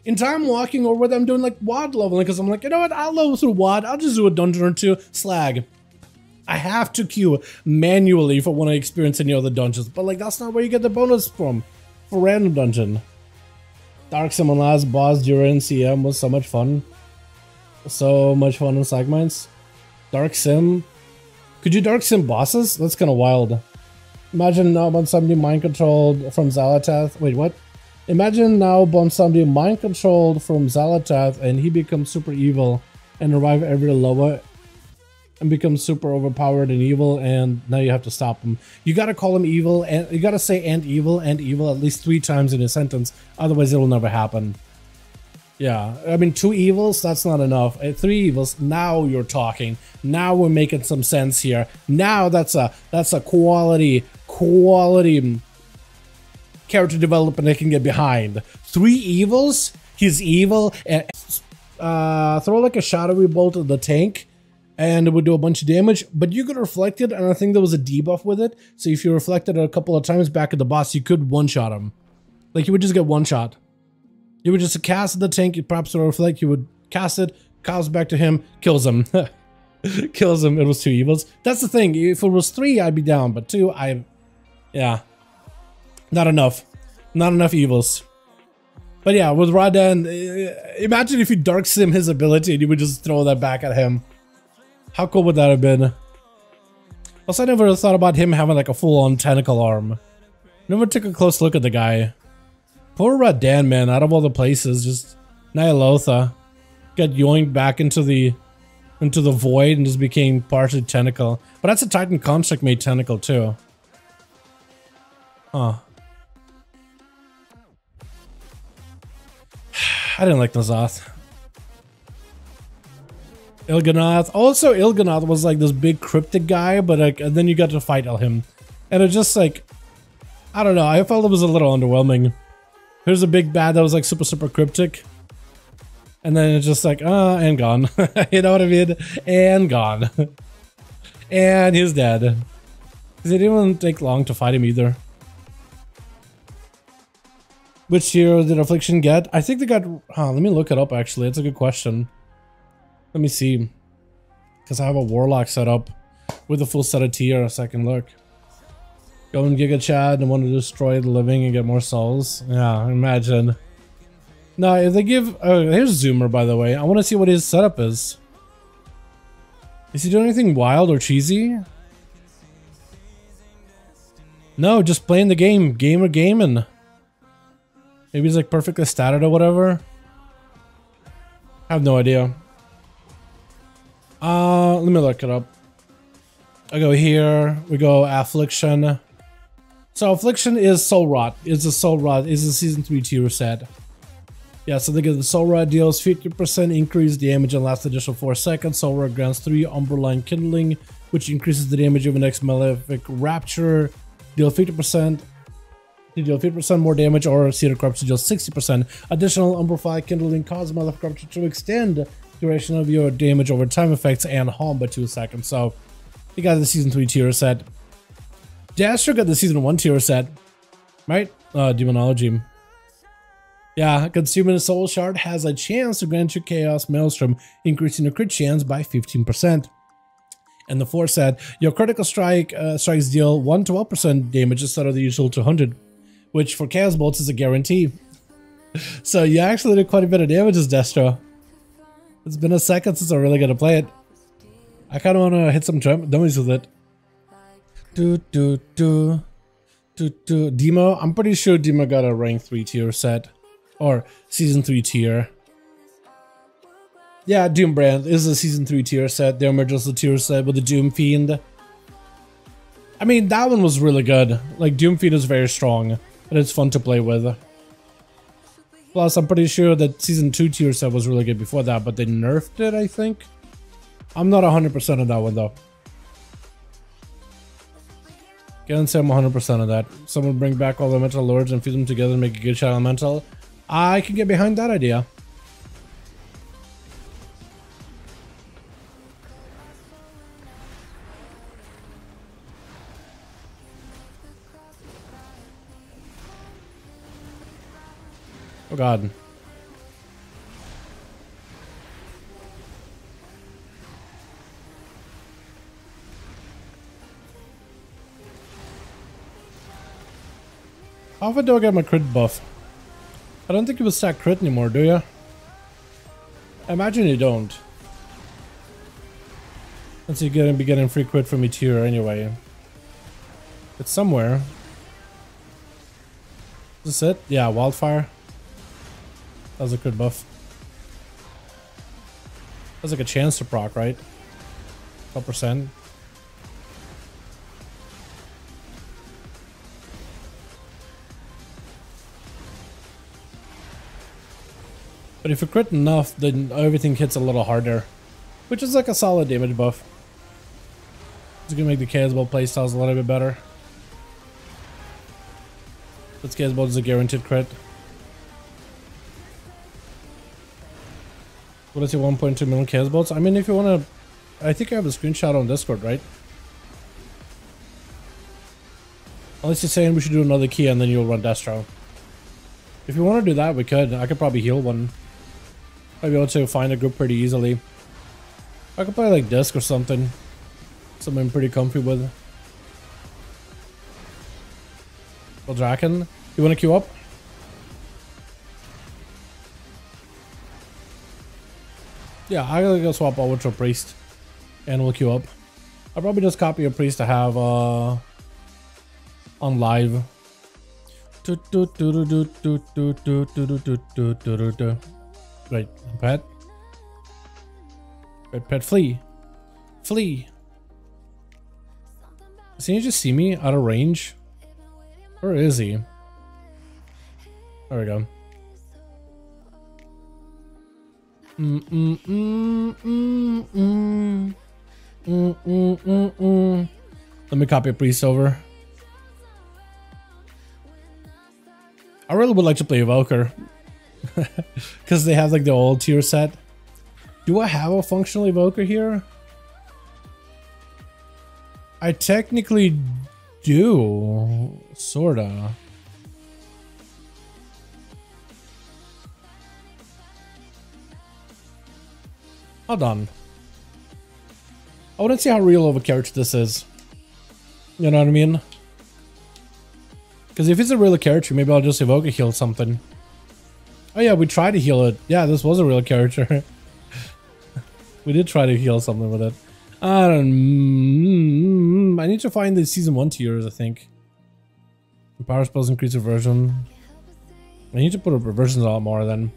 In time walking or whether I'm doing like WoD leveling because I'm like, you know what, I'll level through WoD. I'll just do a dungeon or two. Slag. I have to queue manually if I want to experience any other dungeons. But like, that's not where you get the bonus from. For random dungeon. Dark Simon last boss during CM was so much fun. So much fun in Slag Mines. Dark Sim. Could you Dark Sim bosses? That's kind of wild. Imagine now somebody mind controlled from Xal'atath. Wait, what? Imagine now somebody mind controlled from Xal'atath and he becomes super evil and arrive every lower and becomes super overpowered and evil and now you have to stop him. You gotta call him evil and you gotta say and evil and evil at least three times in a sentence, otherwise it will never happen. Yeah, I mean two evils, that's not enough. Uh, Three evils, now you're talking. Now we're making some sense here. Now that's a that's a quality quality character development I can get behind. Three evils, he's evil and uh throw like a shadowy bolt at the tank and it would do a bunch of damage, but you could reflect it, and I think there was a debuff with it. So if you reflected it a couple of times back at the boss, you could one-shot him. Like you would just get one shot. You would just cast the tank, you perhaps would reflect, you would cast it, calls back to him, kills him. kills him, it was two evils. That's the thing, if it was three, I'd be down, but two, I... Yeah. Not enough. Not enough evils. But yeah, with Ra-den, uh, imagine if you Dark Sim his ability and you would just throw that back at him. How cool would that have been? Also, I never thought about him having like a full-on tentacle arm. Never took a close look at the guy. Poor Ra-den, man, out of all the places, just Ny'alotha got yoinked back into the into the void and just became partially tentacle. But that's a Titan construct made tentacle too. Huh. I didn't like N'Zoth. Il'gynoth. Also, Il'gynoth was like this big cryptic guy, but like, and then you got to fight him. And it just like, I don't know, I felt it was a little underwhelming. Here's a big bad that was like super, super cryptic. And then it's just like, ah, and gone. you know what I mean? And gone. and he's dead. It didn't take long to fight him either. Which hero did Affliction get? I think they got... Huh, let me look it up actually. It's a good question. Let me see. Because I have a Warlock set up with a full set of tier, I can look. Go and Giga Chad and want to destroy the living and get more souls. Yeah, imagine. No, if they give... Oh, here's Zoomer, by the way. I want to see what his setup is. Is he doing anything wild or cheesy? No, just playing the game. Gamer gaming. Maybe he's like perfectly statted or whatever. I have no idea. Uh, let me look it up. I go here. We go Affliction. So Affliction is Soul Rot. Is a Soul Rot. Is a Season 3 tier set. Yeah, so they get the Soul Rot deals 50% increased damage and lasts additional 4 seconds. Soul Rot grants 3 Umbrafire Kindling, which increases the damage of the next Malefic Rapture. Deal 50%. You deal 50% more damage, or Cedar Corpse deals 60%. Additional Umbrafire Kindling causes Malefic Rapture to extend duration of your damage over time effects and harm by 2 seconds. So, you got the Season 3 tier set. Dasher got the Season 1 tier set. Right? Uh, Demonology. Yeah, consuming a soul shard has a chance to grant you Chaos Maelstrom, increasing your crit chance by 15%. And the 4 said, your critical strike uh, strikes deal 1 to 12% damage instead of the usual 200, which for Chaos Bolts is a guarantee. so you actually did quite a bit of damage as Destro. It's been a second since I really got to play it. I kind of want to hit some dummies with it. Do do do do do. Demo. I'm pretty sure Demo got a rank three tier set, or season three tier. Yeah, Doom Brand is a season three tier set. The emergency tier set with the Doom Fiend. I mean, that one was really good. Like Doom Fiend is very strong, and it's fun to play with. Plus, I'm pretty sure that season two tier set was really good before that, but they nerfed it. I think. I'm not 100% on that one though. Can't say I'm 100% of that. Someone bring back all the elemental lords and fuse them together and make a good shot elemental. I can get behind that idea. Oh god. How often do I get my crit buff? I don't think you will stack crit anymore, do you? Imagine you don't. Since you're gonna be getting free crit from tier anyway. It's somewhere. Is this it? Yeah, wildfire. That was a good buff. That's like a chance to proc, right? 12%. But if you crit enough, then everything hits a little harder. Which is like a solid damage buff. It's gonna make the Chaos Bolt playstyles a little bit better. This Chaos Bolt is a guaranteed crit. What is it, 1.2 million Chaos Bolts? I mean, if you wanna... I think I have a screenshot on Discord, right? Unless you're saying we should do another key and then you'll run Destro. If you want to do that, we could. I could probably heal one. I'd be able to find a group pretty easily. I could play like Disc or something. Something I'm pretty comfy with. Well, Draken, you want to queue up? Yeah, I gotta go swap over to a priest. And we'll queue up. I'll probably just copy a priest to have uh on live. Wait, pet? Pet pet flee. Flee. Did he just see me out of range? Where is he? There we go. Let me copy a priest over. I really would like to play Evoker. Because they have like the old tier set. Do I have a functional Evoker here? I technically do. Sorta. Hold on. I want to see how real of a character this is. You know what I mean? Because if it's a real character, maybe I'll just evoke a heal something. Oh yeah, we tried to heal it. Yeah, this was a real character. we did try to heal something with it. I don't... Mm, I need to find the season 1 tiers, I think. Power spells increase reversion. I need to put up reversions a lot more then.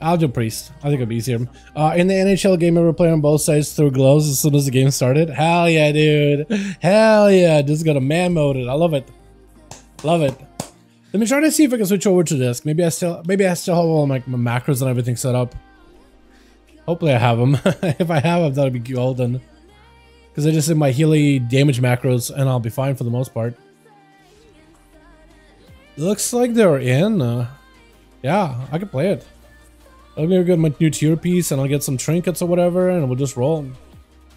I'll do priest. I think it'll be easier. Uh, in the NHL game, I ever play on both sides through gloves as soon as the game started. Hell yeah, dude. Hell yeah. Just got a man mode it. I love it. Love it. Let me try to see if I can switch over to this. Maybe I still, maybe I still have all my, my macros and everything set up. Hopefully I have them. if I have them, that'll be golden. Because I just did my Healy damage macros and I'll be fine for the most part. Looks like they're in. Uh, yeah, I can play it. I'll maybe get my new tier piece and I'll get some trinkets or whatever and we'll just roll.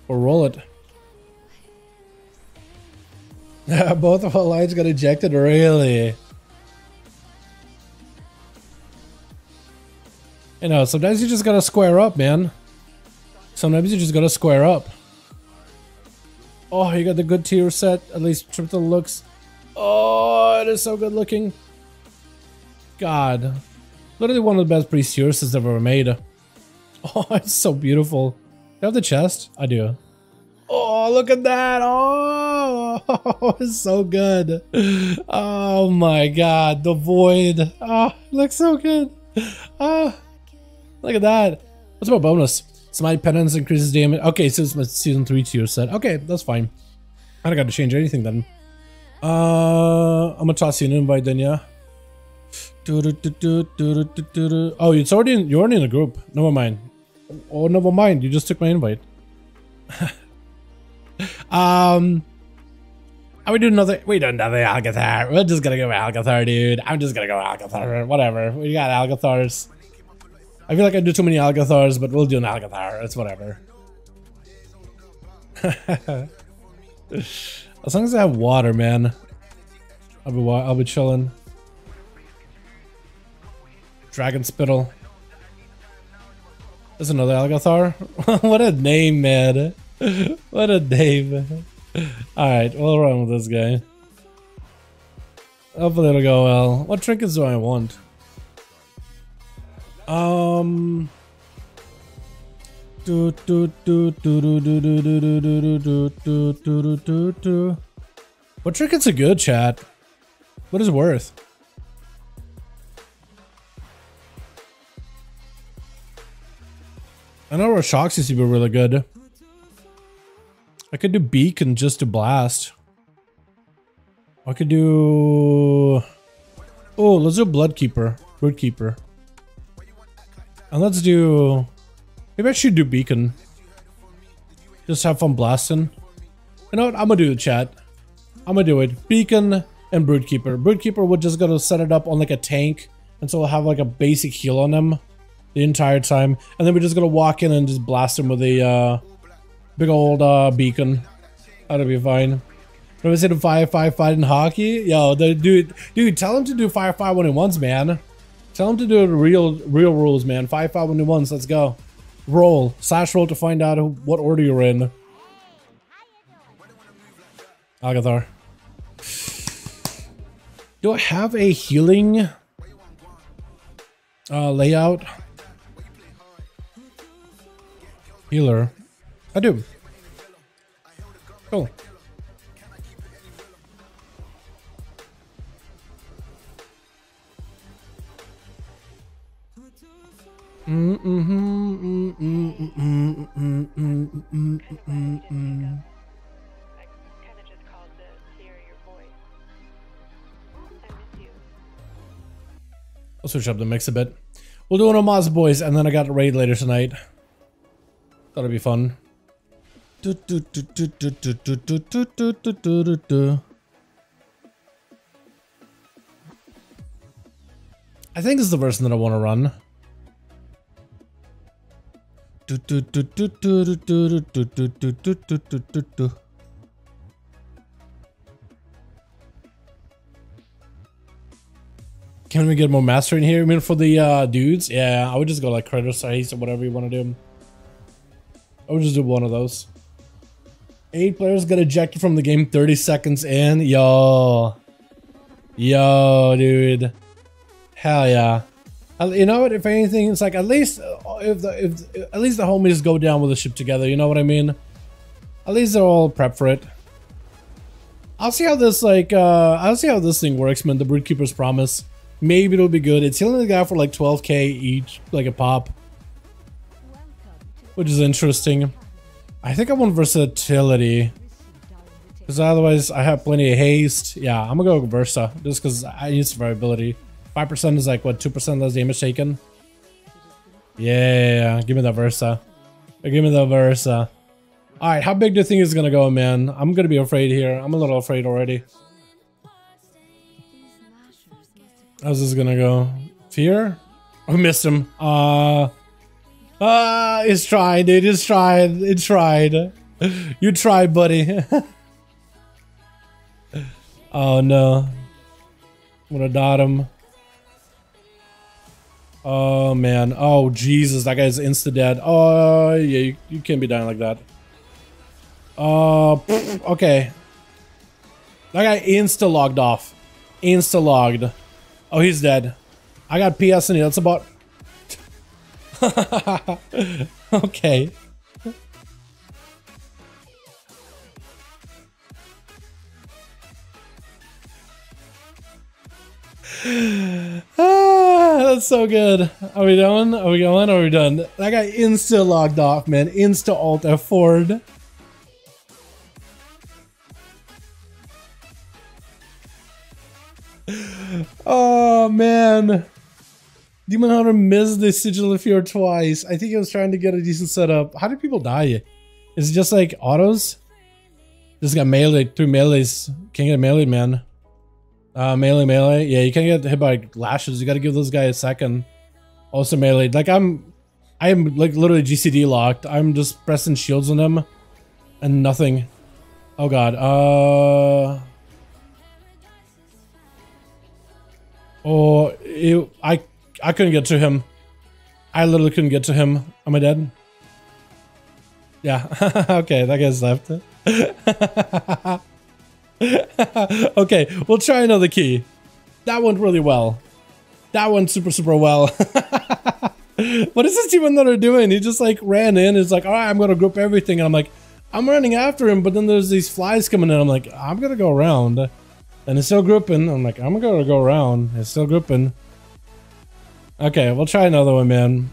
Or roll it. Both of our lines got ejected, really? You know, sometimes you just gotta square up, man. Sometimes you just gotta square up. Oh, you got the good tier set. At least trip the looks. Oh, it is so good looking. God. Literally one of the best tiers I've ever made. Oh, it's so beautiful. Do you have the chest? I do. Oh, look at that. Oh, it's so good. Oh my god. The void. Oh, looks so good. Oh, look at that. What's my bonus? Smite penance increases damage. Okay, so it's my season 3 tier set. Okay, that's fine. I don't got to change anything then. Uh, I'm gonna toss you an invite then, yeah? Oh, it's already in, you're already in a group. Never mind. Oh, never mind. You just took my invite. um, are we doing another? We do another Algeth'ar. We're just gonna go Algeth'ar, dude. I'm just gonna go Algeth'ar. Whatever. We got Algeth'ars. I feel like I do too many Algeth'ars, but we'll do an Algeth'ar. It's whatever. as long as I have water, man, I'll be I'll be chilling. Dragon Spittle. There's another Algeth'ar. what a name, man. what a name. Alright, we'll run with this guy. Hopefully it'll go well. What trinkets do I want? Um. Do do do do do do do do do do do do do do do do. What trinkets are good, chat? What is worth? I know Rashok's used to be really good. I could do Beacon just to blast. I could do... Oh, let's do Bloodkeeper. Broodkeeper. And let's do... Maybe I should do Beacon. Just have fun blasting. You know what? I'm gonna do the chat. I'm gonna do it. Beacon and Broodkeeper. Broodkeeper would just gonna set it up on like a tank. And so we'll have like a basic heal on him the entire time. And then we're just gonna walk in and just blast him with a uh, big old uh, beacon. That'll be fine. Was it a fire five fight in hockey? Yo, the dude dude, tell him to do fire five when he wants, man. Tell him to do the real real rules, man. Five when he wants, let's go. Roll. Slash roll to find out what order you're in. Algeth'ar. Do I have a healing uh, layout? Healer. I do. Cool. Miss you. I'll switch up the mix a bit. We'll do an Omas boys, and then I got a raid later tonight. That'll be fun. I think this is the version that I want to run. Can we get more master in here? I mean, for the uh, dudes, yeah, I would just go like credit or whatever you want to do. I would just do one of those. Eight players get ejected from the game 30 seconds in. Yo. Yo, dude. Hell yeah. You know what? If anything, it's like at least uh, if the if at least the homies go down with the ship together. You know what I mean? At least they're all prepped for it. I'll see how this like uh I'll see how this thing works, man. The Broodkeeper's promise. Maybe it'll be good. It's healing the guy for like 12k each, like a pop. Which is interesting. I think I want versatility. Because otherwise I have plenty of haste. Yeah, I'm gonna go Versa. Just because I use variability. 5% is like what, 2% less damage taken? Yeah, give me the Versa. Give me the Versa. Alright, how big do you think it's gonna go, man? I'm gonna be afraid here. I'm a little afraid already. How's this gonna go? Fear? I missed him. Uh Ah, it's tried, dude. It's tried. It tried. You tried, buddy. oh no. I'm gonna dot him. Oh man. Oh Jesus, that guy's insta dead. Oh yeah, you, you can't be dying like that. Uh, okay. That guy insta logged off. Insta logged. Oh, he's dead. I got PS in here. That's about. okay. ah, that's so good. Are we done? Are we going? Are we done? That guy insta logged off, man. Insta alt F forward. Oh man. Demon Hunter missed the Sigil of Fear twice. I think he was trying to get a decent setup. How do people die? Is it just like autos? Just got melee through melees. Can't get melee, man. Uh, melee, melee. Yeah, you can't get hit by lashes. You gotta give those guys a second. Also melee. Like I'm, I am like literally GCD locked. I'm just pressing shields on them, and nothing. Oh god. Uh. Oh, it, I I couldn't get to him. I literally couldn't get to him. Am I dead? Yeah. okay, that guy's left. okay, we'll try another key. That went really well. That went super, super well. what is this even that are doing? He just like ran in. It's like, all right, I'm gonna group everything. And I'm like, I'm running after him, but then there's these flies coming in. I'm like, I'm gonna go around. And it's still grouping. I'm like, I'm gonna go around. It's still grouping. Okay, we'll try another one, man.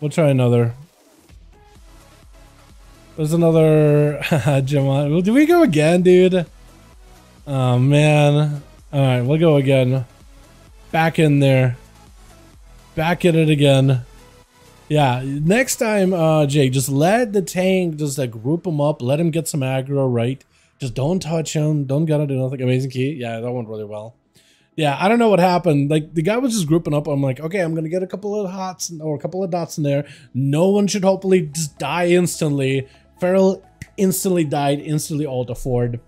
We'll try another. There's another Jamon. Do we go again, dude? Oh man. Alright, we'll go again. Back in there. Back in it again. Yeah, next time, uh, Jake, just let the tank just like group him up, let him get some aggro, right? Just don't touch him, don't gotta do nothing. Amazing key. Yeah, that went really well. Yeah, I don't know what happened. Like the guy was just grouping up. I'm like, okay, I'm gonna get a couple of hots or a couple of dots in there. No one should hopefully just die instantly. Feral instantly died, instantly ult afford.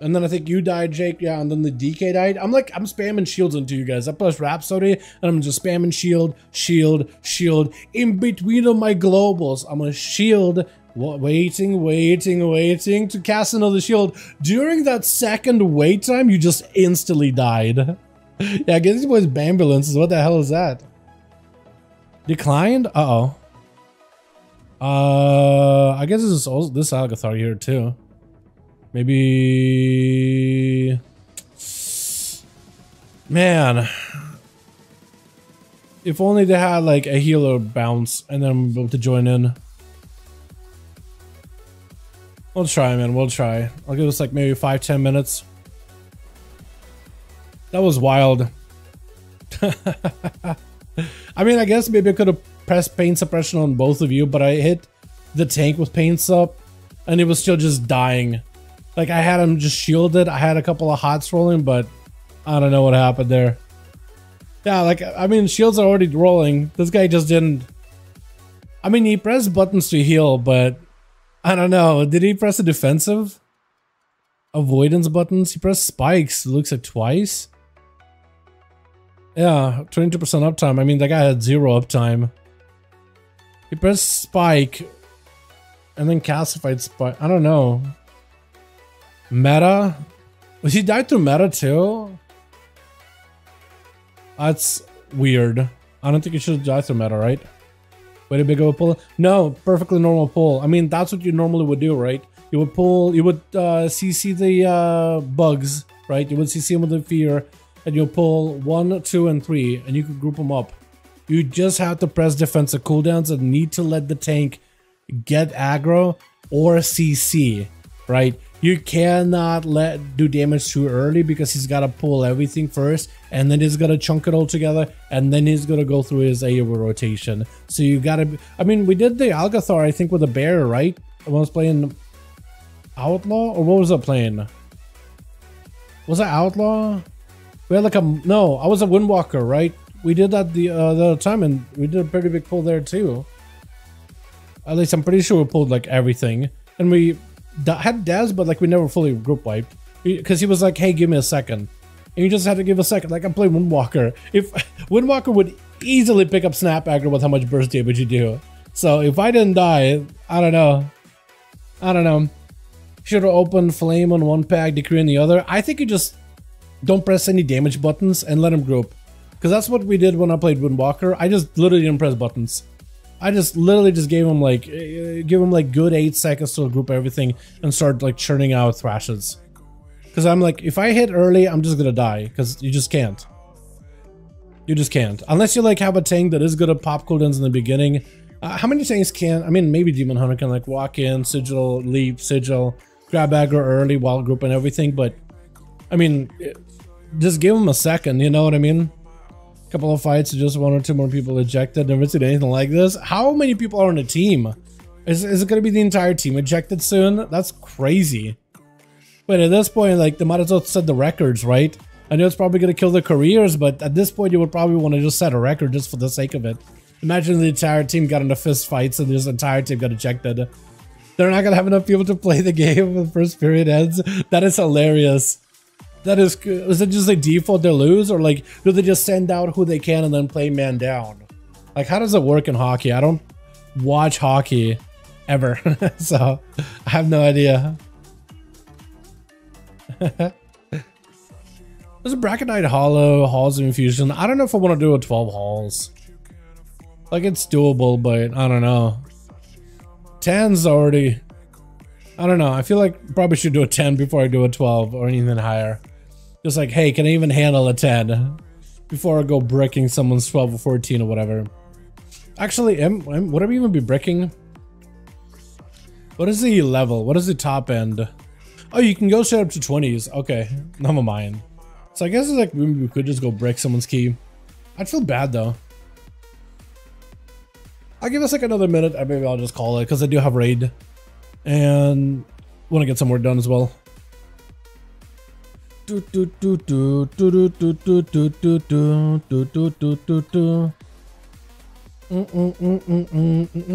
And then I think you died, Jake. Yeah, and then the DK died. I'm like, I'm spamming shields into you guys. I press Rhapsody, and I'm just spamming shield, shield, shield. In between of my globals, I'm gonna shield, waiting, waiting, waiting to cast another shield. During that second wait time, you just instantly died. yeah, I guess these boys ambulances. What the hell is that? Declined? Uh-oh. Uh, I guess this is also this Algeth'ar here too. Maybe. Man. If only they had like a healer bounce and then we'll able to join in. We'll try, man. We'll try. I'll give us like maybe five, ten minutes. That was wild. I mean, I guess maybe I could have pressed pain suppression on both of you, but I hit the tank with pain sup and it was still just dying. Like I had him just shielded. I had a couple of hots rolling, but I don't know what happened there. Yeah, like I mean, shields are already rolling. This guy just didn't. I mean, he pressed buttons to heal, but I don't know. Did he press a defensive? Avoidance buttons? He pressed spikes. Looks like twice. Yeah, 22% uptime. I mean, that guy had zero uptime. He pressed spike and then calcified spike. I don't know. Meta? Was he died through meta too? That's weird. I don't think he should die through meta, right? Way to big of a pull? No, perfectly normal pull. I mean, that's what you normally would do, right? You would pull, you would uh, CC the uh, bugs, right? You would CC them with the fear, and you'll pull one, two, and three, and you could group them up. You just have to press defensive cooldowns and need to let the tank get aggro or CC, right? You cannot let do damage too early because he's got to pull everything first and then he's got to chunk it all together and then he's going to go through his AoE rotation. So you got to I mean, we did the Algeth'ar I think with a bear, right? I was playing Outlaw or what was I playing? Was I Outlaw? We had like a no, I was a Windwalker, right? We did that the uh, the other time and we did a pretty big pull there too. At least I'm pretty sure we pulled like everything. And we had Daz, but like we never fully group wiped. Because he was like, hey, give me a second. And you just had to give a second. Like I'm playing Windwalker. If Windwalker would easily pick up Snap Aggro with how much burst damage you do. So if I didn't die, I don't know. I don't know. Should have opened Flame on one pack, Decree on the other. I think you just don't press any damage buttons and let him group. Because that's what we did when I played Windwalker. I just literally didn't press buttons. I just literally just gave him like, give him like good eight seconds to group everything and start like churning out thrashes. Because I'm like, if I hit early, I'm just gonna die. Because you just can't. You just can't. Unless you like have a tank that is good at pop cooldowns in the beginning. Uh, how many tanks can, I mean, maybe Demon Hunter can like walk in, sigil, leap, sigil, grab aggro early while grouping everything. But I mean, it- just give him a second, you know what I mean? Couple of fights, just one or two more people ejected. Never seen anything like this. How many people are on a team? Is, is it going to be the entire team ejected soon? That's crazy. But at this point, like, they might as well set the records, right? I know it's probably going to kill their careers, but at this point, you would probably want to just set a record just for the sake of it. Imagine the entire team got into fist fights and this entire team got ejected. They're not going to have enough people to play the game when the first period ends. That is hilarious. That is, is it just a default they lose, or like do they just send out who they can and then play man down? Like, how does it work in hockey? I don't watch hockey ever, so I have no idea. There's a Brackenhide Hollow, Halls of Infusion. I don't know if I want to do a 12 Halls. Like, it's doable, but I don't know. 10's already... I don't know. I feel like probably should do a 10 before I do a 12 or anything higher. Just like, hey, can I even handle a 10? Before I go bricking someone's 12 or 14 or whatever. Actually, am, am, would I even be bricking? What is the level? What is the top end? Oh, you can go straight up to 20s. Okay, never mind. So I guess it's like we could just go break someone's key. I'd feel bad though. I'll give us like another minute maybe I'll just call it because I do have raid. And want to get some work done as well. Do, do, do, do, do, do, do, do, do, do, do, do, do, do, do, do. Mm, mm, mm, mm, mm,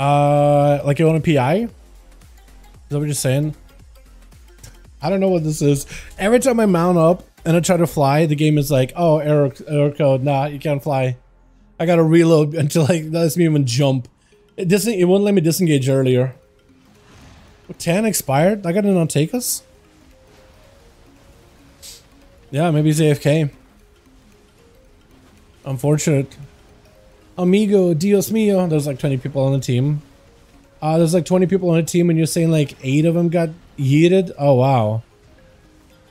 Uh, like you want a PI? Is that what you're saying? I don't know what this is. Every time I mount up and I try to fly, the game is like, oh, error, error code. Nah, you can't fly. I gotta reload until like lets me even jump. It doesn't. It won't let me disengage earlier. 10 expired? I gotta not take us? Yeah, maybe he's AFK. Unfortunate. Amigo, Dios mio. There's like 20 people on the team. Uh, there's like 20 people on the team and you're saying like 8 of them got yeeted? Oh, wow.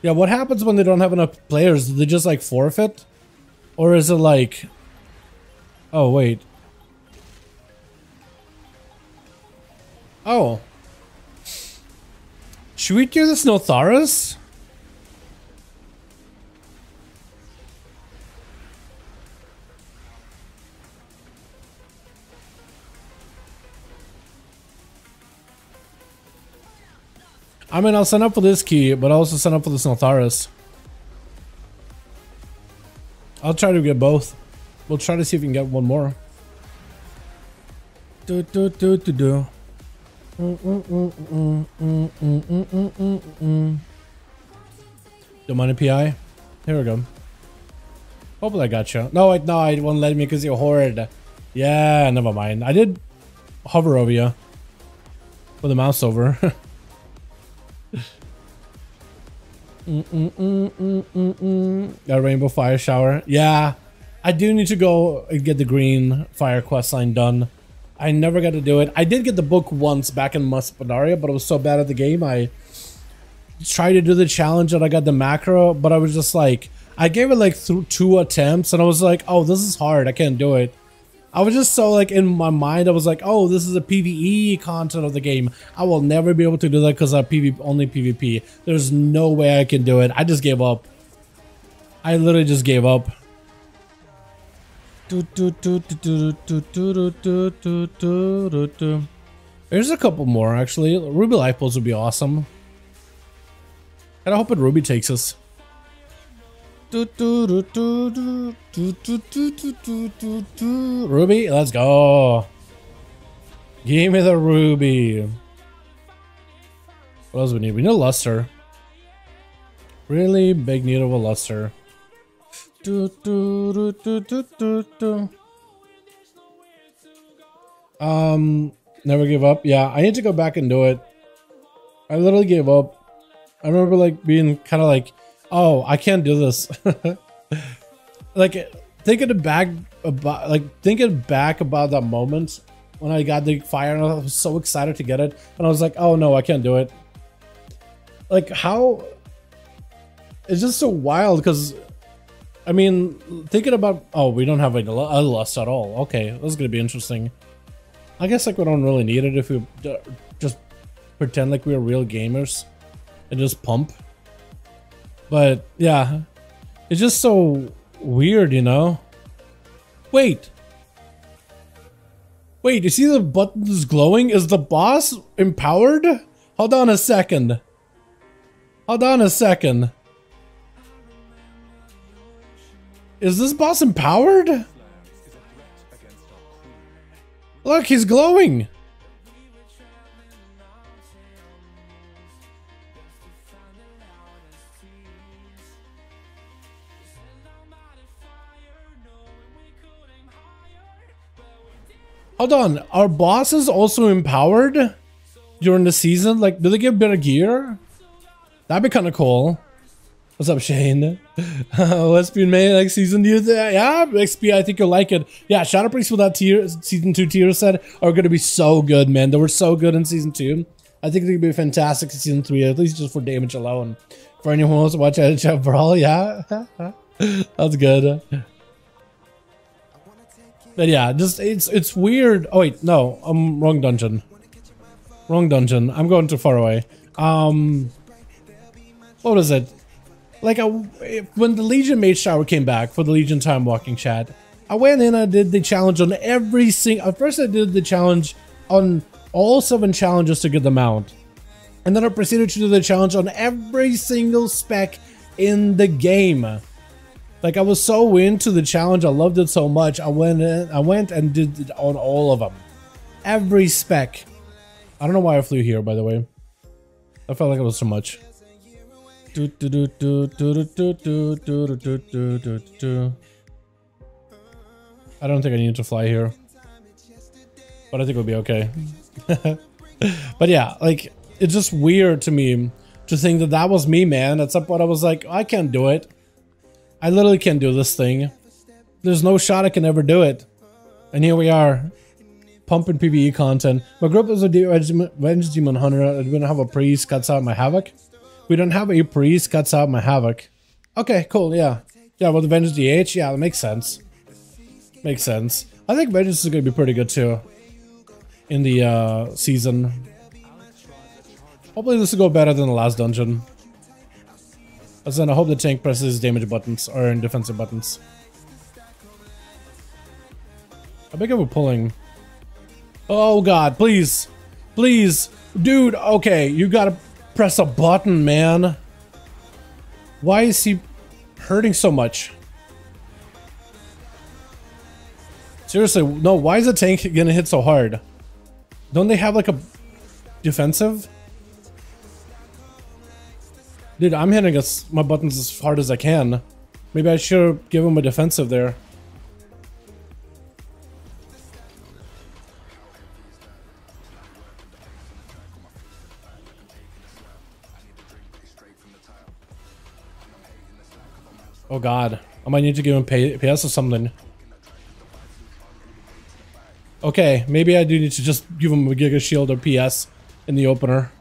Yeah, what happens when they don't have enough players? Do they just like forfeit? Or is it like... Oh, wait. Oh. Should we do this Neltharus? I mean, I'll sign up for this key, but I'll also sign up for this Neltharus. I'll try to get both. We'll try to see if we can get one more. Do do do do do. The money PI. Here we go. Hopefully I got you. No, wait, no, it won't let me because you're horrid. Yeah, never mind. I did hover over you. With the mouse over. That rainbow fire shower. Yeah, I do need to go and get the green fire quest line done. I never got to do it. I did get the book once back in Muspedaria, but I was so bad at the game. I tried to do the challenge and I got the macro, but I was just like, I gave it like two attempts and I was like, oh, this is hard. I can't do it. I was just so like in my mind, I was like, oh, this is a PvE content of the game. I will never be able to do that because I PvP only PvP. There's no way I can do it. I just gave up. I literally just gave up. There's a couple more actually. Ruby Life Pools would be awesome. And I hope it Ruby takes us. Ruby, let's go. Give me the ruby. What else we need? We need a luster. Really big need of a luster. Um, never give up. Yeah, I need to go back and do it. I literally gave up. I remember like being kind of like, oh, I can't do this. like thinking back about like thinking back about that moment when I got the fire and I was so excited to get it, and I was like, oh no, I can't do it. Like how? It's just so wild because I mean, thinking about oh, we don't have a, a lust at all. Okay, this is gonna be interesting. I guess like we don't really need it if we just pretend like we're real gamers and just pump. But yeah, it's just so weird, you know. Wait, Wait, you see the buttons glowing? Is the boss empowered? Hold on a second. Hold on a second. Is this boss empowered? Look, he's glowing. Hold on, are bosses also empowered during the season? Like, do they get better gear? That'd be kind of cool. What's up, Shane? Lesbian May next season? Do you yeah, XP, I think you'll like it. Yeah, Shadow Priest with that tier, season two tier set are going to be so good, man. They were so good in season two. I think going to be fantastic in season three, at least just for damage alone. For anyone who wants to watch of Brawl, yeah, that's good. But yeah, just it's it's weird. Oh wait, no, I'm wrong dungeon. Wrong dungeon. I'm going too far away. Um, what was it? Like I, when the Legion Mage Tower came back for the Legion Time Walking chat, I went in. I did the challenge on every single. At first, I did the challenge on all seven challenges to get the mount, and then I proceeded to do the challenge on every single spec in the game. Like I was so into the challenge, I loved it so much. I went, in, I went and did it on all of them, every spec. I don't know why I flew here, by the way. I felt like it was too much. I don't think I need to fly here, but I think it'll be okay. but yeah, like it's just weird to me to think that that was me, man. At some point, I was like, I can't do it. I literally can't do this thing. There's no shot I can ever do it. And here we are, pumping PvE content. My group is a Vengeance Demon Hunter. We don't have a priest, cuts out my Havoc. We don't have a priest, cuts out my Havoc. Okay, cool, yeah. Yeah, with the Vengeance DH, yeah, that makes sense. Makes sense. I think Vengeance is going to be pretty good too. In the uh, season. Hopefully this will go better than the last dungeon. As then I hope the tank presses damage buttons or defensive buttons. How big are we pulling? Oh god, please. Please. Dude, okay, you gotta press a button, man. Why is he hurting so much? Seriously, no, why is the tank gonna hit so hard? Don't they have like a defensive? Dude, I'm hitting my buttons as hard as I can. Maybe I should give him a defensive there. Oh god. I might need to give him PS or something. Okay, maybe I do need to just give him a Giga Shield or PS in the opener.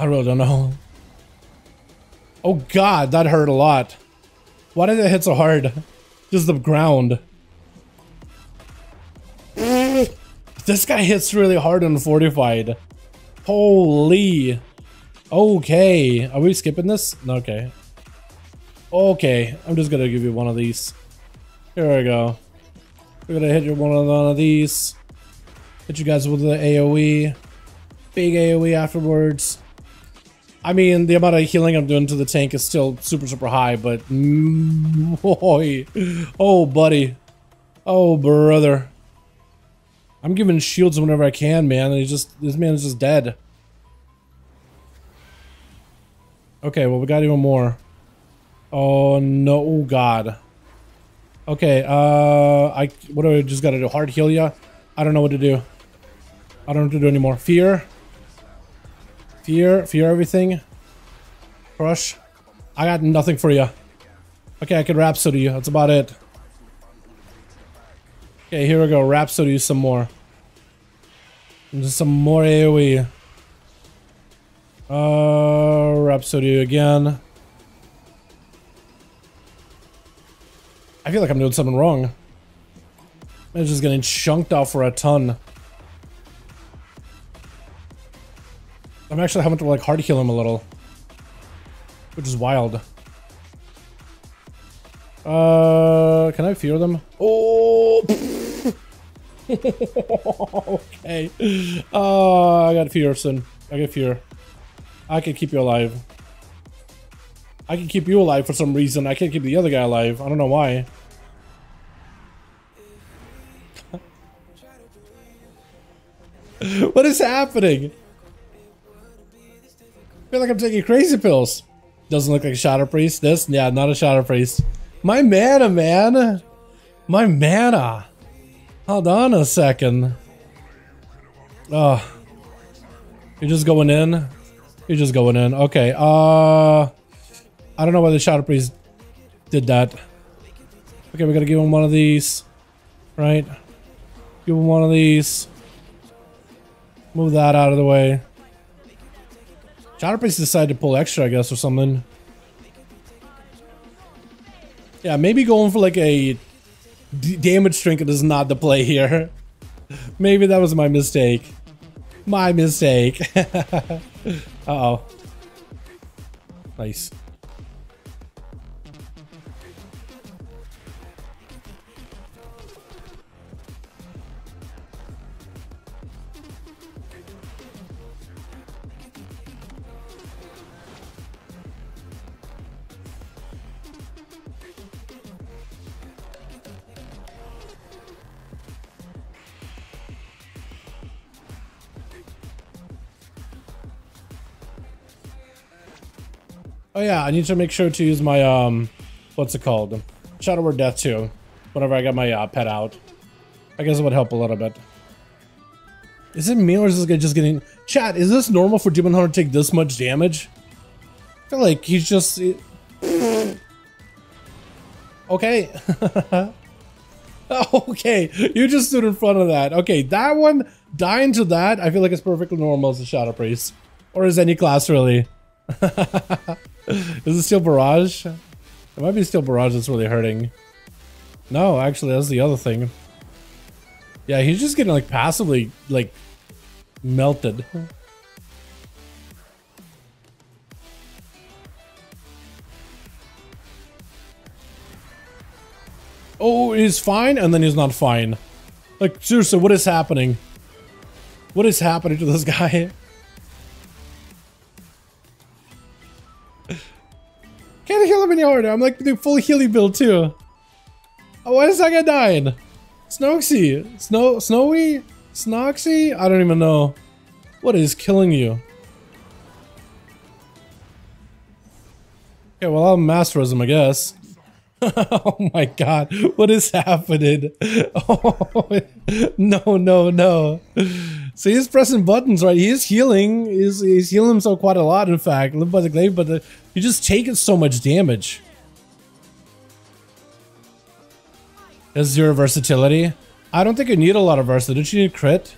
I really don't know. Oh god, that hurt a lot. Why did it hit so hard? Just the ground. This guy hits really hard on fortified. Holy. Okay. Are we skipping this? Okay. Okay. I'm just gonna give you one of these. Here we go. We're gonna hit you one of one of these. Hit you guys with the AoE. Big AoE afterwards. I mean, the amount of healing I'm doing to the tank is still super, super high, but... Boy. Oh, buddy. Oh, brother. I'm giving shields whenever I can, man. And he's just... This man is just dead. Okay, well, we got even more. Oh, no. Oh, God. Okay, uh... I... What do I just gotta do? Hard heal ya? I don't know what to do. I don't know what to do anymore. Fear? Fear, fear everything. Crush. I got nothing for you. Okay, I can Rhapsody you. That's about it. Okay, here we go. Rhapsody you some more. Just some more AoE. Uh, Rhapsody you again. I feel like I'm doing something wrong. I'm just getting chunked out for a ton. I'm actually having to like hard heal him a little. Which is wild. Uh, can I fear them? Oh, okay. Uh, I got fear soon. I got fear. I can keep you alive. I can keep you alive for some reason. I can't keep the other guy alive. I don't know why. what is happening? I feel like I'm taking crazy pills. Doesn't look like a Shadow Priest. This? Yeah, not a Shadow Priest. My mana, man. My mana. Hold on a second. Oh. You're just going in? You're just going in. Okay, uh... I don't know why the Shadow Priest did that. Okay, we gotta give him one of these. Right? Give him one of these. Move that out of the way. Priest decided to pull extra, I guess, or something. Yeah, maybe going for like a damage trinket is not the play here. maybe that was my mistake. My mistake. Uh-oh. Nice. Oh yeah, I need to make sure to use my um, what's it called? Shadow Word Death too. Whenever I get my uh, pet out, I guess it would help a little bit. Is it me or is this guy just getting? Chat, is this normal for Demon Hunter to take this much damage? I feel like he's just. Okay. okay, you just stood in front of that. Okay, that one dying to that, I feel like it's perfectly normal as a Shadow Priest, or is any class really? Is it still Barrage? It might be still Barrage that's really hurting. No, actually, that's the other thing. Yeah, he's just getting like passively like melted. Oh, he's fine, and then he's not fine. Like, seriously, what is happening? What is happening to this guy? I'm like the full healing build too. Oh, why is that guy dying? Snoxy? Snow Snowy? Snoxy? I don't even know. What is killing you? Okay, well I'll masterism, I guess. oh my god, what is happening? Oh, no, no, no. So he's pressing buttons, right? He is healing. He's, he's healing himself quite a lot, in fact. Live by the glaive, but the, you just taking so much damage. Is zero versatility? I don't think you need a lot of versatility. Don't you need crit?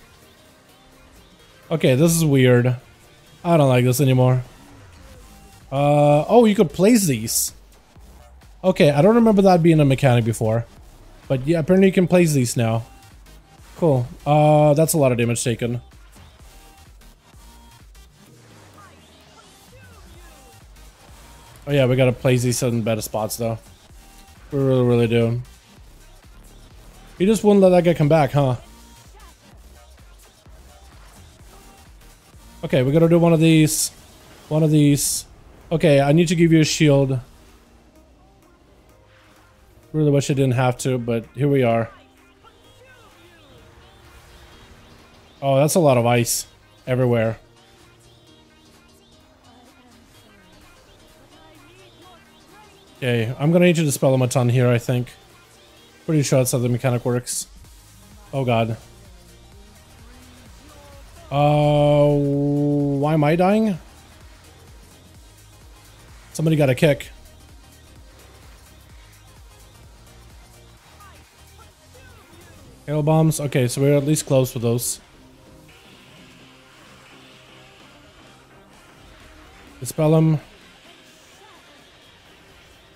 Okay, this is weird. I don't like this anymore. Uh, oh, you could place these. Okay, I don't remember that being a mechanic before. But yeah, apparently you can place these now. Cool. Uh, that's a lot of damage taken. Oh yeah, we gotta place these in better spots though. We really, really do. He just wouldn't let that guy come back, huh? Okay, we gotta do one of these. One of these. Okay, I need to give you a shield. Really wish I didn't have to, but here we are. Oh, that's a lot of ice everywhere. Okay, I'm gonna need to spell him a ton here, I think. Pretty sure that's how the mechanic works. Oh god. Uh, why am I dying? Somebody got a kick. Hail bombs. Okay, so we're at least close with those. Dispel him.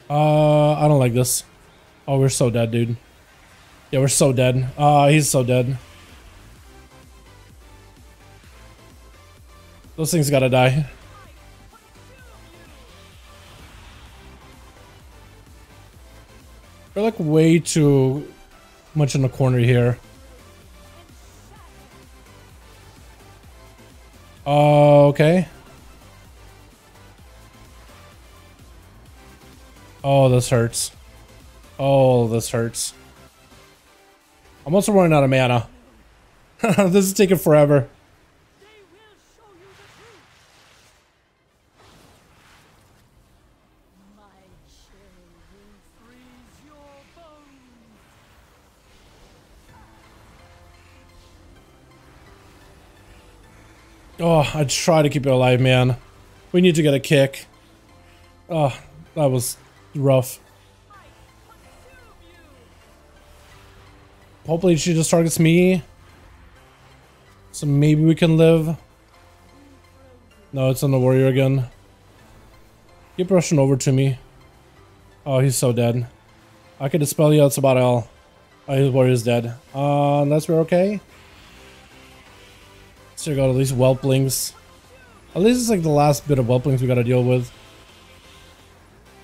Uh, I don't like this. Oh, we're so dead, dude. Yeah, we're so dead. Uh, he's so dead. Those things gotta die. We're like way too much in the corner here. Uh, okay. Oh, this hurts. Oh, this hurts. I'm also running out of mana. this is taking forever. Oh, I try to keep it alive, man. We need to get a kick. Oh, that was rough. Hopefully she just targets me. So maybe we can live. No, it's on the warrior again. Keep rushing over to me. Oh, he's so dead. I can dispel you, that's about all. Oh, his warrior's dead. Uh, unless we're okay. We got at least whelplings. At least it's like the last bit of whelplings we gotta deal with.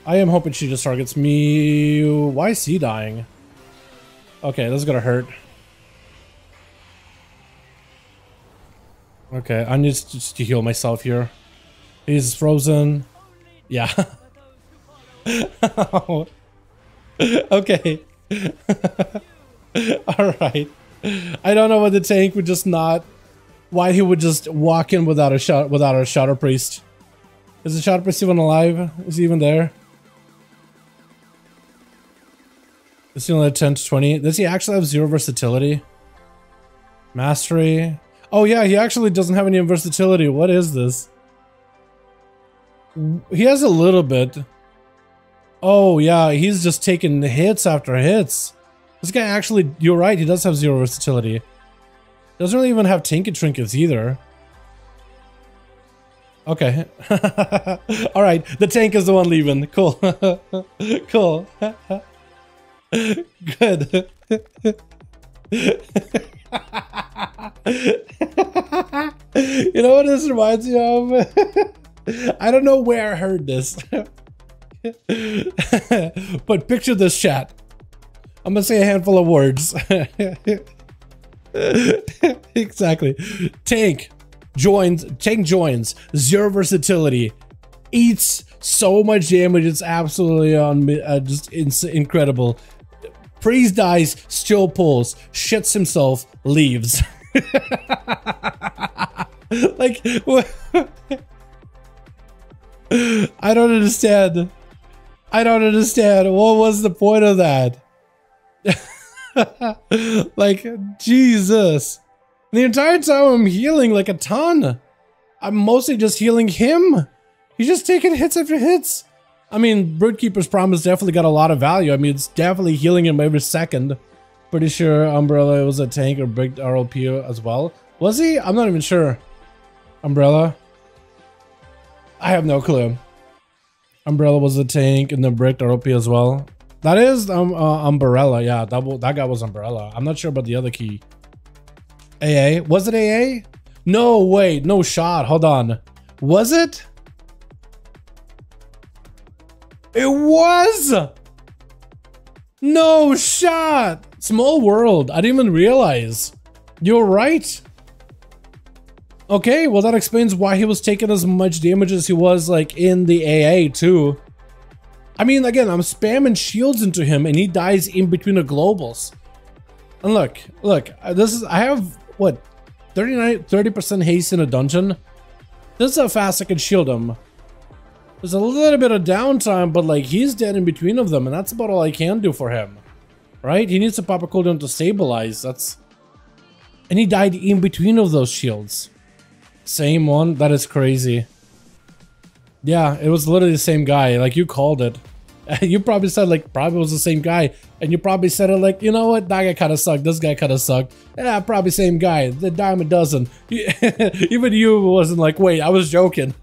I am hoping she just targets me. Why is he dying? Okay, this is gonna hurt. Okay, I need to, to heal myself here. He's frozen. Yeah. okay. Alright. I don't know why the tank would just not why he would just walk in without a shot without a shadow priest. Is the shadow priest even alive? Is he even there? Is he only at 10 to 20? Does he actually have zero versatility? Mastery. Oh yeah, he actually doesn't have any versatility. What is this? He has a little bit. Oh yeah, he's just taking hits after hits. This guy actually, you're right, he does have zero versatility. Doesn't really even have Tinket Trinkets either. Okay. Alright, the tank is the one leaving. Cool. cool. Good. you know what this reminds me of? I don't know where I heard this. but picture this chat. I'm gonna say a handful of words. exactly. Tank joins. Tank joins. Zero versatility. Eats so much damage. It's absolutely on uh, just incredible. Priest dies. Still pulls. Shits himself. Leaves. like. what- I don't understand. I don't understand. What was the point of that? like, Jesus. The entire time I'm healing like a ton. I'm mostly just healing him. He's just taking hits after hits. I mean, Broodkeeper's Promise definitely got a lot of value. I mean, it's definitely healing him every second. Pretty sure Umbrella was a tank or bricked RLP as well. Was he? I'm not even sure. Umbrella? I have no clue. Umbrella was a tank and then bricked RLP as well. That is um uh, Umbrella. Yeah, that that guy was Umbrella. I'm not sure about the other key. AA was it AA? No, wait, no shot. Hold on. Was it? It was. No shot. Small world. I didn't even realize. You're right. Okay, well that explains why he was taking as much damage as he was like in the AA too. I mean, again, I'm spamming shields into him and he dies in between the globals. And look, look, uh, this is, I have, what, 39, 30% haste in a dungeon? This is how fast I can shield him. There's a little bit of downtime, but like, he's dead in between of them and that's about all I can do for him. Right? He needs to pop a cooldown to stabilize, that's... And he died in between of those shields. Same one? That is crazy. Yeah, it was literally the same guy. Like you called it. You probably said like probably was the same guy, and you probably said it like you know what that guy kind of sucked. This guy kind of sucked. Yeah, probably same guy. The dime a dozen. Even you wasn't like wait, I was joking.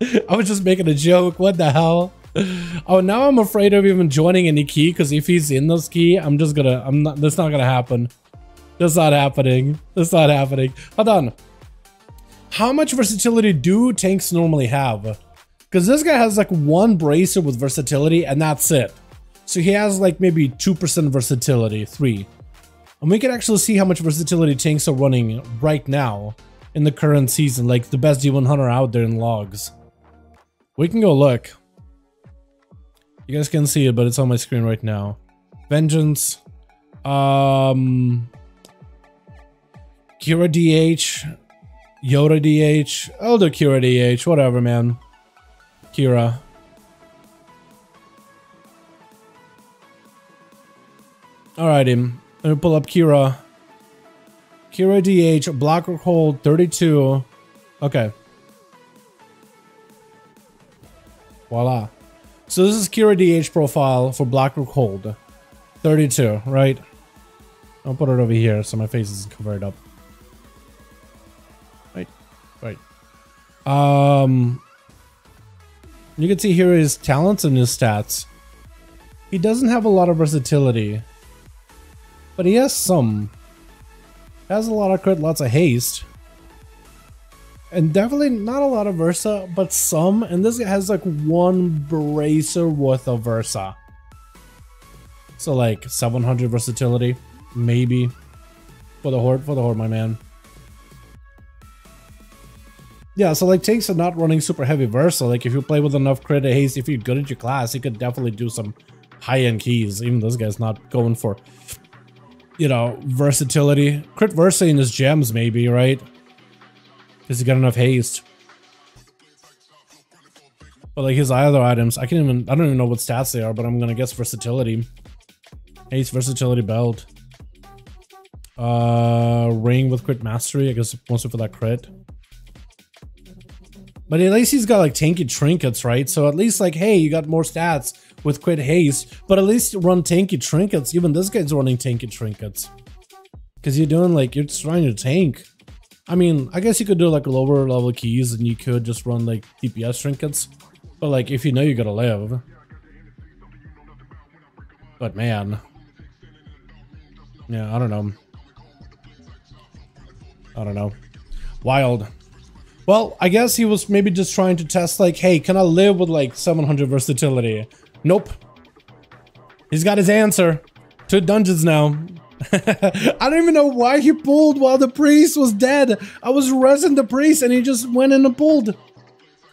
I was just making a joke. What the hell? Oh, now I'm afraid of even joining any key because if he's in this key, I'm just gonna. I'm not. That's not gonna happen. That's not happening. That's not happening. Hold on. How much versatility do tanks normally have? Because this guy has like one bracer with versatility and that's it. So he has like maybe 2% versatility, 3. And we can actually see how much versatility tanks are running right now. in the current season, like the best D1 hunter out there in logs. We can go look. You guys can see it, but it's on my screen right now. Vengeance. Um Kira DH. Yoda DH. I'll do Kira DH. Whatever, man. Kira. Alrighty. Let me pull up Kira. Kira DH. Black Rook Hold 32. Okay. Voila. So this is Kira DH profile for Black Rook Hold. 32, right? I'll put it over here so my face is covered up. Right, right. Um, you can see here his talents and his stats. He doesn't have a lot of versatility, but he has some. Has a lot of crit, lots of haste. And definitely not a lot of Versa, but some. And this guy has like one bracer worth of Versa. So like 700 versatility, maybe. For the Horde, for the Horde, my man. Yeah, so like tanks are not running super heavy Versa. Like if you play with enough crit haste, if you're good at your class, you could definitely do some high-end keys. Even this guy's not going for, you know, versatility. Crit Versa in his gems, maybe, right? Because he got enough haste. But like his other items, I can't even I don't even know what stats they are, but I'm gonna guess versatility. Haste versatility belt. Uh ring with crit mastery, I guess mostly for that crit. But at least he's got like tanky trinkets, right? So at least like, hey, you got more stats with crit haste, but at least run tanky trinkets. Even this guy's running tanky trinkets. Cause you're doing like you're just trying to tank. I mean, I guess you could do like lower level keys and you could just run like DPS trinkets. But like if you know you gotta live. But man. Yeah, I don't know. I don't know. Wild. Well, I guess he was maybe just trying to test like, hey, can I live with like 700 versatility? Nope. He's got his answer. Two dungeons now. I don't even know why he pulled while the priest was dead. I was resing the priest and he just went in and pulled.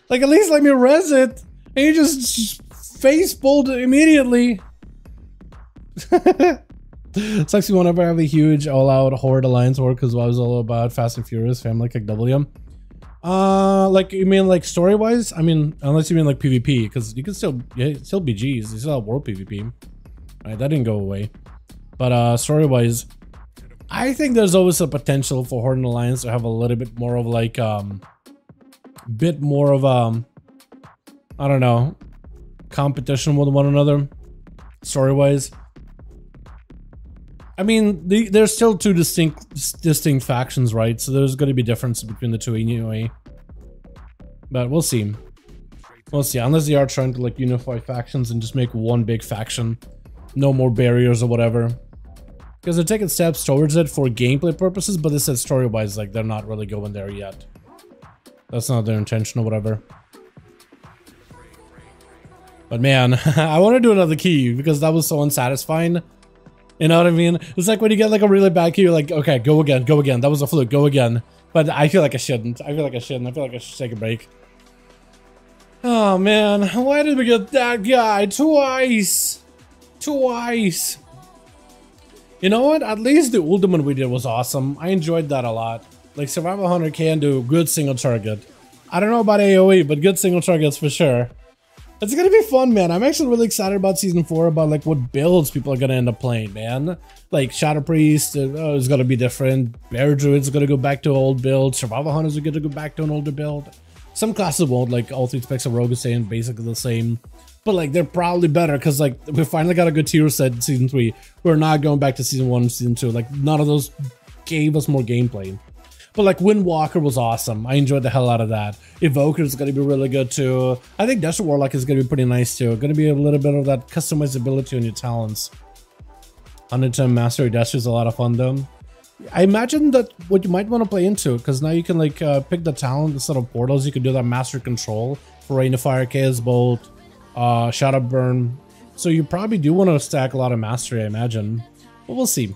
Like, at least let me res it. And he just face pulled immediately. Sucks you won't ever have a huge all-out Horde Alliance war because I was all about Fast and Furious, Family Kick W. Uh, like, you mean like story-wise? I mean, unless you mean like PvP, because you can still, yeah, still be Gs. You still have World PvP. Right, that didn't go away. But uh, story-wise, I think there's always a potential for Horde and Alliance to have a little bit more of like um, bit more of um, I don't know, competition with one another, story-wise. I mean, the, there's still two distinct distinct factions, right? So there's going to be difference between the two anyway. But we'll see. We'll see. Unless they are trying to like unify factions and just make one big faction, no more barriers or whatever. Because they're taking steps towards it for gameplay purposes, but they said story-wise, like they're not really going there yet. That's not their intention or whatever. But man, I want to do another key because that was so unsatisfying. You know what I mean? It's like when you get like a really bad key, you're like, okay, go again, go again. That was a fluke, go again. But I feel like I shouldn't. I feel like I shouldn't. I feel like I should take a break. Oh man, why did we get that guy twice? Twice. You know what? At least the ultimate we did was awesome. I enjoyed that a lot. Like Survival Hunter can do good single target. I don't know about AoE, but good single targets for sure. It's gonna be fun, man. I'm actually really excited about season four, about like what builds people are gonna end up playing, man. Like Shadow Priest uh, oh, is gonna be different. Bear Druid's gonna go back to old build. Survival Hunters are gonna go back to an older build. Some classes won't, like all three specs of Rogue is saying basically the same. But like they're probably better because like we finally got a good tier set in season three. We're not going back to season one, season two. Like none of those gave us more gameplay. But like Windwalker was awesome. I enjoyed the hell out of that. Evoker is going to be really good too. I think Destro Warlock is going to be pretty nice too. Going to be a little bit of that customizability on your talents. Undertone Mastery Dash is a lot of fun though. I imagine that what you might want to play into, because now you can like uh, pick the talent instead of portals. You can do that Master Control for Rain of Fire, Chaos Bolt, uh, Shadow Burn. So you probably do want to stack a lot of Mastery, I imagine. But we'll see.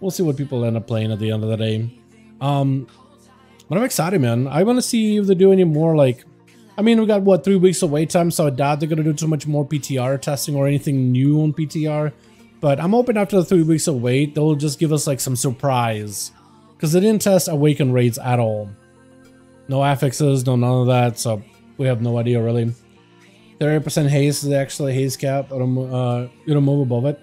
We'll see what people end up playing at the end of the day. Um, But I'm excited, man. I want to see if they do any more like. I mean, we got what three weeks of wait time, so I doubt they're gonna do too much more PTR testing or anything new on PTR. But I'm hoping after the three weeks of wait, they'll just give us like some surprise, because they didn't test awakened raids at all. No affixes, no none of that, so we have no idea really. 30% haste is actually haste cap. Uh, it'll move above it.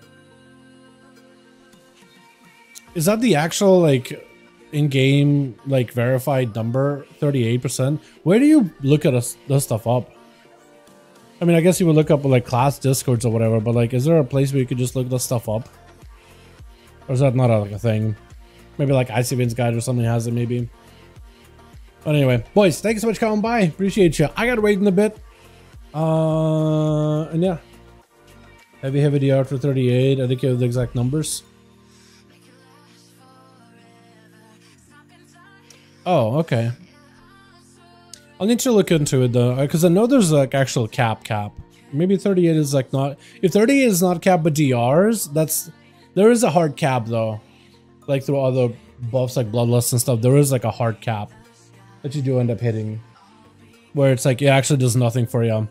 Is that the actual like in-game like verified number? 38%. Where do you look at this stuff up? I mean, I guess you would look up like class discords or whatever, but like, is there a place where you could just look this stuff up? Or is that not a, like a thing? Maybe like Icy Veins guide or something has it maybe. But anyway, boys, thank you so much for coming by. Appreciate you. I gotta wait in a bit. Uh, and yeah. Heavy, heavy DR for 38. I think you have the exact numbers. Oh, okay. I'll need to look into it though, because I know there's like actual cap cap. Maybe 38 is like not. If 38 is not cap but DRs, that's there is a hard cap though. Like through other buffs like bloodlust and stuff, there is like a hard cap that you do end up hitting, where it's like it actually does nothing for you.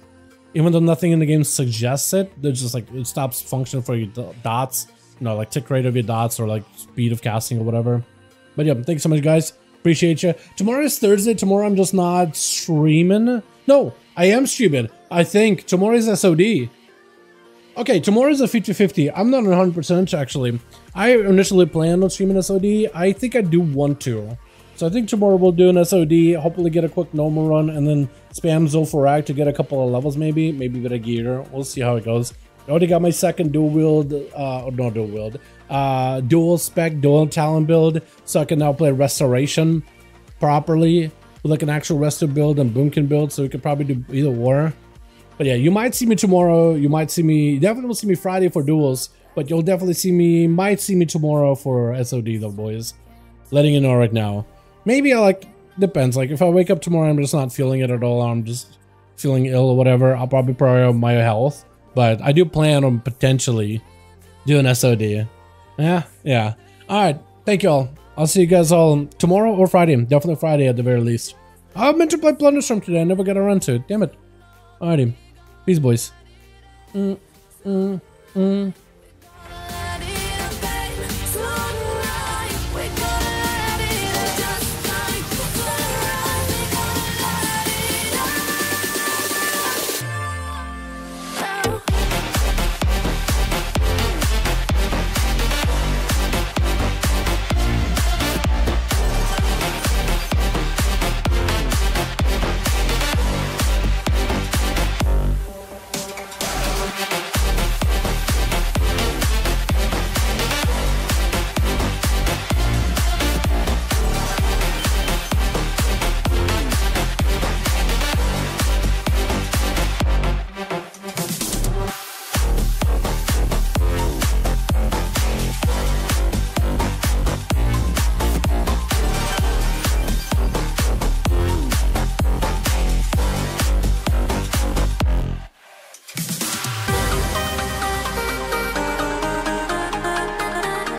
Even though nothing in the game suggests it, there's just like it stops functioning for your dots. You know, like tick rate of your dots or like speed of casting or whatever. But yeah, thanks so much, guys. Appreciate you. Tomorrow is Thursday. Tomorrow I'm just not streaming. No, I am streaming. I think tomorrow is SOD. Okay, tomorrow is a 50-50. I'm not 100% actually. I initially planned on streaming SOD. I think I do want to. So I think tomorrow we'll do an SOD, hopefully get a quick normal run, and then spam Zul'Farrak to get a couple of levels maybe, maybe a bit of gear. We'll see how it goes. I already got my second dual wield, uh, no dual wield, uh, dual spec, dual talent build, so I can now play Restoration properly with like an actual Resto build and Boomkin build, so we could probably do either war. But yeah, you might see me tomorrow. You might see me. You definitely will see me Friday for duels, but you'll definitely see me. Might see me tomorrow for SOD though, boys. Letting you know right now. Maybe I like depends. Like if I wake up tomorrow, I'm just not feeling it at all. I'm just feeling ill or whatever. I'll probably prioritize my health. But I do plan on potentially doing SOD. Yeah, yeah. All right. Thank you all. I'll see you guys all tomorrow or Friday. Definitely Friday at the very least. I meant to play Plunderstorm today. I never got around to it. Damn it. Alrighty. Peace, boys. Mm, mm, mm.